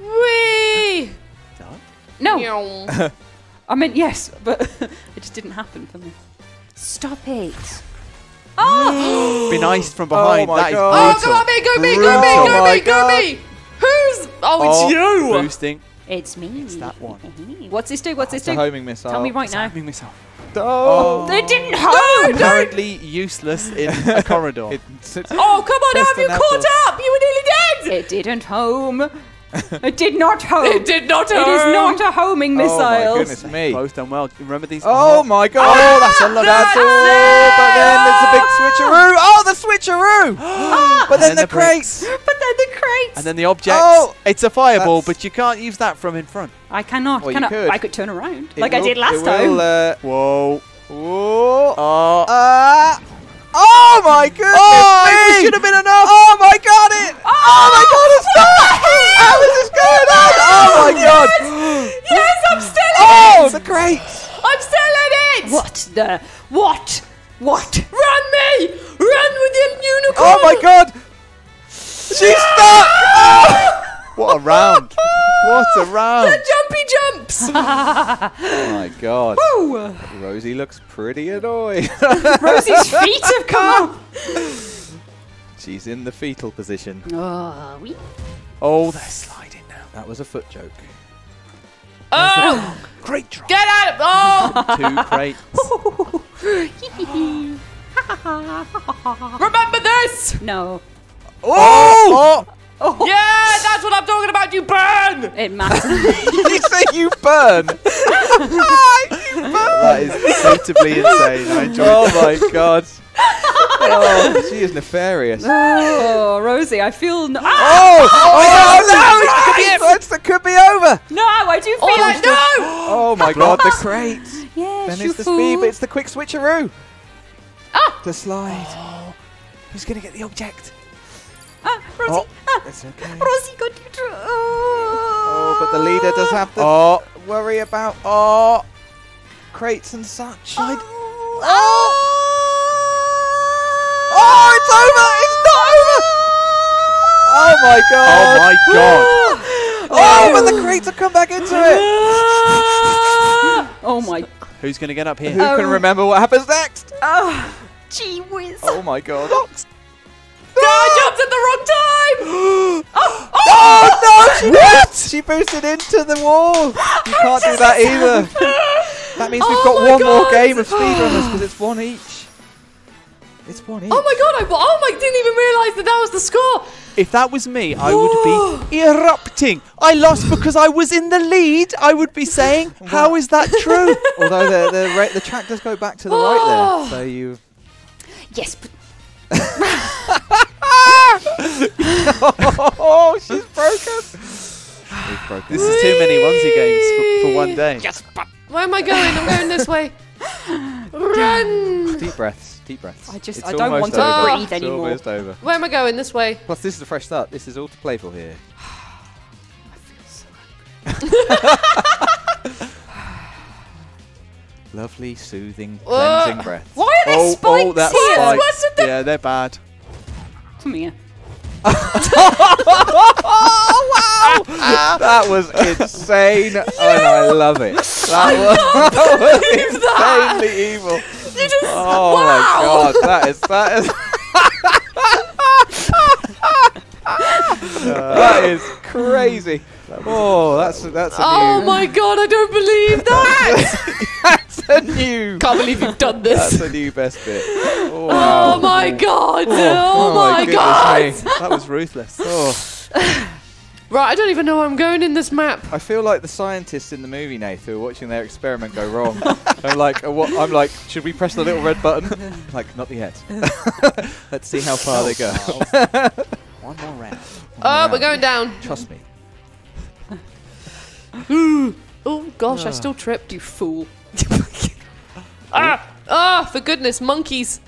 Speaker 2: Wee.
Speaker 3: No,
Speaker 2: Meow.
Speaker 3: I meant yes, but it just didn't happen for me. Stop it. Oh!
Speaker 4: Been iced from oh behind.
Speaker 5: Oh my
Speaker 4: that is
Speaker 5: God.
Speaker 2: Oh,
Speaker 4: brutal.
Speaker 2: come on, me, go me, go me,
Speaker 5: Oh
Speaker 2: go me, go
Speaker 5: oh
Speaker 2: me. Who's? Oh,
Speaker 4: Oh,
Speaker 2: it's you.
Speaker 4: Boosting.
Speaker 3: It's me.
Speaker 4: It's that one.
Speaker 3: What's this do? What's
Speaker 5: oh, this
Speaker 3: do?
Speaker 5: homing missile.
Speaker 3: Tell me right now.
Speaker 4: Timing myself.
Speaker 5: Oh,
Speaker 3: They didn't home!
Speaker 4: Apparently useless in a corridor.
Speaker 5: It's- it's-
Speaker 2: Oh, come on, have you caught up? You were nearly dead.
Speaker 3: It didn't home. It did not home.
Speaker 2: It did not home.
Speaker 3: It is not a homing missile.
Speaker 5: Oh my goodness me.
Speaker 4: Both done well. Remember these?
Speaker 5: Oh my god!
Speaker 4: Oh, that's a lovely-
Speaker 5: That's all, but then there's a big switcheroo. Oh, the switcheroo! but then,
Speaker 4: then
Speaker 5: the,
Speaker 4: the bricks.
Speaker 5: crates.
Speaker 3: But then the crates.
Speaker 4: And then the object.
Speaker 5: Oh,
Speaker 4: it's a fireball,
Speaker 5: that's-
Speaker 4: but you can't use that from in front.
Speaker 3: I cannot.
Speaker 5: Well, you
Speaker 3: I,
Speaker 5: could.
Speaker 3: I could turn around
Speaker 5: It
Speaker 3: like I did last
Speaker 5: it
Speaker 3: time.
Speaker 5: uh,
Speaker 4: Whoa.
Speaker 5: whoa.
Speaker 4: Oh.
Speaker 5: Uh, Oh, oh my goodness!
Speaker 4: Oh,
Speaker 5: me!
Speaker 4: it should have been enough.
Speaker 5: Oh my god! It! Oh, my god! It's not! How is this going on? Oh my oh oh god!
Speaker 2: Yes, I'm still in
Speaker 5: Oh,
Speaker 2: it!
Speaker 5: the crates!
Speaker 2: I'm still in it!
Speaker 3: What the? What? What?
Speaker 2: Run me! Run with your unicorn!
Speaker 5: Oh my god! She's stuck! Oh!
Speaker 4: What a round. what a round.
Speaker 2: The jumpy jumps!
Speaker 5: Oh my god.
Speaker 3: Ooh,
Speaker 5: Rosie looks pretty annoyed.
Speaker 3: Rosie's feet have come up.
Speaker 5: She's in the fetal position.
Speaker 3: Oh, we.
Speaker 4: Oh, they're sliding now.
Speaker 5: That was a foot joke.
Speaker 2: oh!
Speaker 4: Great drop.
Speaker 2: Get out of Oh!
Speaker 4: Two crates.
Speaker 2: Remember this!
Speaker 3: No,
Speaker 5: Oh! oh. oh!
Speaker 2: Yeah, that's what I'm talking about, you burn!
Speaker 3: it matters.
Speaker 5: Did you say you burn?
Speaker 4: that is suitably insane. I enjoy
Speaker 5: oh my god. Oh, she is nefarious.
Speaker 3: oh, Rosie, I feel. No, ah!
Speaker 5: Oh! Oh, no! It could be, it could be over!
Speaker 3: no, I do feel
Speaker 2: Oh,
Speaker 3: like
Speaker 2: no!
Speaker 5: Oh my god, the crates!
Speaker 3: Yes,
Speaker 5: Then
Speaker 3: you
Speaker 5: it's the speed, but it's the quick switcheroo.
Speaker 3: Ah!
Speaker 5: The slide.
Speaker 4: Who's going to get the object?
Speaker 3: Ah, Rosie,
Speaker 5: Oh.
Speaker 3: ah,
Speaker 5: It's okay.
Speaker 3: Rosie got you through.
Speaker 5: Oh, but the leader does have to
Speaker 4: Oh.
Speaker 5: worry about oh crates and such.
Speaker 3: Oh,
Speaker 5: Oh, it's over! It's not over! Oh my god!
Speaker 4: Oh my god.
Speaker 5: Oh, but the crates have come back into it!
Speaker 3: Oh my.
Speaker 4: Who's going to get up here?
Speaker 5: Who can
Speaker 3: Oh.
Speaker 5: remember what happens next?
Speaker 3: Oh, gee whiz.
Speaker 5: Oh my god.
Speaker 2: I jumped at the wrong time!
Speaker 5: Oh, oh! no! She what? She boosted into the wall. You can't do that either. That means we've
Speaker 2: Oh
Speaker 5: got one more game of speedrunners because it's one each. It's one each.
Speaker 2: Oh my god, I oh my didn't even realise that that was the score!
Speaker 4: If that was me, I would be erupting. I lost because I was in the lead. I would be saying, "How is that true?"
Speaker 5: Although the the, the track does go back to the right there, oh. so you.
Speaker 3: Yes, but
Speaker 5: oh, she's broken. We've broken.
Speaker 4: This is too many onesie games for, for one day.
Speaker 1: Yes, but
Speaker 2: Where am I going? I'm going this way. Run!
Speaker 5: Deep breaths. Deep breaths.
Speaker 3: I just-
Speaker 5: It's
Speaker 3: I don't
Speaker 5: almost
Speaker 3: want to
Speaker 5: over.
Speaker 2: breathe
Speaker 5: It's
Speaker 3: anymore.
Speaker 5: almost over.
Speaker 2: Where am I going? This way.
Speaker 5: Plus, this is a fresh start. This is all to play for here. Lovely, soothing,
Speaker 2: Uh,
Speaker 5: cleansing breath.
Speaker 3: why are there
Speaker 4: Oh,
Speaker 3: spikes
Speaker 4: oh, that's
Speaker 3: here?
Speaker 4: spikes.
Speaker 2: What's with the-
Speaker 4: Yeah, they're bad.
Speaker 3: Come here. oh, wow!
Speaker 5: that was insane, and I love it. That was, that was insanely evil.
Speaker 2: You just
Speaker 5: Oh
Speaker 2: wow.
Speaker 5: my god, that is that is that is crazy. Oh, that's that's a
Speaker 2: Oh
Speaker 5: new
Speaker 2: my god, I don't believe that!
Speaker 5: that's a new
Speaker 2: Can't believe you've done this.
Speaker 5: that's
Speaker 2: this.
Speaker 5: a new best bit.
Speaker 2: Oh
Speaker 5: Wow.
Speaker 2: my god! Oh,
Speaker 5: oh
Speaker 2: my,
Speaker 5: my
Speaker 2: god!
Speaker 5: me.
Speaker 4: That was ruthless.
Speaker 5: Oh,
Speaker 2: Right, I don't even know where I'm going in this map.
Speaker 5: I feel like the scientists in the movie, Nath, who are watching their experiment go wrong. I'm like, uh, what, I'm like, should we press the little red button? like, not yet. Let's see how far they go.
Speaker 4: One more round.
Speaker 2: Oh, we're going down.
Speaker 5: Trust me.
Speaker 2: Oh gosh, I still tripped, you fool. ah! Ah! For goodness, monkeys.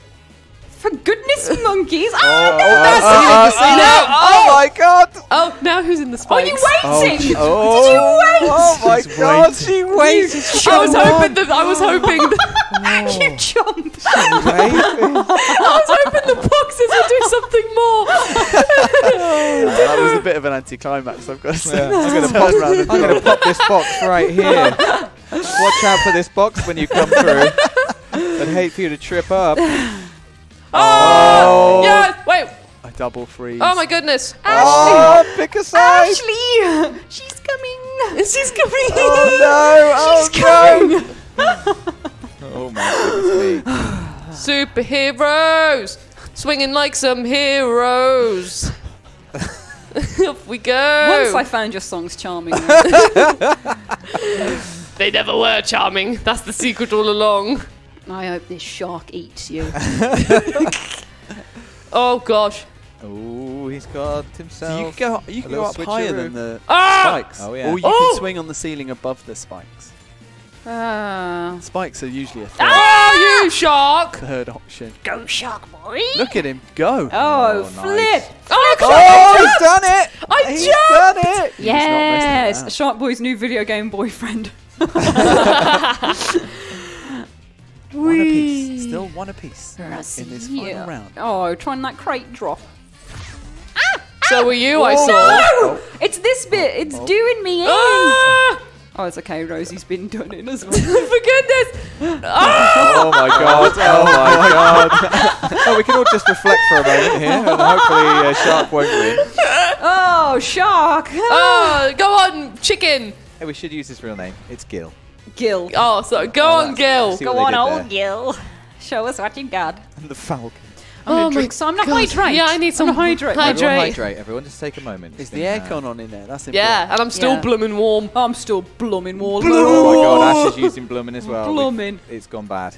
Speaker 3: For goodness, monkeys!
Speaker 5: Oh,
Speaker 3: Ah, no,
Speaker 5: oh,
Speaker 3: that's
Speaker 5: oh,
Speaker 3: it.
Speaker 5: oh, oh, oh my god!
Speaker 2: Oh, now who's in the
Speaker 3: Are
Speaker 2: spikes?
Speaker 3: you waiting?
Speaker 5: Oh,
Speaker 3: Did you wait?
Speaker 5: Oh my
Speaker 4: She's
Speaker 5: god,
Speaker 4: waiting.
Speaker 5: she waited.
Speaker 2: I was hoping that I was hoping that,
Speaker 3: you jumped.
Speaker 2: I was hoping the boxes would do something more.
Speaker 4: That was a bit of an anticlimax. I've got to say.
Speaker 5: Yeah, I'm gonna pop. I'm gonna pop this box right here. Watch out for this box when you come through. I'd hate for you to trip up.
Speaker 2: Oh! oh. Yeah! Wait!
Speaker 4: a double freeze.
Speaker 2: Oh my goodness!
Speaker 5: Oh, pick a side.
Speaker 3: Ashley, she's coming.
Speaker 2: She's coming!
Speaker 5: Oh no! Oh no! Oh my goodness me.
Speaker 2: Superheroes! Swinging like some heroes! Off we go.
Speaker 3: Once I found your songs charming.
Speaker 2: They never were charming. That's the secret all along.
Speaker 3: I hope this shark eats you.
Speaker 2: Oh gosh.
Speaker 5: Oh, he's got
Speaker 4: So
Speaker 5: himself.
Speaker 4: you can go, you can go up higher than the
Speaker 2: Ah!
Speaker 4: spikes.
Speaker 5: Oh, yeah.
Speaker 4: Or you
Speaker 2: Oh!
Speaker 4: can swing on the ceiling above the spikes.
Speaker 3: Ah.
Speaker 4: Spikes are usually a third,
Speaker 2: Oh, you shark!
Speaker 4: third option.
Speaker 1: Go, shark boy.
Speaker 4: Look at him go.
Speaker 3: Oh,
Speaker 5: Oh,
Speaker 3: flip!
Speaker 5: nice.
Speaker 2: Oh,
Speaker 5: Oh, he's done it!
Speaker 2: I
Speaker 5: he's
Speaker 2: jumped!
Speaker 5: done it!
Speaker 4: He's not messed
Speaker 3: Yes. Shark Boy's new video game boyfriend.
Speaker 4: One apiece. Still one apiece in this final round.
Speaker 3: Oh, trying that crate drop.
Speaker 2: So were you, I saw.
Speaker 3: No! It's this bit. It's doing me in.
Speaker 2: Ah!
Speaker 3: Oh, it's okay. Rosie's been done in as well.
Speaker 2: For goodness! Ah!
Speaker 5: Oh my god! Oh my god! oh, we can all just reflect for a moment here, and hopefully uh, Shark won't win.
Speaker 3: oh, shark!
Speaker 2: Oh, go on, chicken!
Speaker 5: Hey, we should use his real name. It's Gil.
Speaker 3: Gil,
Speaker 2: Oh, so go
Speaker 5: Oh,
Speaker 2: on, Gil.
Speaker 3: go on, old
Speaker 5: there.
Speaker 3: Gil. Show us what you got.
Speaker 5: And the Falcon.
Speaker 3: I'm gonna
Speaker 2: Oh
Speaker 3: drink some. I'm not
Speaker 2: God.
Speaker 3: hydrate.
Speaker 2: Yeah, I need some
Speaker 3: gonna hydrate.
Speaker 5: Everyone
Speaker 2: Hydrate.
Speaker 5: hydrate. Everyone, just take a moment.
Speaker 4: Is the
Speaker 5: uh,
Speaker 4: aircon on in there? That's important.
Speaker 2: Yeah, and I'm still
Speaker 3: Yeah.
Speaker 2: blooming warm.
Speaker 3: I'm still blooming warm.
Speaker 5: Oh my god, Ash is using Bloomin' as well. We've-
Speaker 3: Blooming.
Speaker 5: It's gone bad.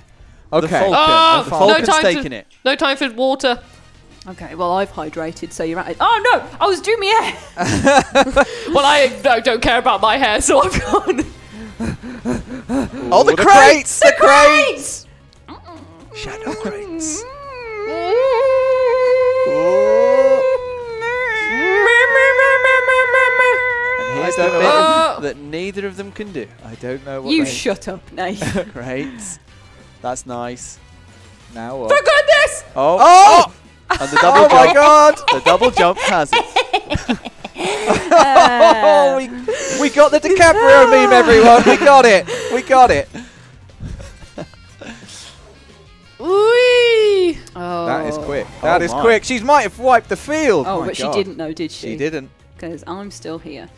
Speaker 4: The
Speaker 5: Okay.
Speaker 4: Falcon.
Speaker 2: Oh,
Speaker 4: the
Speaker 2: no
Speaker 4: Falcon's
Speaker 2: time to-
Speaker 4: taking it.
Speaker 2: No time for water.
Speaker 3: Okay, well I've hydrated, so you're at it. Oh no, I was doing my hair.
Speaker 2: Well, I no, don't care about my hair, so I've gone.
Speaker 4: Oh, the,
Speaker 5: the
Speaker 4: crates!
Speaker 5: The crates!
Speaker 4: Shadow crates. And here's the
Speaker 5: don't
Speaker 4: bit
Speaker 2: oh.
Speaker 4: that neither of them can do.
Speaker 5: I don't know what
Speaker 3: You
Speaker 5: they-
Speaker 3: shut up, Nate.
Speaker 4: Crates. That's nice.
Speaker 5: now what?
Speaker 2: For goodness!
Speaker 4: Oh,
Speaker 5: Oh! oh.
Speaker 4: and the double
Speaker 5: Oh my god!
Speaker 4: The double jump has it.
Speaker 5: Oh, uh. we, we got the DiCaprio meme, everyone. We got it. We got it.
Speaker 2: Whee!
Speaker 3: Oh.
Speaker 5: That is quick. Oh. That
Speaker 4: Oh
Speaker 5: is
Speaker 4: my.
Speaker 5: quick. She might have wiped the field.
Speaker 3: Oh,
Speaker 5: My
Speaker 3: but
Speaker 5: God.
Speaker 3: she didn't know, did she?
Speaker 5: She didn't.
Speaker 3: Because I'm still here.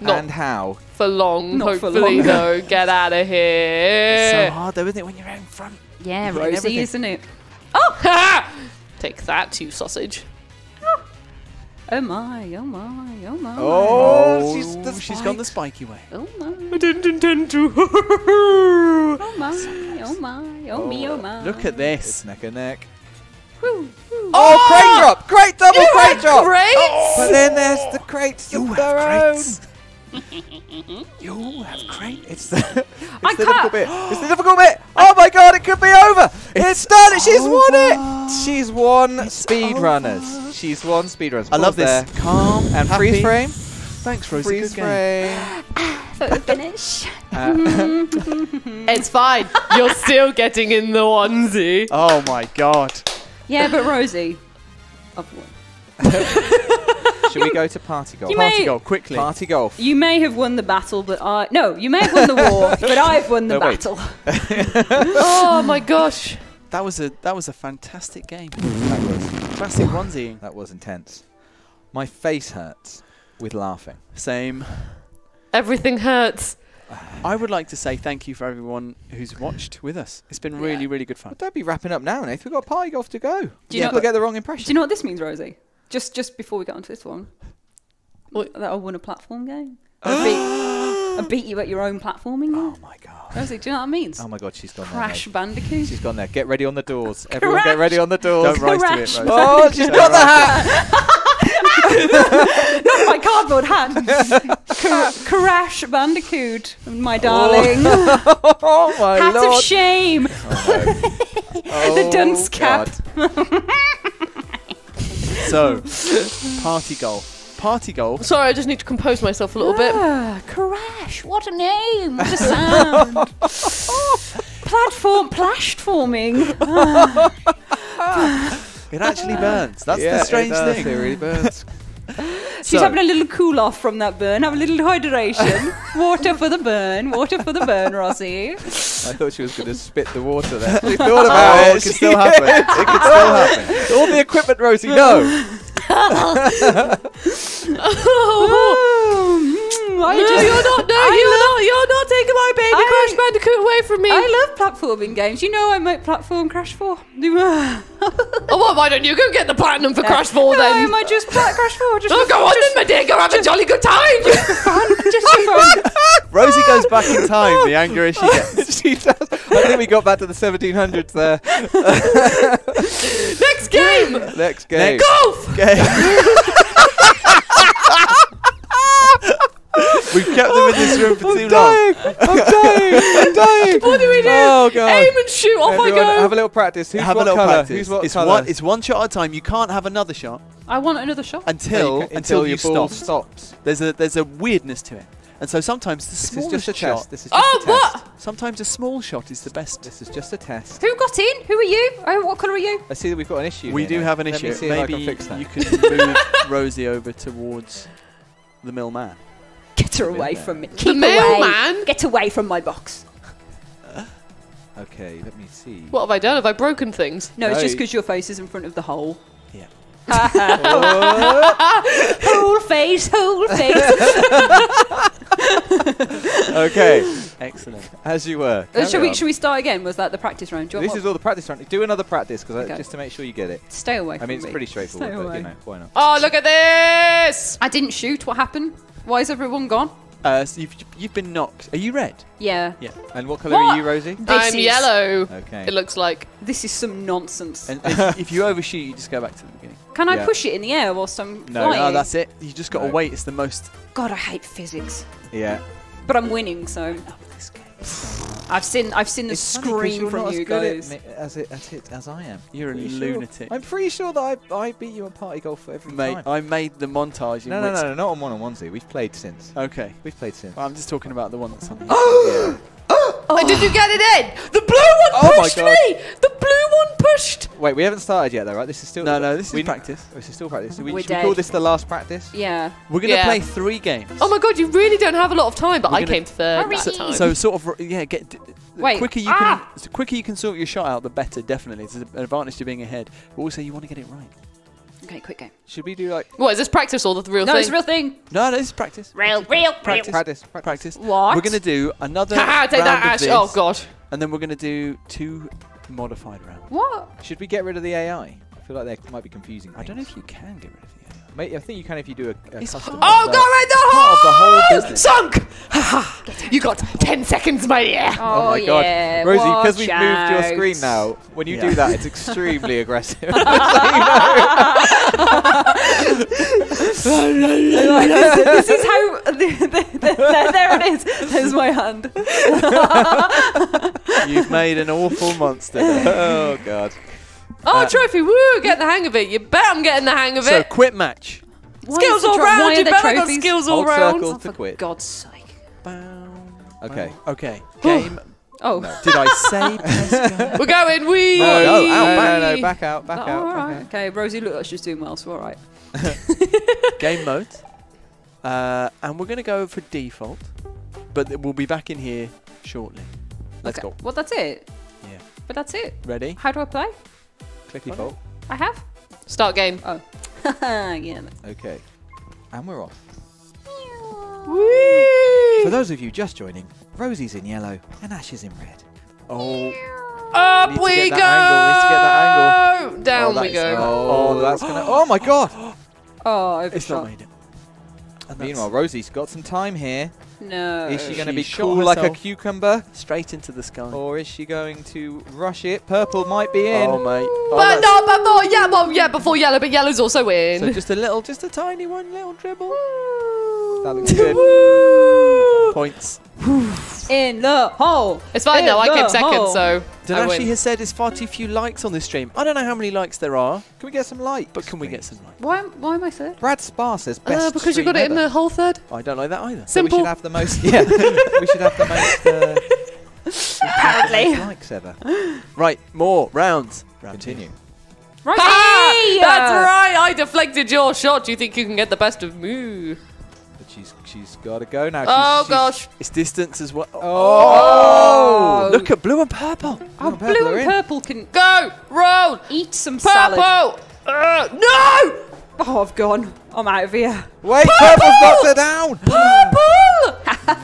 Speaker 2: Not
Speaker 5: And how?
Speaker 2: for long,
Speaker 3: Not for
Speaker 2: hopefully,
Speaker 3: long.
Speaker 2: though. Get out of here.
Speaker 4: It's so hard though, isn't it, when you're out in front?
Speaker 3: Yeah, Rosie, isn't it?
Speaker 2: Ha! Oh! Take that, you sausage.
Speaker 3: Oh my, oh my, oh my.
Speaker 5: Oh, she's,
Speaker 4: Oh,
Speaker 5: the
Speaker 4: she's gone the spiky way.
Speaker 3: Oh my,
Speaker 2: I didn't intend to.
Speaker 3: oh my, oh my, oh me, oh, oh my.
Speaker 4: Look at
Speaker 5: It's
Speaker 4: this.
Speaker 5: neck and neck.
Speaker 3: Woo, woo.
Speaker 5: Oh, oh, crate drop! Great double crate drop!
Speaker 2: Crates? Oh.
Speaker 5: But then there's the crates
Speaker 4: You
Speaker 5: of
Speaker 4: have
Speaker 5: their own.
Speaker 4: crates. you have crates.
Speaker 5: It's the, it's
Speaker 3: I
Speaker 5: the
Speaker 3: can't-
Speaker 5: difficult bit. It's the difficult bit. Oh my god, it could be over. It's, done. She's won it. She's won
Speaker 4: It's
Speaker 5: speed runners. She's won speed runners.
Speaker 4: I love this.
Speaker 5: there.
Speaker 4: Calm
Speaker 5: And
Speaker 4: happy.
Speaker 5: freeze frame.
Speaker 4: Thanks, Rosie.
Speaker 5: Freeze
Speaker 4: Good game.
Speaker 5: frame.
Speaker 3: Photo finish.
Speaker 5: Uh,
Speaker 2: It's fine. You're still getting in the onesie.
Speaker 4: Oh my god.
Speaker 3: Yeah, but Rosie, I've won.
Speaker 5: should we go to party golf?
Speaker 3: You
Speaker 4: Party
Speaker 3: may-
Speaker 4: goal, quickly.
Speaker 5: Party golf.
Speaker 3: You may have won the battle, but I no. You may have won the war, but I've won the
Speaker 5: No,
Speaker 3: battle.
Speaker 2: Oh my gosh.
Speaker 4: That was a that was a fantastic game.
Speaker 5: That was
Speaker 4: Classic onesie.
Speaker 5: that was intense. My face hurts with laughing.
Speaker 4: Same.
Speaker 2: Everything hurts.
Speaker 4: I would like to say thank you for everyone who's watched with us. It's been really, really good fun.
Speaker 5: Well, don't be wrapping up now, Nath. We've got party golf to go.
Speaker 3: Do you
Speaker 5: People
Speaker 3: know-
Speaker 5: get the wrong impression.
Speaker 3: Do you know what this means, Rosie? Just just before we get onto this one,
Speaker 2: What?
Speaker 3: that I won a platform game. I beat, I beat you at your own platforming.
Speaker 5: Oh my god.
Speaker 3: Rosie, do you know what that means?
Speaker 5: Oh my god, she's gone
Speaker 3: Crash
Speaker 5: there.
Speaker 3: Bandicoot.
Speaker 5: She's gone there. Get ready on the doors. Everyone get ready on the doors.
Speaker 4: Don't rise to it,
Speaker 3: Crash.
Speaker 4: Rosie.
Speaker 5: Oh, she's got the hat.
Speaker 3: Not my cardboard hat. Crash Bandicoot, my oh. darling.
Speaker 5: oh my
Speaker 3: hat
Speaker 5: lord.
Speaker 3: of shame.
Speaker 5: Oh,
Speaker 3: the dunce oh
Speaker 5: cap.
Speaker 4: So, party goal. Party goal.
Speaker 2: Sorry, I just need to compose myself a little bit.
Speaker 3: Ah, Crash, what a name, what a sound. Platform, platforming.
Speaker 4: It actually burns. That's
Speaker 5: Yeah,
Speaker 4: the
Speaker 5: it
Speaker 4: strange
Speaker 5: does,
Speaker 4: thing.
Speaker 5: It really burns.
Speaker 3: She's
Speaker 4: So-
Speaker 3: having a little cool off from that burn. Have a little hydration. water for the burn. Water for the burn, Rosie.
Speaker 5: I thought she was going to spit the water there. She thought about
Speaker 4: Oh,
Speaker 5: it.
Speaker 4: it could
Speaker 5: She-
Speaker 4: still happen. It could still happen.
Speaker 5: All the equipment, Rosie, no.
Speaker 3: Oh, mm, I
Speaker 2: No,
Speaker 3: just-
Speaker 2: you're not. No,
Speaker 3: I
Speaker 2: you're
Speaker 3: love-
Speaker 2: not. You're not taking my baby
Speaker 3: I-
Speaker 2: Crash Bandicoot away from me.
Speaker 3: I love platforming games. You know I make platform Crash 4.
Speaker 2: oh, well, why don't you go get the platinum for Crash 4
Speaker 3: no,
Speaker 2: then?
Speaker 3: am I just plat Crash 4? Just
Speaker 2: Oh,
Speaker 3: for-
Speaker 2: go on
Speaker 3: just
Speaker 2: then, my dear. Go have a jolly good time.
Speaker 3: fun. Just for fun.
Speaker 4: Rosie goes back in time. The angrier she gets.
Speaker 5: she does. I think we got back to the 1700s there.
Speaker 2: Next game.
Speaker 5: Next game.
Speaker 2: Golf.
Speaker 4: We've kept them in this room for too
Speaker 5: I'm
Speaker 4: long.
Speaker 5: dying. I'm dying. I'm dying.
Speaker 2: What do we do?
Speaker 5: Oh god.
Speaker 2: Aim and shoot. Off
Speaker 5: Everyone,
Speaker 2: I go.
Speaker 5: have a little practice. Who's
Speaker 4: Have a little
Speaker 5: colour?
Speaker 4: practice.
Speaker 5: Who's what
Speaker 4: it's
Speaker 5: colour?
Speaker 4: one. It's one shot at a time. You can't have another shot
Speaker 3: I want another shot.
Speaker 4: until
Speaker 5: No, you ca-
Speaker 4: until, you
Speaker 5: your ball
Speaker 4: stop.
Speaker 5: stops.
Speaker 4: There's a there's a weirdness to it, and so sometimes the
Speaker 5: This is
Speaker 4: smallest
Speaker 5: just a
Speaker 4: shot.
Speaker 5: test. This is oh, just
Speaker 2: Oh,
Speaker 5: a test.
Speaker 2: what?
Speaker 4: Sometimes a small shot is the best.
Speaker 5: This is just a test.
Speaker 3: Who got in? Who are you? Oh, what colour are you?
Speaker 5: I see that we've got an issue.
Speaker 4: We
Speaker 5: here
Speaker 4: do
Speaker 5: now.
Speaker 4: have an
Speaker 5: Let
Speaker 4: issue.
Speaker 5: Me see
Speaker 4: Maybe
Speaker 5: if I can fix that.
Speaker 4: you could move Rosie over towards the Millman.
Speaker 3: Get her away
Speaker 5: there.
Speaker 3: from me.
Speaker 2: The
Speaker 3: Keep away.
Speaker 2: mailman.
Speaker 3: Get away from my box.
Speaker 5: Uh, okay, let me see.
Speaker 2: What have I done? Have I broken things?
Speaker 3: No, it's just because your face is in front of the hole.
Speaker 4: Yeah.
Speaker 3: whole face, whole face.
Speaker 5: okay,
Speaker 4: Excellent.
Speaker 5: as you were.
Speaker 3: Uh, should we should we start again? Was that the practice round? Do you
Speaker 5: This
Speaker 3: want
Speaker 5: is all the practice round. Do another practice because
Speaker 3: Okay.
Speaker 5: just to make sure you get it.
Speaker 3: stay away.
Speaker 5: I
Speaker 3: From
Speaker 5: mean, it's
Speaker 3: me.
Speaker 5: pretty straightforward,
Speaker 3: Stay
Speaker 5: but you know, why not?
Speaker 2: Oh, look at this.
Speaker 3: I didn't shoot. What happened? Why is everyone gone?
Speaker 4: Uh, so you've you've been knocked. Are you red?
Speaker 3: Yeah. Yeah.
Speaker 5: And what colour
Speaker 3: What?
Speaker 5: are you, Rosie?
Speaker 3: This
Speaker 2: I'm
Speaker 3: is,
Speaker 2: yellow.
Speaker 5: Okay.
Speaker 2: It looks like.
Speaker 3: This is some nonsense.
Speaker 4: And if, if you overshoot, you just go back to the beginning.
Speaker 3: Can I push it in the air whilst I'm
Speaker 5: No,
Speaker 3: flying?
Speaker 4: No, that's it. You just got to
Speaker 5: No.
Speaker 4: wait. It's the most.
Speaker 3: God, I hate physics.
Speaker 5: Yeah.
Speaker 3: But I'm winning, so
Speaker 4: This game.
Speaker 3: I've seen I've seen the
Speaker 5: It's funny 'cause
Speaker 3: scream
Speaker 5: you're
Speaker 3: from
Speaker 5: not
Speaker 3: you
Speaker 5: as at
Speaker 3: guys.
Speaker 5: mi- as it as it as I am.
Speaker 4: You're a
Speaker 5: sure.
Speaker 4: lunatic.
Speaker 5: I'm pretty sure that I, I beat you on party golf every
Speaker 4: Mate,
Speaker 5: time.
Speaker 4: I made the montage in
Speaker 5: no, no,
Speaker 4: which.
Speaker 5: no, no, not on One on Onesie. We've played since.
Speaker 4: Okay.
Speaker 5: We've played since.
Speaker 4: Well, I'm just talking about the one that's on. here.
Speaker 5: yeah.
Speaker 2: Oh, did you get it in? The blue one
Speaker 5: Oh
Speaker 2: pushed me. The blue one pushed.
Speaker 5: Wait, we haven't started yet, though, right? This is still.
Speaker 4: No, no, this is
Speaker 5: we,
Speaker 4: practice.
Speaker 5: This is still practice. We,
Speaker 3: We're
Speaker 5: should we call this the last practice?
Speaker 3: Yeah.
Speaker 4: We're gonna
Speaker 2: Yeah.
Speaker 4: play three games.
Speaker 2: Oh my god, you really don't have a lot of time, but
Speaker 4: We're
Speaker 2: I
Speaker 4: gonna-
Speaker 2: came third
Speaker 3: Hurry.
Speaker 2: that time.
Speaker 4: So sort of yeah, get d- the
Speaker 3: Wait,
Speaker 4: quicker you
Speaker 3: ah!
Speaker 4: can the quicker you can sort your shot out, the better. Definitely, it's an advantage to being ahead. But also, you want to get it right.
Speaker 3: Okay, quick game.
Speaker 5: Should we do like
Speaker 2: what is this practice or the real
Speaker 3: No,
Speaker 2: thing?
Speaker 3: No, it's a real thing.
Speaker 4: No, no, this is practice.
Speaker 3: Real, real,
Speaker 4: Practice.
Speaker 5: practice? Practice.
Speaker 4: Practice.
Speaker 3: What?
Speaker 4: We're gonna do another
Speaker 2: Haha, take
Speaker 4: round
Speaker 2: that, Ash.
Speaker 4: Oh, this,
Speaker 2: Oh god.
Speaker 4: and then we're gonna do two modified rounds.
Speaker 3: What?
Speaker 5: Should we get rid of the AI? I feel like they might be confusing.
Speaker 4: I don't know if you can get rid of the AI.
Speaker 5: Mate, I think you can if you do a, a custom.
Speaker 2: Oh,
Speaker 5: one.
Speaker 2: go in the
Speaker 4: part of the whole
Speaker 2: hole!
Speaker 4: business.
Speaker 2: Sunk! Haha. you got 10 seconds, my dear.
Speaker 3: Oh,
Speaker 5: my oh,
Speaker 3: god.
Speaker 5: Rosie, because we've moved your screen now, when you
Speaker 4: Yeah.
Speaker 5: do that, it's extremely aggressive.
Speaker 3: this is how. there, there it is. There's my hand.
Speaker 4: You've made an awful monster.
Speaker 5: oh god.
Speaker 2: Oh,
Speaker 4: Uh,
Speaker 2: trophy. Woo, get the hang of it. You bet I'm getting the hang of it.
Speaker 4: so
Speaker 2: it.
Speaker 4: quit match.
Speaker 3: Why
Speaker 2: skills all round.
Speaker 3: why are
Speaker 2: You
Speaker 3: there
Speaker 2: better got skills all
Speaker 5: Hold
Speaker 2: round.
Speaker 5: circle
Speaker 3: Oh,
Speaker 5: to
Speaker 3: for
Speaker 5: quit.
Speaker 3: God's sake.
Speaker 5: Okay.
Speaker 4: Okay. Game.
Speaker 3: Oh.
Speaker 4: Did I say?
Speaker 2: We're going. We.
Speaker 5: No,
Speaker 4: no,
Speaker 5: no,
Speaker 4: out,
Speaker 5: no,
Speaker 4: back.
Speaker 5: no, no, back out, back
Speaker 3: Oh,
Speaker 5: out.
Speaker 3: all
Speaker 5: back
Speaker 3: Okay, Rosie looked like she's doing well, so all right.
Speaker 4: Game mode. Uh, and we're gonna go for default, but th- we'll be back in here shortly. Let's
Speaker 3: okay.
Speaker 4: go.
Speaker 3: Well, that's it.
Speaker 4: Yeah.
Speaker 3: But that's it.
Speaker 4: Ready?
Speaker 3: How do I play?
Speaker 5: Clicky bolt.
Speaker 3: I have.
Speaker 2: Start game. Oh.
Speaker 3: yeah.
Speaker 5: Okay. And we're off.
Speaker 2: Whee!
Speaker 5: For those of you just joining, Rosie's in yellow and Ash is in red.
Speaker 4: Oh.
Speaker 2: Up
Speaker 4: Need
Speaker 2: we go.
Speaker 4: angle, need to get that
Speaker 2: Down
Speaker 4: Oh,
Speaker 2: we go.
Speaker 5: Oh,
Speaker 4: Oh,
Speaker 5: that's gonna. Oh my god!
Speaker 3: Oh,
Speaker 4: It's not made it. And
Speaker 5: Meanwhile, Rosie's got some time here.
Speaker 3: No.
Speaker 5: Is she going to be
Speaker 4: shot
Speaker 5: cool like a cucumber,
Speaker 4: straight into the sky.
Speaker 5: or is she going to rush it? Purple might be in.
Speaker 4: Oh mate. Oh,
Speaker 2: But
Speaker 4: that's-
Speaker 2: not before yeah, well, yeah, before yellow, but yellow's also in.
Speaker 4: So just a little, just a tiny one, little dribble.
Speaker 5: That looks good.
Speaker 4: Points.
Speaker 3: In the hole.
Speaker 2: it's fine
Speaker 3: In
Speaker 2: though. I came second,
Speaker 3: hole.
Speaker 2: so I
Speaker 4: Danashi
Speaker 2: win.
Speaker 4: has said there's far too few likes on this stream. I don't know how many likes there are,
Speaker 5: Can we get some light?
Speaker 4: but can we get some likes?
Speaker 3: Why, am- why am I third?
Speaker 5: Brad Spar says best.
Speaker 2: Uh, because you
Speaker 5: stream
Speaker 2: got it in the whole third.
Speaker 4: I don't like that either.
Speaker 5: So we should have the most. Yeah, we should have the most. Uh,
Speaker 3: Apparently.
Speaker 5: likes ever.
Speaker 4: Right, more rounds. Round two.
Speaker 5: Continue.
Speaker 3: Rosie!
Speaker 2: Ah, that's right. I deflected your shot. Do you think you can get the best of me?
Speaker 5: But she's she's got to go now.
Speaker 2: Oh
Speaker 5: She's- she's-
Speaker 2: gosh.
Speaker 4: It's distance as well.
Speaker 5: Oh!
Speaker 4: Look at blue and purple.
Speaker 3: Oh,
Speaker 5: and
Speaker 3: blue
Speaker 5: purple are
Speaker 3: and
Speaker 5: in.
Speaker 3: purple can
Speaker 2: Go roll
Speaker 3: eat some salad.
Speaker 2: purple. Uh, no.
Speaker 3: Oh, I've gone. I'm out of here.
Speaker 5: Wait, Purple's knocked her down.
Speaker 3: Purple!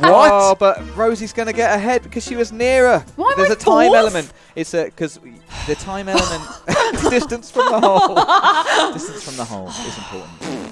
Speaker 5: what? Oh, but Rosie's going to get ahead because she was nearer.
Speaker 3: Why am
Speaker 5: There's
Speaker 3: I
Speaker 5: a time
Speaker 3: fourth?
Speaker 5: element. It's a because the time element distance from the hole. distance from the hole is important.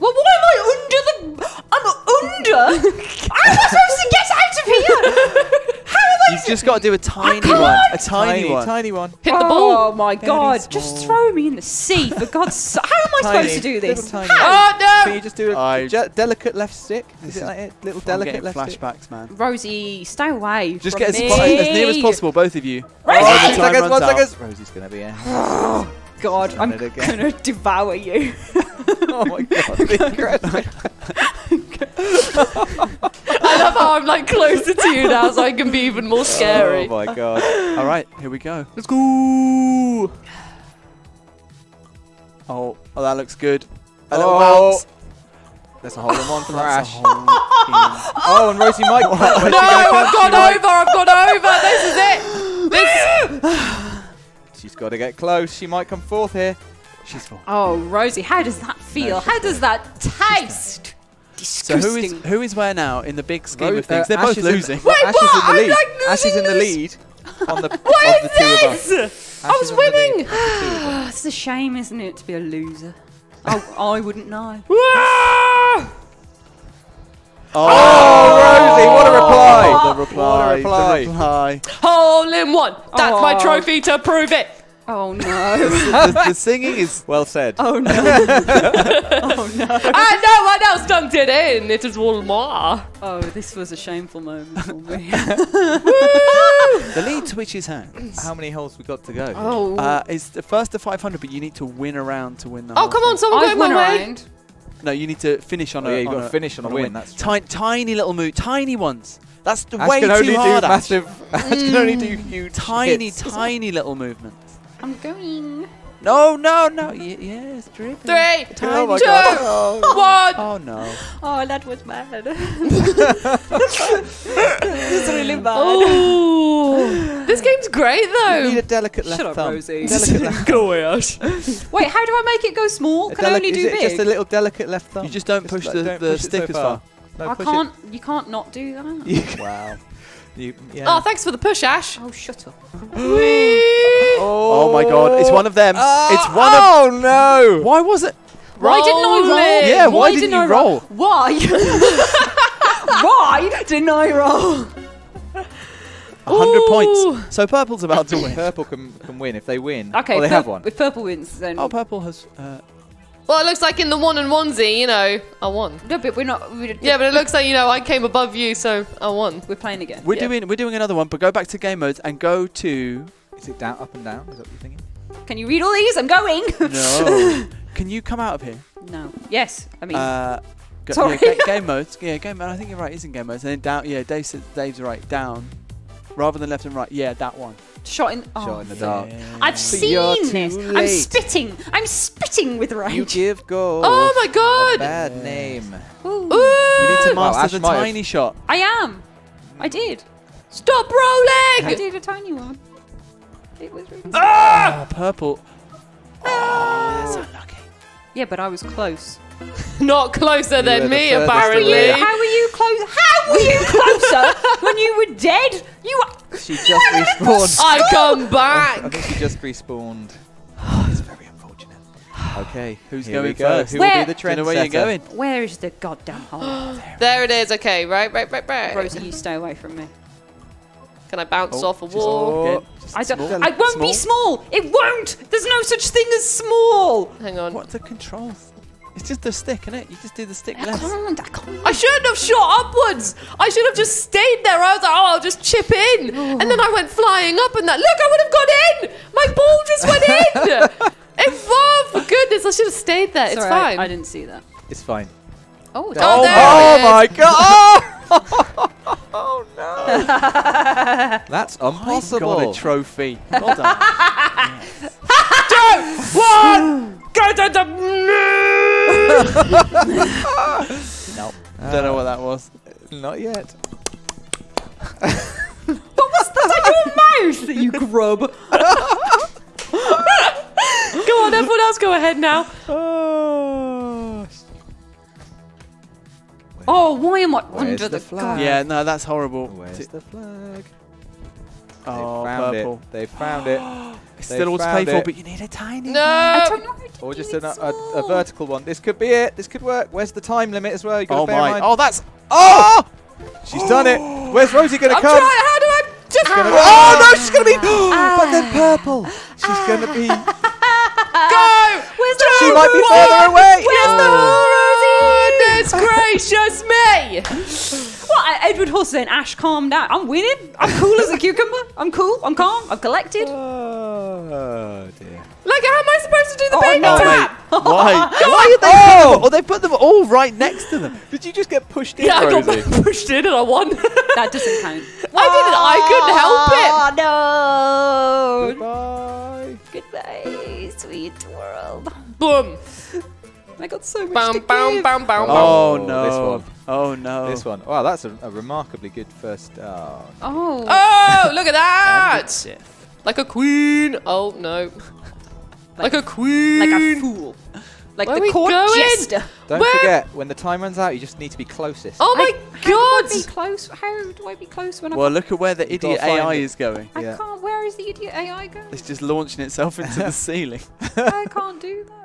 Speaker 3: Well, why am I under the? I'm under. How am I supposed to get out of here? How are they?
Speaker 4: You've just got to do a tiny
Speaker 3: can't.
Speaker 4: one. A tiny, one.
Speaker 5: tiny one.
Speaker 2: Oh Hit the ball.
Speaker 3: Oh my god!
Speaker 5: small.
Speaker 3: Just throw me in the sea for God's sake! How am I
Speaker 5: Tiny,
Speaker 3: supposed to do this?
Speaker 5: tiny
Speaker 3: How?
Speaker 2: Oh no!
Speaker 5: Can you just do a
Speaker 4: I-
Speaker 5: je- delicate left stick? Is it
Speaker 4: is-
Speaker 5: like it? Little
Speaker 4: I'm
Speaker 5: delicate
Speaker 4: getting
Speaker 5: left stick?
Speaker 4: flashbacks, man.
Speaker 3: Rosie, stay away.
Speaker 4: Just
Speaker 3: from
Speaker 4: get as,
Speaker 3: me.
Speaker 4: far- as near as possible, both of you.
Speaker 3: Rosie!
Speaker 4: Before the
Speaker 5: One
Speaker 4: time
Speaker 5: second,
Speaker 4: runs
Speaker 5: one
Speaker 4: out.
Speaker 5: second. Rosie's going to be a.
Speaker 3: God, I'm
Speaker 5: Done it again.
Speaker 3: gonna devour you.
Speaker 5: oh my god.
Speaker 2: I love how I'm like closer to you now, so I can be even more scary.
Speaker 5: Oh my god.
Speaker 4: All right, here we go.
Speaker 5: Let's go.
Speaker 4: Oh, oh, that looks good. A little
Speaker 5: Oh.
Speaker 4: bounce.
Speaker 5: That's a hole in one for Ash.
Speaker 4: a hole in.
Speaker 5: Oh, and Rosie might. where's she
Speaker 2: No, I've gone over. I've gone over. This is it. This.
Speaker 5: She's got to get close. She might come fourth here.
Speaker 4: She's full.
Speaker 3: Oh, Rosie, how does that feel? how does that taste?
Speaker 4: So who is who is where now in the big scheme
Speaker 5: Ro-
Speaker 4: of things?
Speaker 5: uh,
Speaker 4: They're
Speaker 5: Ash
Speaker 4: both
Speaker 5: is in-
Speaker 4: losing.
Speaker 5: Ash is in the
Speaker 2: I'm,
Speaker 5: lead.
Speaker 2: like,
Speaker 5: Ash is in the lead on the
Speaker 2: What
Speaker 5: of the
Speaker 2: is
Speaker 5: two of us.
Speaker 2: this? I was
Speaker 5: in the lead
Speaker 2: winning.
Speaker 5: of the two of us.
Speaker 3: it's a shame, isn't it, to be a loser? oh, I wouldn't know.
Speaker 2: Ah!
Speaker 5: Oh, Rosie, what a reply!
Speaker 4: the reply.
Speaker 5: What a reply.
Speaker 4: The reply.
Speaker 2: Hole in one. That's my
Speaker 3: Oh.
Speaker 2: trophy to prove it.
Speaker 3: Oh no!
Speaker 4: the, the singing is.
Speaker 5: Well said.
Speaker 3: oh no! oh no!
Speaker 2: And no one else dunked it in. It is Walmart.
Speaker 3: Oh, this was a shameful moment for me.
Speaker 4: The lead switches hands.
Speaker 5: How many holes we got to go?
Speaker 3: oh,
Speaker 4: Uh, it's the first to 500, but you need to win around to win the
Speaker 2: Oh
Speaker 4: whole
Speaker 2: come on, someone
Speaker 3: I've
Speaker 2: go my way.
Speaker 3: around.
Speaker 4: No, you need to finish on
Speaker 5: Oh,
Speaker 4: a.
Speaker 5: yeah, you've
Speaker 4: on
Speaker 5: got to finish on a win, that's
Speaker 4: Ti- tiny little move, tiny ones. That's the
Speaker 5: Ash
Speaker 4: way
Speaker 5: can
Speaker 4: too
Speaker 5: only
Speaker 4: hard.
Speaker 5: do
Speaker 4: Ash.
Speaker 5: massive. Ash can only do mm. huge.
Speaker 4: Tiny,
Speaker 5: hits.
Speaker 4: tiny little movements.
Speaker 3: I'm going.
Speaker 4: No, no, no. Y- yes, dripping.
Speaker 2: Three,
Speaker 5: Oh my
Speaker 2: two.
Speaker 5: Oh.
Speaker 2: one.
Speaker 4: Oh no.
Speaker 3: Oh, that was bad. it's really bad.
Speaker 2: Oh, this game's great though.
Speaker 5: You need a delicate left
Speaker 3: Shut up,
Speaker 5: thumb.
Speaker 3: Rosie.
Speaker 5: Delicate left
Speaker 2: Go away, Ash.
Speaker 3: Wait, how do I make it go small?
Speaker 5: A
Speaker 3: Can I only do
Speaker 5: is it
Speaker 3: big?
Speaker 5: just a little delicate left thumb?
Speaker 4: You just don't push
Speaker 5: like-
Speaker 4: the,
Speaker 5: don't
Speaker 4: the
Speaker 5: push
Speaker 4: stick
Speaker 5: so
Speaker 4: as far.
Speaker 5: No,
Speaker 3: I can't. You can't not do that.
Speaker 4: Wow.
Speaker 5: You, yeah.
Speaker 2: Oh, thanks for the push, Ash.
Speaker 3: Oh, shut up.
Speaker 4: Oh my god, it's one of them. it's one of.
Speaker 5: Oh no!
Speaker 4: Why was it?
Speaker 3: Why didn't I roll?
Speaker 2: Rolling.
Speaker 4: Yeah, why didn't you roll?
Speaker 3: Why? Why didn't I roll?
Speaker 4: 100
Speaker 2: Ooh.
Speaker 4: points. So purple's about to win.
Speaker 5: Purple can, can win if they win.
Speaker 3: Okay,
Speaker 5: Oh, they
Speaker 3: pur-
Speaker 5: have one.
Speaker 3: If purple wins, then
Speaker 4: Oh, purple has. Uh,
Speaker 2: Well, it looks like in the one and onesie, you know, I won.
Speaker 3: no, but we're not. We're,
Speaker 2: Yeah, but it looks like you know I came above you, so I won.
Speaker 3: we're playing again.
Speaker 4: we're
Speaker 2: Yeah.
Speaker 4: doing we're doing another one, but go back to game modes and go to.
Speaker 5: Is it down, up and down? Is that what you're thinking?
Speaker 3: Can you read all these? I'm going.
Speaker 4: No. Can you come out of here?
Speaker 3: no. Yes. I mean,
Speaker 4: Uh, go,
Speaker 3: Sorry.
Speaker 4: Yeah, ga- game modes. Yeah, game mode. I think you're right. It's in game modes. And then down. Yeah, Dave Dave's right. Down, rather than left and right. Yeah, that one.
Speaker 3: Shot in. Oh,
Speaker 5: Shot in the dark.
Speaker 3: I've
Speaker 5: But you're
Speaker 3: seen
Speaker 5: too
Speaker 3: this. I'm spitting. I'm spitting with rage.
Speaker 5: You give gold.
Speaker 2: Oh my
Speaker 5: a
Speaker 2: god!
Speaker 5: bad name.
Speaker 3: Ooh. Ooh.
Speaker 4: You need to master
Speaker 5: Ash
Speaker 4: the
Speaker 5: might have-
Speaker 4: tiny shot.
Speaker 3: I am. I did.
Speaker 2: Stop rolling.
Speaker 3: I did a tiny one. It was really.
Speaker 4: Ah, purple. Oh, that's unlucky.
Speaker 3: Yeah, but I was close.
Speaker 2: Not closer than me, apparently.
Speaker 3: How were you close? How were you closer when you were dead? You.
Speaker 5: She just respawned.
Speaker 2: I come back.
Speaker 5: I
Speaker 2: back.
Speaker 5: think she just respawned. it's very unfortunate. Okay,
Speaker 4: Who's
Speaker 5: here
Speaker 4: going
Speaker 5: go.
Speaker 4: first?
Speaker 5: Who will be the
Speaker 4: Don't
Speaker 5: trend
Speaker 4: know where you're going.
Speaker 3: Where is the goddamn hole?
Speaker 2: There it is. Okay, right, right, right, right.
Speaker 3: Rosie, you stay away from me.
Speaker 2: Can I bounce
Speaker 5: Oh,
Speaker 2: off a wall?
Speaker 4: Again,
Speaker 3: I don't.
Speaker 5: small.
Speaker 3: I won't be small. It won't. There's no such thing as small.
Speaker 2: Hang on.
Speaker 4: What the controls? It's just the stick, isn't it? You just do the stick
Speaker 3: I
Speaker 4: less.
Speaker 3: can't. I can't.
Speaker 2: I shouldn't have shot upwards. I should have just stayed there. I was like, oh, I'll just chip in. And then I went flying up and that. Look, I would have gone in. My ball just went in. It oh, for goodness, I should have stayed there. It's
Speaker 3: Sorry, I-
Speaker 2: fine.
Speaker 3: I, didn't see that.
Speaker 5: It's fine.
Speaker 3: Oh,
Speaker 2: Oh, there
Speaker 5: oh
Speaker 2: it is.
Speaker 5: my god! Oh, no! That's
Speaker 4: Got
Speaker 5: impossible.
Speaker 4: a trophy. Well done.
Speaker 2: One. Go to the.
Speaker 5: no.
Speaker 4: Don't know what that was.
Speaker 5: Not yet.
Speaker 3: What's that in your mouth? You grub.
Speaker 2: Go on, everyone else go ahead now.
Speaker 5: Oh,
Speaker 3: Oh, why am I
Speaker 5: Where's
Speaker 3: under
Speaker 5: the
Speaker 3: the,
Speaker 5: flag?
Speaker 3: car?
Speaker 4: Yeah, no, that's horrible.
Speaker 5: Where's
Speaker 4: T-
Speaker 5: the flag?
Speaker 4: Oh,
Speaker 5: they found
Speaker 4: purple.
Speaker 5: it. They found it.
Speaker 4: It's
Speaker 5: They've
Speaker 4: still all to pay
Speaker 5: found
Speaker 4: for, but you need a tiny.
Speaker 2: No.
Speaker 3: don't know how to
Speaker 5: Or just an, a, a vertical one. This could be it. This could work. Where's the time limit as well? You got to
Speaker 4: Oh
Speaker 5: bear in
Speaker 4: my!
Speaker 5: mind.
Speaker 4: Oh, that's.
Speaker 5: Oh! She's done it. Where's Rosie going to
Speaker 2: I'm
Speaker 5: come?
Speaker 2: trying. How do I just?
Speaker 5: Gonna- ah! oh no, she's going to be. Ah! but then purple. She's going to be.
Speaker 2: Go!
Speaker 3: Where's the
Speaker 5: She might be further away.
Speaker 2: Where's the
Speaker 5: Oh.
Speaker 2: Goodness gracious me!
Speaker 3: What? Uh, Edward Horse saying, Ash, calm down. I'm winning. I'm cool as a cucumber. I'm cool. I'm calm. I'm collected.
Speaker 5: Oh dear.
Speaker 2: Like, how am I supposed to do the
Speaker 3: Oh,
Speaker 2: baby
Speaker 3: no.
Speaker 4: Oh,
Speaker 2: tap?
Speaker 4: Why? Why are they? Oh! Or they put them all right next to them.
Speaker 5: Did you just get pushed in,
Speaker 2: Yeah, I
Speaker 5: Rosie?
Speaker 2: got pushed in and I won.
Speaker 3: That doesn't count.
Speaker 2: I didn't. I couldn't help it.
Speaker 3: Oh, no.
Speaker 5: Goodbye.
Speaker 3: Goodbye, sweet world.
Speaker 2: Boom.
Speaker 3: I got so much
Speaker 2: Bam,
Speaker 3: to
Speaker 2: bam,
Speaker 3: give.
Speaker 2: bam, bam, bam.
Speaker 4: Oh,
Speaker 5: Oh,
Speaker 4: no!
Speaker 5: this one.
Speaker 4: Oh no!
Speaker 5: This one. Wow, that's a, a remarkably good first. Oh.
Speaker 3: Oh.
Speaker 2: Oh, look at that! Like a queen. Oh no. Like, a queen.
Speaker 3: Like a fool. Like
Speaker 2: Where
Speaker 3: the court
Speaker 2: going?
Speaker 3: jester.
Speaker 5: Don't
Speaker 2: Where-
Speaker 5: forget, when the time runs out, you just need to be closest.
Speaker 2: Oh my
Speaker 3: How do I be
Speaker 2: god!
Speaker 3: close? How do I be close when I
Speaker 4: Well, look at where the idiot AI
Speaker 5: it.
Speaker 4: is going.
Speaker 3: I
Speaker 5: Yeah.
Speaker 3: can't. Where is the idiot AI going?
Speaker 4: It's just launching itself into the ceiling.
Speaker 3: I can't do that.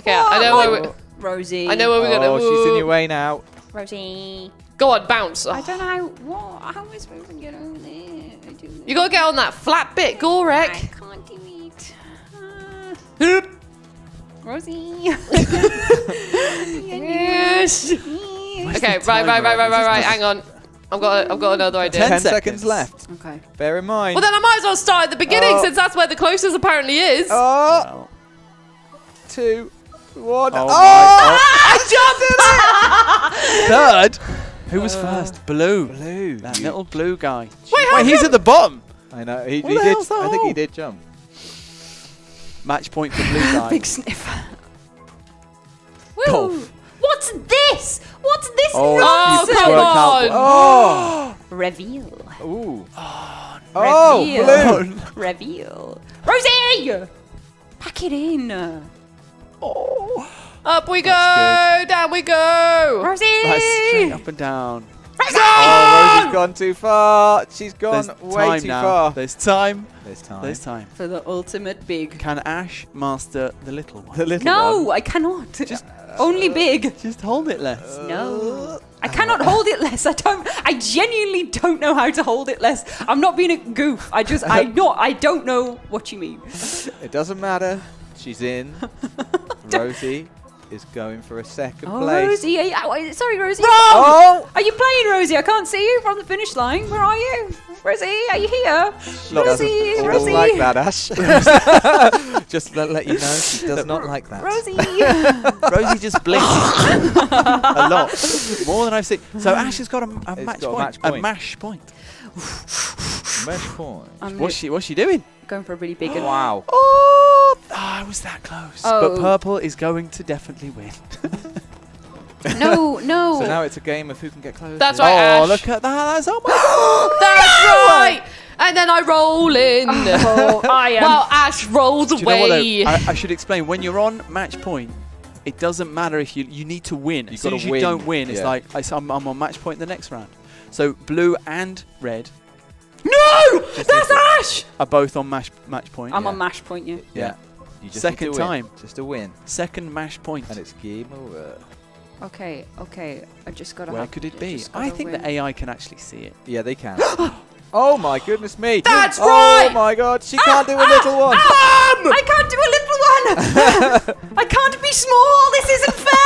Speaker 2: Okay, I know where we're...
Speaker 3: Rosie.
Speaker 2: I know where we're gonna.
Speaker 5: oh, she's in your way now.
Speaker 3: Rosie.
Speaker 2: Go on, bounce.
Speaker 3: I
Speaker 2: Oh,
Speaker 3: don't know how. What? How am I supposed to get over there?
Speaker 2: You gotta get on that flat bit,
Speaker 3: I
Speaker 2: Gorek.
Speaker 3: can't do it. Uh,
Speaker 2: Hoop.
Speaker 3: Rosie.
Speaker 2: Yes. Okay, right, right, right, right, right, right. Hang on. I've got. I've got another idea.
Speaker 4: Ten
Speaker 5: Ten
Speaker 4: seconds.
Speaker 5: seconds left.
Speaker 3: Okay.
Speaker 5: Bear in mind.
Speaker 2: Well, then I might as well start at the beginning
Speaker 5: Oh.
Speaker 2: since that's where the closest apparently is.
Speaker 5: oh,
Speaker 4: Oh,
Speaker 5: two, one.
Speaker 4: oh,
Speaker 5: Oh!
Speaker 4: my-
Speaker 2: I jumped!
Speaker 4: oh. Third. Who was uh, first? Blue.
Speaker 5: Blue.
Speaker 4: That little blue guy.
Speaker 2: Wait,
Speaker 4: Wait, he's at the bottom.
Speaker 5: I know. He,
Speaker 4: What
Speaker 5: he
Speaker 4: the
Speaker 5: did.
Speaker 4: that
Speaker 5: I think he did jump.
Speaker 4: Match point for blue guy.
Speaker 3: Big sniff. Woo.
Speaker 5: Golf.
Speaker 3: What's this? What's this
Speaker 4: Oh,
Speaker 2: Oh,
Speaker 3: nonsense?
Speaker 2: come
Speaker 4: worked out.
Speaker 2: on!
Speaker 5: Oh.
Speaker 3: Reveal.
Speaker 5: Ooh. Oh,
Speaker 3: Reveal.
Speaker 5: blue.
Speaker 3: Reveal. Rosie! Pack it in. Oh.
Speaker 2: Up we go! Down we go!
Speaker 3: Rosie!
Speaker 4: That's straight up and down.
Speaker 5: Oh, Rosie's gone too far. She's gone
Speaker 4: There's
Speaker 5: way
Speaker 4: time
Speaker 5: too
Speaker 4: now.
Speaker 5: far.
Speaker 4: There's time.
Speaker 5: There's time.
Speaker 4: There's time.
Speaker 3: For the ultimate big.
Speaker 4: Can Ash master the little one?
Speaker 5: the little
Speaker 3: No,
Speaker 5: one.
Speaker 3: I cannot. Just only uh, big.
Speaker 4: Just hold it less.
Speaker 3: No. I uh, cannot hold it less. I don't I genuinely don't know how to hold it less. I'm not being a goof. I just I not I don't know what you mean.
Speaker 5: It doesn't matter. She's in. Rosie is going for a second
Speaker 3: Oh,
Speaker 5: place.
Speaker 3: Rosie, are you, oh, sorry, Rosie.
Speaker 5: Oh!
Speaker 3: Are you playing, Rosie? I can't see you from the finish line. Where are you? Rosie, are you here?
Speaker 5: Look,
Speaker 3: Rosie,
Speaker 5: doesn't all
Speaker 3: Rosie.
Speaker 5: like that, Ash. Just to let you know, she does not like that.
Speaker 3: Rosie.
Speaker 4: Rosie just blinked a lot, more than I've seen. So Ash has got a, a, match,
Speaker 5: got a
Speaker 4: point, a mash point.
Speaker 5: Mesh point.
Speaker 4: What's she? What's she doing?
Speaker 3: going for a really big oh, one.
Speaker 5: Wow.
Speaker 4: Oh, I was that close. Oh. But
Speaker 3: Oh.
Speaker 4: purple is going to definitely win.
Speaker 3: No, no.
Speaker 5: So now it's a game of who can get closer.
Speaker 2: That's oh, right,
Speaker 4: oh,
Speaker 2: Ash.
Speaker 4: look at that! That's oh my
Speaker 2: That's right! And then I roll in.
Speaker 3: oh, I am.
Speaker 2: While Ash rolls
Speaker 4: Do you know what. I, I should explain. When you're on match point, it doesn't matter if you you need to win.
Speaker 5: You've
Speaker 4: as soon as you
Speaker 5: win,
Speaker 4: don't win, it's like I, am I'm on match point in the next round. So blue and red
Speaker 2: no! That's. Ash!
Speaker 4: are both on mash, match point.
Speaker 3: I'm
Speaker 5: yeah.
Speaker 3: on mash point, yeah.
Speaker 5: Yeah. You just
Speaker 4: Second
Speaker 5: need win.
Speaker 4: time.
Speaker 5: Just a win.
Speaker 4: Second mash point.
Speaker 5: And it's game over.
Speaker 3: Okay, okay. I just gotta.
Speaker 4: Where
Speaker 3: have-
Speaker 4: could it be? I think
Speaker 3: win.
Speaker 4: the AI can actually see it.
Speaker 5: Yeah, they can. oh my goodness me.
Speaker 2: That's
Speaker 5: oh
Speaker 2: right!
Speaker 5: my god, she can't do a ah, little one.
Speaker 3: Ah, um, I can't do a little one. I can't be small. This isn't fair.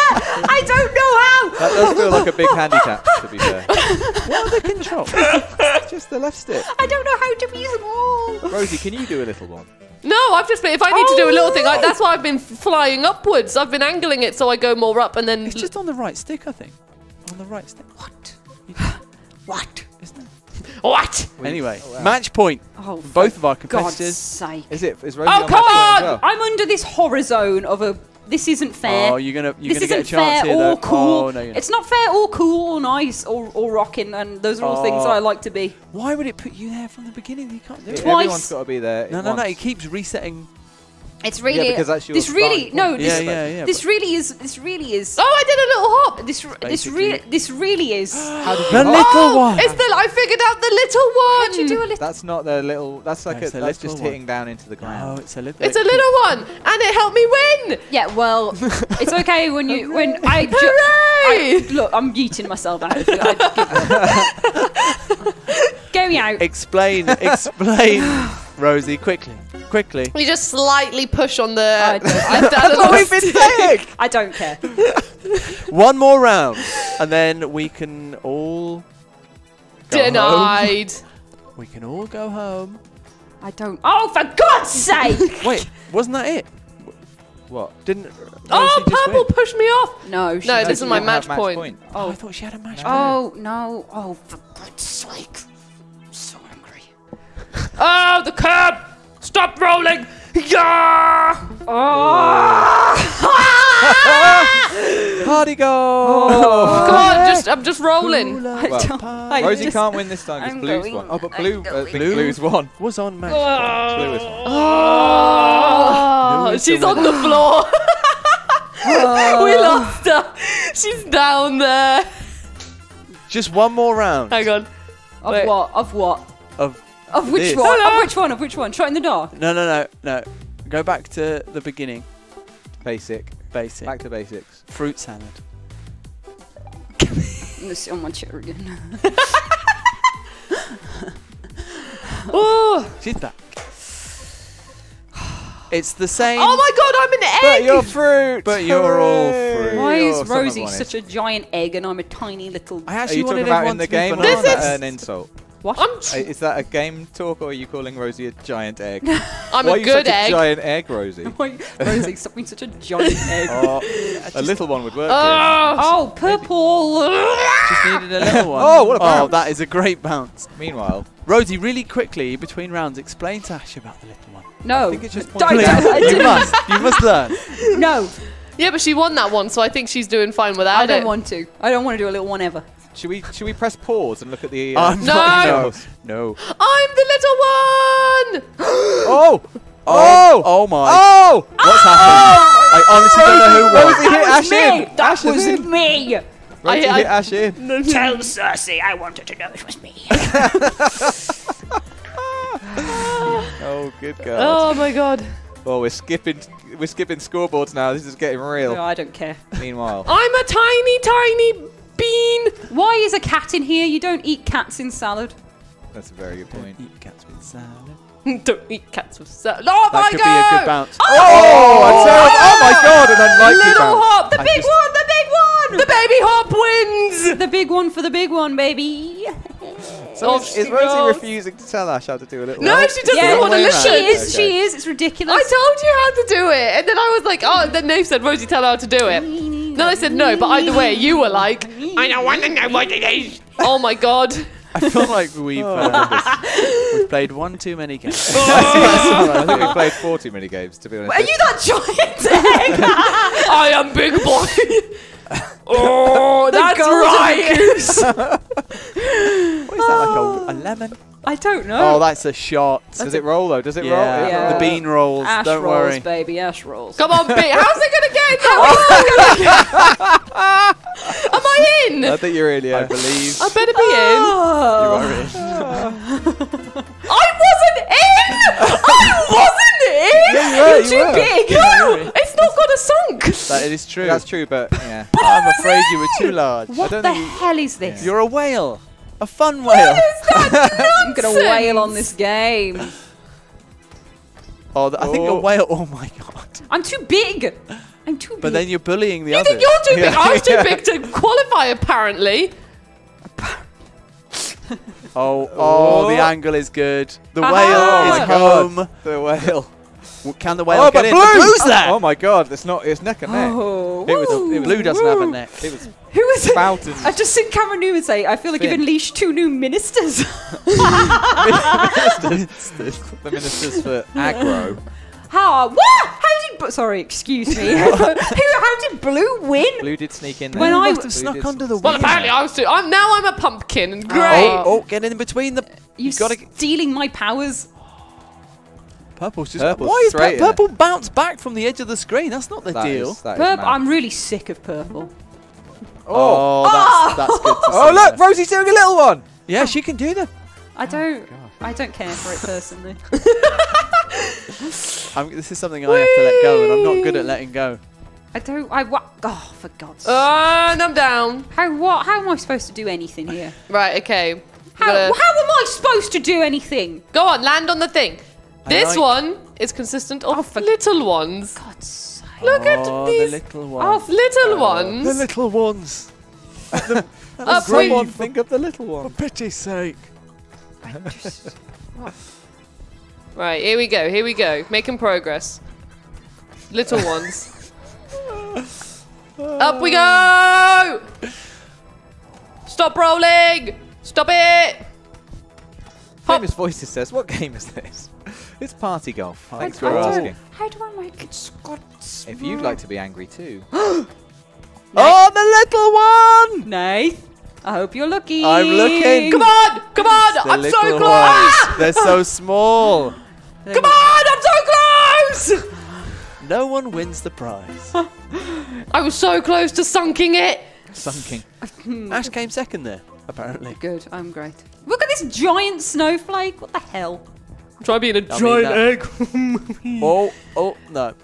Speaker 3: I don't know how.
Speaker 5: That does feel like a big handicap, to be fair.
Speaker 4: What are the controls?
Speaker 5: Just the left stick.
Speaker 3: I don't know how to be small.
Speaker 5: Rosie, can you do a little one?
Speaker 2: No, I've just been. If I need to do a little thing, I, that's why I've been flying upwards. I've been angling it so I go more up and then.
Speaker 4: It's just on the right stick, I think. On the right stick.
Speaker 3: What? What?
Speaker 4: Isn't it?
Speaker 2: What?
Speaker 4: Anyway,
Speaker 5: Oh, wow.
Speaker 4: match point.
Speaker 3: Oh,
Speaker 4: for both of our competitors.
Speaker 3: God's
Speaker 4: competitors.
Speaker 3: sake.
Speaker 5: Is it? Is Rosie
Speaker 2: Oh,
Speaker 5: on
Speaker 2: come
Speaker 5: match point as
Speaker 2: on!
Speaker 5: well?
Speaker 3: I'm under this horror zone of a. This isn't fair.
Speaker 4: Oh, you're gonna you're
Speaker 3: this
Speaker 4: gonna
Speaker 3: isn't
Speaker 4: get a chance
Speaker 3: fair
Speaker 4: here,
Speaker 3: or
Speaker 4: though.
Speaker 3: cool.
Speaker 4: Oh no, you're not.
Speaker 3: it's not fair or cool or nice or, or rocking, and those are all things
Speaker 4: Oh.
Speaker 3: that I like to be.
Speaker 4: Why would it put you there from the beginning? You can't do
Speaker 5: Yeah,
Speaker 4: it.
Speaker 3: Twice.
Speaker 5: Everyone's got to be there.
Speaker 4: No,
Speaker 5: at
Speaker 4: no, no.
Speaker 5: once.
Speaker 4: It keeps resetting.
Speaker 3: It's really yeah,
Speaker 5: because that's your
Speaker 3: this really
Speaker 5: starting
Speaker 3: no this,
Speaker 4: Yeah, yeah, yeah,
Speaker 3: this really is this really is
Speaker 2: Oh, I did a little hop.
Speaker 3: this this
Speaker 4: Basically-
Speaker 3: really this really is
Speaker 5: How did you
Speaker 4: The
Speaker 5: hop?
Speaker 4: little
Speaker 2: oh,
Speaker 4: one.
Speaker 2: It's the I figured out the little one.
Speaker 3: How'd you do a little
Speaker 5: That's not the little. That's like
Speaker 4: No,
Speaker 5: a,
Speaker 4: it's a
Speaker 5: that's just
Speaker 4: one.
Speaker 5: hitting down into the ground Oh,
Speaker 4: it's a little.
Speaker 2: It's a little one, and it helped me win.
Speaker 3: yeah well it's okay when you when I, ju-
Speaker 2: Hooray!
Speaker 3: I look I'm yeeting myself out of it. I- Go out.
Speaker 4: Explain, explain, Rosie, quickly, quickly.
Speaker 2: You just slightly push on the.
Speaker 3: I don't- I
Speaker 2: the
Speaker 3: don't-
Speaker 2: analog
Speaker 4: been saying.
Speaker 3: I don't care.
Speaker 4: One more round, and then we can all go home.
Speaker 2: Denied.
Speaker 4: We can all go home.
Speaker 3: I don't. Oh, for God's sake!
Speaker 4: Wait, wasn't that it?
Speaker 5: What?
Speaker 4: Didn't?
Speaker 2: Oh,
Speaker 4: Rosie
Speaker 2: purple pushed me off.
Speaker 3: No, she
Speaker 2: No, this is my
Speaker 5: You have
Speaker 2: match point.
Speaker 4: Oh, I thought she had a match. Oh, point.
Speaker 3: Oh no! Oh, for God's sake! I'm so angry.
Speaker 2: Oh, the curb! Stop rolling! Yeah!
Speaker 4: Party go!
Speaker 2: Oh, Come on, just I'm just rolling.
Speaker 3: I
Speaker 5: Well,
Speaker 3: don't- I
Speaker 5: Rosie
Speaker 3: just-
Speaker 5: can't win this time because
Speaker 3: I'm
Speaker 5: Blue's
Speaker 3: going-
Speaker 5: won. Oh, but
Speaker 3: I'm
Speaker 5: Blue, uh,
Speaker 3: going-
Speaker 5: think Blue's won.
Speaker 4: Was on match.
Speaker 5: Blue has won.
Speaker 2: Oh,
Speaker 4: Who is
Speaker 2: she's
Speaker 4: the
Speaker 2: on the floor. we lost her. She's down there.
Speaker 4: Just one more round
Speaker 2: Hang on.
Speaker 3: Of
Speaker 2: Wait.
Speaker 3: what? Of what?
Speaker 4: of.
Speaker 3: Of which
Speaker 4: This.
Speaker 3: one?
Speaker 2: Hello?
Speaker 3: Of which one? Of which one? Shot in the dark.
Speaker 4: No, no, no, no. Go back to the beginning.
Speaker 5: Basic.
Speaker 4: Basic.
Speaker 5: Back to basics.
Speaker 4: Fruit salad.
Speaker 3: I'm gonna sit on my chair again.
Speaker 2: Oh,
Speaker 4: She's back. It's the same.
Speaker 2: oh my god, I'm an egg.
Speaker 5: But you're fruit.
Speaker 4: But you're all fruit.
Speaker 3: Why is Rosie such a giant egg and I'm a tiny little?
Speaker 4: I
Speaker 5: Are
Speaker 4: actually
Speaker 5: you talking
Speaker 4: wanted
Speaker 5: about
Speaker 4: everyone
Speaker 5: in the game or
Speaker 4: banana.
Speaker 5: is
Speaker 2: This
Speaker 5: that
Speaker 2: is-
Speaker 5: an insult?
Speaker 3: What?
Speaker 2: I'm
Speaker 5: Uh,
Speaker 2: tr-
Speaker 5: Is that a game talk or are you calling Rosie a giant egg?
Speaker 2: I'm
Speaker 5: Why
Speaker 2: a
Speaker 5: are you
Speaker 2: good
Speaker 5: such
Speaker 2: egg.
Speaker 5: a giant egg, Rosie?
Speaker 3: Why- Rosie, stop being such a giant egg.
Speaker 5: Oh, a little one would work. here.
Speaker 2: Oh,
Speaker 3: Oh, purple!
Speaker 4: Just needed a little one.
Speaker 5: Oh, what a
Speaker 4: Oh,
Speaker 5: bounce.
Speaker 4: that is a great bounce.
Speaker 5: Meanwhile,
Speaker 4: Rosie, really quickly between rounds, explain to Ash about the little one.
Speaker 3: No.
Speaker 5: I think it's just
Speaker 3: Don't-
Speaker 5: pointing
Speaker 4: you
Speaker 3: didn't-
Speaker 4: must. You must learn.
Speaker 3: No,
Speaker 2: yeah, but she won that one, so I think she's doing fine without it.
Speaker 3: I don't
Speaker 2: it.
Speaker 3: want to. I don't want to do a little one ever.
Speaker 5: Should we should we press pause and look at the? Uh,
Speaker 4: I'm
Speaker 2: No.
Speaker 4: not.
Speaker 5: No.
Speaker 4: No.
Speaker 2: I'm the little one.
Speaker 5: oh,
Speaker 4: Oh. Oh my.
Speaker 5: oh!
Speaker 4: What's happened? I honestly don't know who won.
Speaker 5: Rosie hit Ash in.
Speaker 3: That
Speaker 5: Ash is
Speaker 3: was
Speaker 5: in.
Speaker 3: me!
Speaker 5: Rosie
Speaker 2: I-
Speaker 5: hit Ash in.
Speaker 3: Tell Cersei I wanted to know it was me.
Speaker 5: Oh, good God.
Speaker 2: Oh my god.
Speaker 5: Oh, we're skipping we're skipping scoreboards now. This is getting real.
Speaker 3: No,
Speaker 5: real.
Speaker 3: I don't care.
Speaker 5: Meanwhile,
Speaker 2: I'm a tiny, tiny bean.
Speaker 3: Why is a cat in here? You don't eat cats in salad.
Speaker 5: that's a very good point.
Speaker 4: Eat cats with salad.
Speaker 2: Don't eat cats with salad. Oh
Speaker 4: That
Speaker 2: my
Speaker 4: could
Speaker 2: god.
Speaker 4: be a good bounce.
Speaker 5: Oh! oh, a terrible- oh my God! An unlikely
Speaker 2: Little
Speaker 5: bounce.
Speaker 2: hop. The
Speaker 4: I
Speaker 2: big one. The big one. The baby hop wins.
Speaker 3: The big one for the big one, baby.
Speaker 5: So
Speaker 2: Off
Speaker 5: is, is Rosie
Speaker 2: goes.
Speaker 5: refusing to tell Ash how to do a little?
Speaker 2: No,
Speaker 5: hop?
Speaker 2: she doesn't
Speaker 3: Yeah,
Speaker 2: want to listen.
Speaker 3: She is,
Speaker 5: Okay.
Speaker 3: she is. It's ridiculous.
Speaker 2: I told you how to do it, and then I was like, oh, then Nath said, Rosie, tell her how to do it. Then I said no, but either way, you were like, I don't want to know what it is. Oh my god.
Speaker 4: I feel like we've uh, we've played one too many games.
Speaker 5: I think we played four too many games to be honest.
Speaker 3: Are you that giant egg?
Speaker 2: I am big boy. oh, that's right.
Speaker 4: What is that like a, a lemon?
Speaker 3: I don't know.
Speaker 4: Oh, that's a shot.
Speaker 5: Does it roll though? Does it roll?
Speaker 4: Yeah,
Speaker 3: Yeah.
Speaker 4: the bean rolls.
Speaker 3: Ash
Speaker 4: don't
Speaker 3: rolls,
Speaker 4: worry.
Speaker 3: baby. Ash rolls.
Speaker 2: Come on, B. How's it gonna get in there? Am I in?
Speaker 5: I think you're in, yeah.
Speaker 4: I believe.
Speaker 2: I better be in. Oh.
Speaker 4: You
Speaker 3: Oh.
Speaker 4: are in.
Speaker 2: I wasn't in. I wasn't in.
Speaker 5: Yeah, you were, you
Speaker 2: You're
Speaker 5: were.
Speaker 2: too big. No, it's not got a sunk.
Speaker 4: That is true.
Speaker 5: That's true, but yeah.
Speaker 4: I'm afraid you were too large.
Speaker 3: What
Speaker 5: don't
Speaker 3: the
Speaker 5: think you-
Speaker 3: hell is this?
Speaker 4: You're a whale. A fun whale.
Speaker 3: I'm gonna wail on this game.
Speaker 4: Oh, I think
Speaker 5: Oh.
Speaker 4: a whale. Oh my god.
Speaker 3: I'm too big. I'm too big.
Speaker 4: But then you're bullying the
Speaker 2: You
Speaker 4: others.
Speaker 2: think you're too big? I was too big to qualify, apparently.
Speaker 4: Oh, oh, the
Speaker 5: Oh.
Speaker 4: angle is good. The
Speaker 3: Ah.
Speaker 4: whale
Speaker 3: Oh
Speaker 4: is
Speaker 3: my
Speaker 4: home.
Speaker 5: The whale.
Speaker 4: W- Can the whale
Speaker 5: oh,
Speaker 4: get
Speaker 5: but
Speaker 4: in?
Speaker 5: blue!
Speaker 4: The blue's there.
Speaker 5: Oh my god, it's not. It's neck and neck.
Speaker 3: Oh,
Speaker 5: It was. It was
Speaker 4: Blue doesn't have a neck.
Speaker 5: It was
Speaker 3: Who is it? I've just seen Cameron Newman say, I feel like you've unleashed two new ministers.
Speaker 5: the ministers for aggro.
Speaker 3: How? What? How did... Bu- Sorry, excuse me. Who, how did Blue win?
Speaker 5: Blue did sneak in there.
Speaker 3: When I-
Speaker 4: must have snuck under the
Speaker 2: Well,
Speaker 4: wheel.
Speaker 2: apparently I was too. I'm now. I'm a pumpkin and oh. great.
Speaker 4: Oh, oh, get in between the.
Speaker 3: You
Speaker 4: You've got to.
Speaker 3: stealing my powers?
Speaker 4: Purple's just.
Speaker 5: Purple's
Speaker 4: why is
Speaker 5: straight
Speaker 4: pur- purple bounce back from the edge of the screen? That's not the
Speaker 5: That
Speaker 4: deal.
Speaker 5: is-
Speaker 3: Purp-
Speaker 5: mad.
Speaker 3: I'm really sick of purple.
Speaker 4: oh, oh. that's, ah! that's good. To
Speaker 5: Oh look,
Speaker 4: there.
Speaker 5: Rosie's doing a little one.
Speaker 4: Yeah, she can do them.
Speaker 3: I don't. Oh, I don't care for it personally.
Speaker 4: I'm, this is something I have to let go, and I'm not good at letting go.
Speaker 3: I don't. I what? Oh, for God's uh, sake!
Speaker 2: And I'm down.
Speaker 3: How what? How am I supposed to do anything here?
Speaker 2: Right, okay.
Speaker 3: How,
Speaker 2: Gotta-
Speaker 3: how am I supposed to do anything?
Speaker 2: Go on, land on the thing.
Speaker 4: I
Speaker 2: This
Speaker 4: like-
Speaker 2: one is consistent of
Speaker 3: Oh, for-
Speaker 2: little ones.
Speaker 3: God's sake!
Speaker 2: Look at
Speaker 4: oh,
Speaker 2: these oh.
Speaker 4: the little ones.
Speaker 2: of
Speaker 4: ones.
Speaker 2: little
Speaker 4: the
Speaker 2: ones.
Speaker 4: little ones.
Speaker 2: Up
Speaker 5: Someone
Speaker 2: we-
Speaker 5: think of the little one.
Speaker 4: For pity's sake.
Speaker 2: Right, here we go, here we go. Making progress. Little ones. Up we go! Stop rolling! Stop it! Hop.
Speaker 5: Famous Voices says, "What game is this?" It's party golf. Thanks for asking.
Speaker 3: How do I make it Scots?
Speaker 5: If you'd like to be angry too,
Speaker 4: Oh, the little one!
Speaker 3: Nath, I hope you're looking.
Speaker 4: I'm looking.
Speaker 2: Come on! Come on! I'm so close!
Speaker 4: ones. Ah! They're so small.
Speaker 2: Come on! I'm so close!
Speaker 4: No one wins the prize.
Speaker 2: I was so close to sunking it.
Speaker 5: sunking.
Speaker 4: Ash came second there, apparently.
Speaker 3: Good. I'm great. Look at this giant snowflake. What the hell?
Speaker 2: Try being a
Speaker 4: I mean,
Speaker 2: giant egg.
Speaker 4: Oh, oh, no.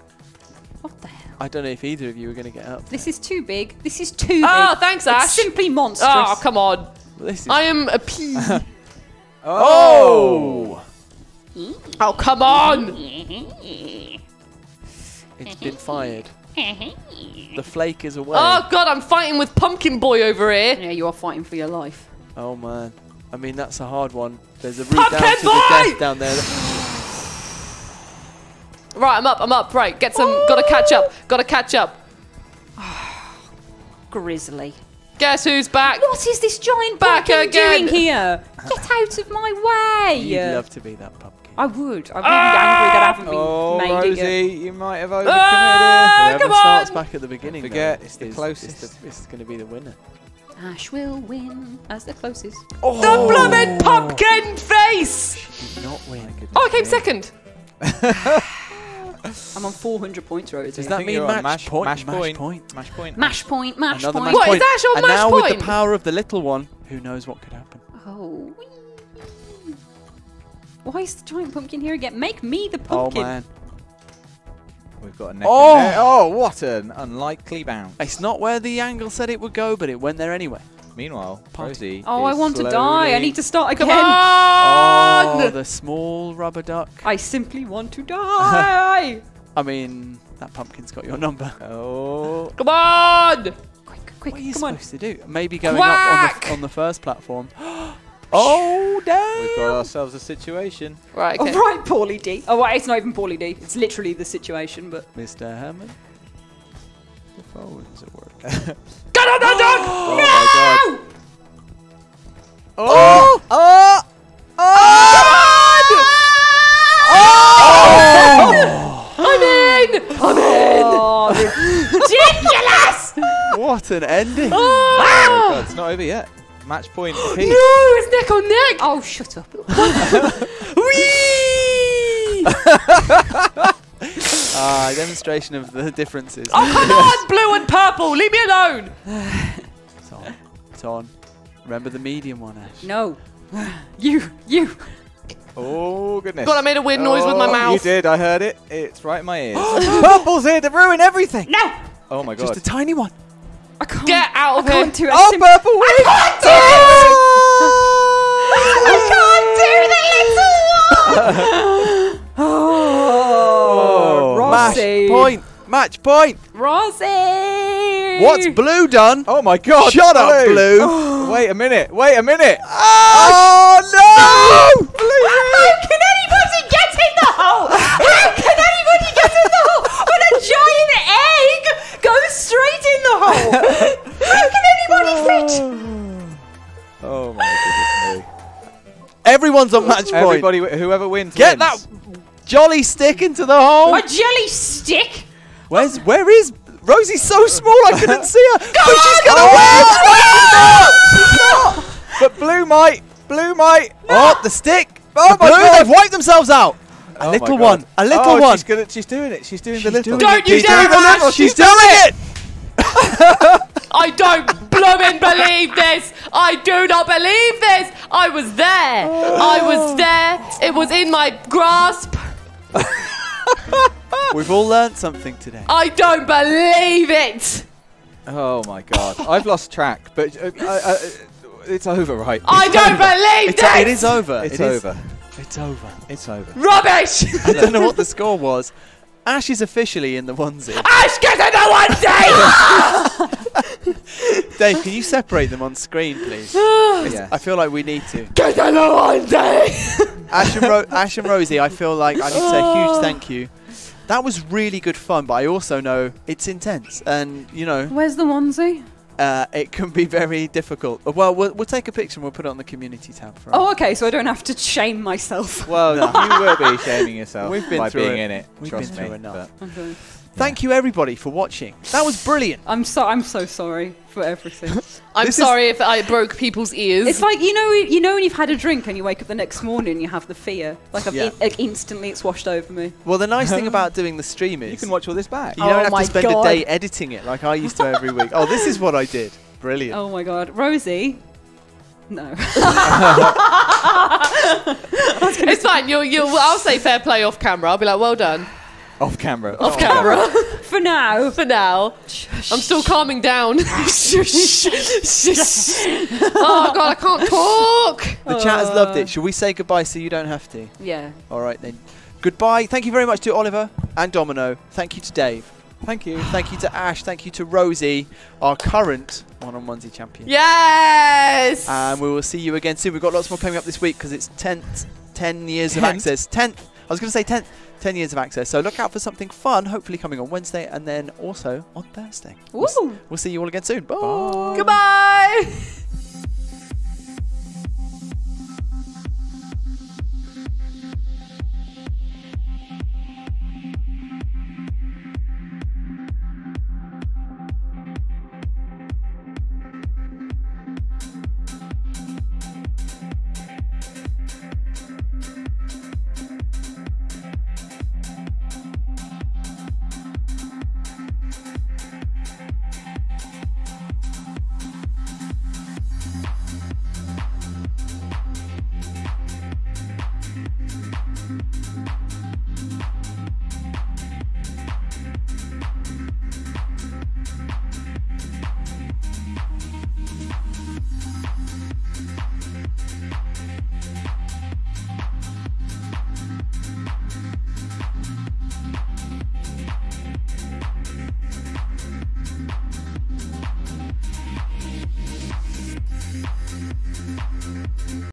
Speaker 3: What the hell?
Speaker 4: I don't know if either of you are going to get out.
Speaker 3: This is too big. This is too
Speaker 2: Ah,
Speaker 3: big.
Speaker 2: thanks,
Speaker 3: It's
Speaker 2: Ash.
Speaker 3: simply monstrous.
Speaker 2: Oh, come on.
Speaker 4: This is.
Speaker 2: I am a pea.
Speaker 4: oh!
Speaker 2: oh, come on!
Speaker 4: It's been fired. The flake is away.
Speaker 2: Oh, God, I'm fighting with Pumpkin Boy over here.
Speaker 3: Yeah, you are fighting for your life.
Speaker 4: Oh, man. I mean, that's a hard one. There's a route down
Speaker 2: Pumpkin
Speaker 4: to the death down there.
Speaker 2: Right, I'm up, I'm up. Right, get some. Gotta catch up. Gotta catch up.
Speaker 3: Grizzly.
Speaker 2: Guess who's back?
Speaker 3: What is this giant
Speaker 2: Back
Speaker 3: pumpkin
Speaker 2: again.
Speaker 3: doing here? Get out of my way!
Speaker 4: You'd love to be that pumpkin.
Speaker 3: I would. I'm really angry that I haven't been
Speaker 5: Oh,
Speaker 3: made
Speaker 5: Rosie,
Speaker 3: again.
Speaker 5: you might have overcommitted.
Speaker 2: Ah,
Speaker 4: Whoever
Speaker 2: come
Speaker 4: starts
Speaker 2: on!
Speaker 4: back at the beginning,
Speaker 5: Forget,
Speaker 4: though,
Speaker 5: it's the
Speaker 4: is-
Speaker 5: closest.
Speaker 4: Is, the, is going to be the winner.
Speaker 3: Ash will win as the closest. Oh.
Speaker 2: The blooming pumpkin face!
Speaker 4: Did not win.
Speaker 2: Oh, I came second.
Speaker 3: I'm on 400 points, Rosie.
Speaker 4: Does that mean match,
Speaker 5: mash-
Speaker 4: point?
Speaker 5: mash
Speaker 4: match
Speaker 5: point.
Speaker 4: point.
Speaker 5: Mash point.
Speaker 3: Mash point, mash
Speaker 4: Another
Speaker 3: point.
Speaker 4: match
Speaker 2: What, is
Speaker 4: point.
Speaker 2: Ash on
Speaker 4: and
Speaker 2: match
Speaker 4: now with the power of the little one, who knows what could happen?
Speaker 3: Oh. Why is the giant pumpkin here again? Make me the
Speaker 4: Oh
Speaker 3: pumpkin.
Speaker 4: man,
Speaker 5: We've got a neck.
Speaker 4: Oh!
Speaker 5: Oh! There. oh, what an unlikely bounce.
Speaker 4: it's not where the angle said it would go, but it went there anyway.
Speaker 5: Meanwhile,
Speaker 4: Party.
Speaker 5: Rosie.
Speaker 3: Oh, I want to die. I need to start
Speaker 2: Come
Speaker 3: again.
Speaker 2: on!
Speaker 4: Oh! oh, the small rubber duck.
Speaker 3: I simply want to die.
Speaker 4: I mean, that pumpkin's got your number.
Speaker 5: Oh,
Speaker 2: Come on!
Speaker 3: quick, quick,
Speaker 4: What are you
Speaker 3: come on.
Speaker 4: supposed to do? Maybe going up on the, on the first platform. oh, damn!
Speaker 5: we've got ourselves a situation.
Speaker 2: Right,
Speaker 3: Oh,
Speaker 2: okay.
Speaker 3: right, Pauly D. Oh, wait, it's not even Pauly D. It's literally the situation, but.
Speaker 4: Mr. Hammond. The phones are working.
Speaker 2: Get on the dog!
Speaker 5: Oh my god.
Speaker 4: Oh!
Speaker 5: Oh! oh!
Speaker 2: I'm in! I'm in!
Speaker 3: Oh,
Speaker 2: Ridiculous!
Speaker 4: What an ending!
Speaker 5: Oh my
Speaker 2: Ah!
Speaker 5: god, it's not over yet. Match point apiece.
Speaker 2: No, it's neck on neck!
Speaker 3: oh, shut up.
Speaker 2: Whee!
Speaker 4: Ah, demonstration of the differences.
Speaker 2: Oh, come on, blue and purple, leave me alone!
Speaker 4: It's on. It's on. Remember the medium one, Ash.
Speaker 3: No. You, you.
Speaker 5: Oh goodness.
Speaker 2: God, I made a weird noise with my
Speaker 5: Oh,
Speaker 2: mouth.
Speaker 5: You did, I heard it. It's right in my ears. Purple's here to ruin everything.
Speaker 3: No!
Speaker 5: Oh my god.
Speaker 4: Just a tiny one.
Speaker 3: I can't.
Speaker 2: Get out of
Speaker 3: I
Speaker 2: here!
Speaker 3: Oh, can't do it.
Speaker 5: oh,
Speaker 3: Sim-
Speaker 5: purple wins!
Speaker 3: I can't do the little one! oh, Rossi.
Speaker 4: Match point. Match point.
Speaker 3: Rossi!
Speaker 4: What's blue done?
Speaker 5: Oh my god.
Speaker 4: Shut up, blue.
Speaker 5: Wait a minute. Wait a minute.
Speaker 4: Oh, oh no!
Speaker 3: How can anybody get in the hole? How can anybody get in the hole when a giant egg goes straight in the hole? How can anybody oh. fit?
Speaker 5: Oh my goodness me.
Speaker 4: Everyone's on match point.
Speaker 5: Everybody, whoever wins,
Speaker 4: Get
Speaker 5: wins.
Speaker 4: that jolly stick into the hole.
Speaker 3: A jelly stick?
Speaker 4: Where's where is Rosie's so small I couldn't see her. But she's gonna
Speaker 5: Oh!
Speaker 4: win!
Speaker 5: But blue might. Blue might.
Speaker 4: Oh, the stick.
Speaker 5: Oh
Speaker 4: the
Speaker 5: my
Speaker 4: blue,
Speaker 5: God.
Speaker 4: they've wiped themselves out. A
Speaker 5: Oh
Speaker 4: little one. A little
Speaker 5: oh,
Speaker 4: one.
Speaker 5: She's, gonna, she's doing it. She's doing
Speaker 4: She's
Speaker 5: the little.
Speaker 4: doing
Speaker 2: Don't
Speaker 4: it.
Speaker 2: you
Speaker 4: She's
Speaker 2: dare,
Speaker 4: doing the little.
Speaker 2: Ash.
Speaker 4: She's doing it.
Speaker 2: I don't blooming believe this. I do not believe this. I was there. I was there. It was in my grasp.
Speaker 4: We've all learned something today.
Speaker 2: I don't believe it.
Speaker 5: Oh my god. I've lost track, but uh, uh, uh, it's over, right?
Speaker 2: I don't believe
Speaker 4: It's,
Speaker 2: this.
Speaker 4: it is over.
Speaker 5: It's
Speaker 4: It is-
Speaker 5: over.
Speaker 4: It's over.
Speaker 5: It's over.
Speaker 2: Rubbish.
Speaker 4: I don't know what the score was. Ash is officially in the onesie.
Speaker 2: Ash, get in the onesie.
Speaker 4: Dave, can you separate them on screen, please?
Speaker 5: Yeah.
Speaker 4: I feel like we need to.
Speaker 2: get in the onesie.
Speaker 4: Ash and, Ro- Ash and Rosie, I feel like I need to say a huge oh. thank you. That was really good fun, but I also know it's intense, and you know
Speaker 3: Where's the onesie?
Speaker 4: Uh, it can be very difficult. Uh, Well, well, we'll take a picture and we'll put it on the community tab for.
Speaker 3: Oh, okay, so I don't have to shame myself.
Speaker 5: Well,
Speaker 4: No.
Speaker 5: you will be shaming yourself
Speaker 4: We've been
Speaker 5: by being
Speaker 4: it.
Speaker 5: in it.
Speaker 4: We've
Speaker 5: trust
Speaker 4: been through
Speaker 5: me.
Speaker 4: enough.
Speaker 5: But-
Speaker 3: Okay.
Speaker 4: Thank you everybody for watching. That was brilliant.
Speaker 3: I'm so I'm so sorry for everything.
Speaker 2: I'm
Speaker 4: This is-
Speaker 2: sorry if I broke people's ears.
Speaker 3: it's like you know you know when you've had a drink and you wake up the next morning and you have the fear. Like I've
Speaker 4: Yeah.
Speaker 3: in, like instantly it's washed over me.
Speaker 4: Well, the nice thing about doing the stream is
Speaker 5: You can watch all this back.
Speaker 4: you don't
Speaker 3: Oh
Speaker 4: have
Speaker 3: my
Speaker 4: to spend
Speaker 3: God.
Speaker 4: a day editing it like I used to every week. Oh, this is what I did. Brilliant.
Speaker 3: Oh my god, Rosie. No.
Speaker 2: it's fine. You'll, you'll. I'll say fair play off camera. I'll be like, well done
Speaker 5: Off camera.
Speaker 2: off camera.
Speaker 3: For now.
Speaker 2: For now, I'm still calming down. oh god, I can't talk.
Speaker 4: The chat has loved it. Uh. Should we say goodbye so you don't have to?
Speaker 3: Yeah.
Speaker 4: All right then. Goodbye. Thank you very much to Oliver and Domino. Thank you to Dave.
Speaker 5: Thank you.
Speaker 4: Thank you to Ash. Thank you to Rosie, our current one on onesie champion.
Speaker 2: Yes.
Speaker 4: And we will see you again soon. We've got lots more coming up this week because it's 10th, 10 years of
Speaker 5: Tenth?
Speaker 4: access. 10th. I was going to say 10th. 10 years of access. So look out for something fun, hopefully coming on Wednesday and then also on Thursday. We'll, we'll see you all again soon. Bye.
Speaker 2: Goodbye.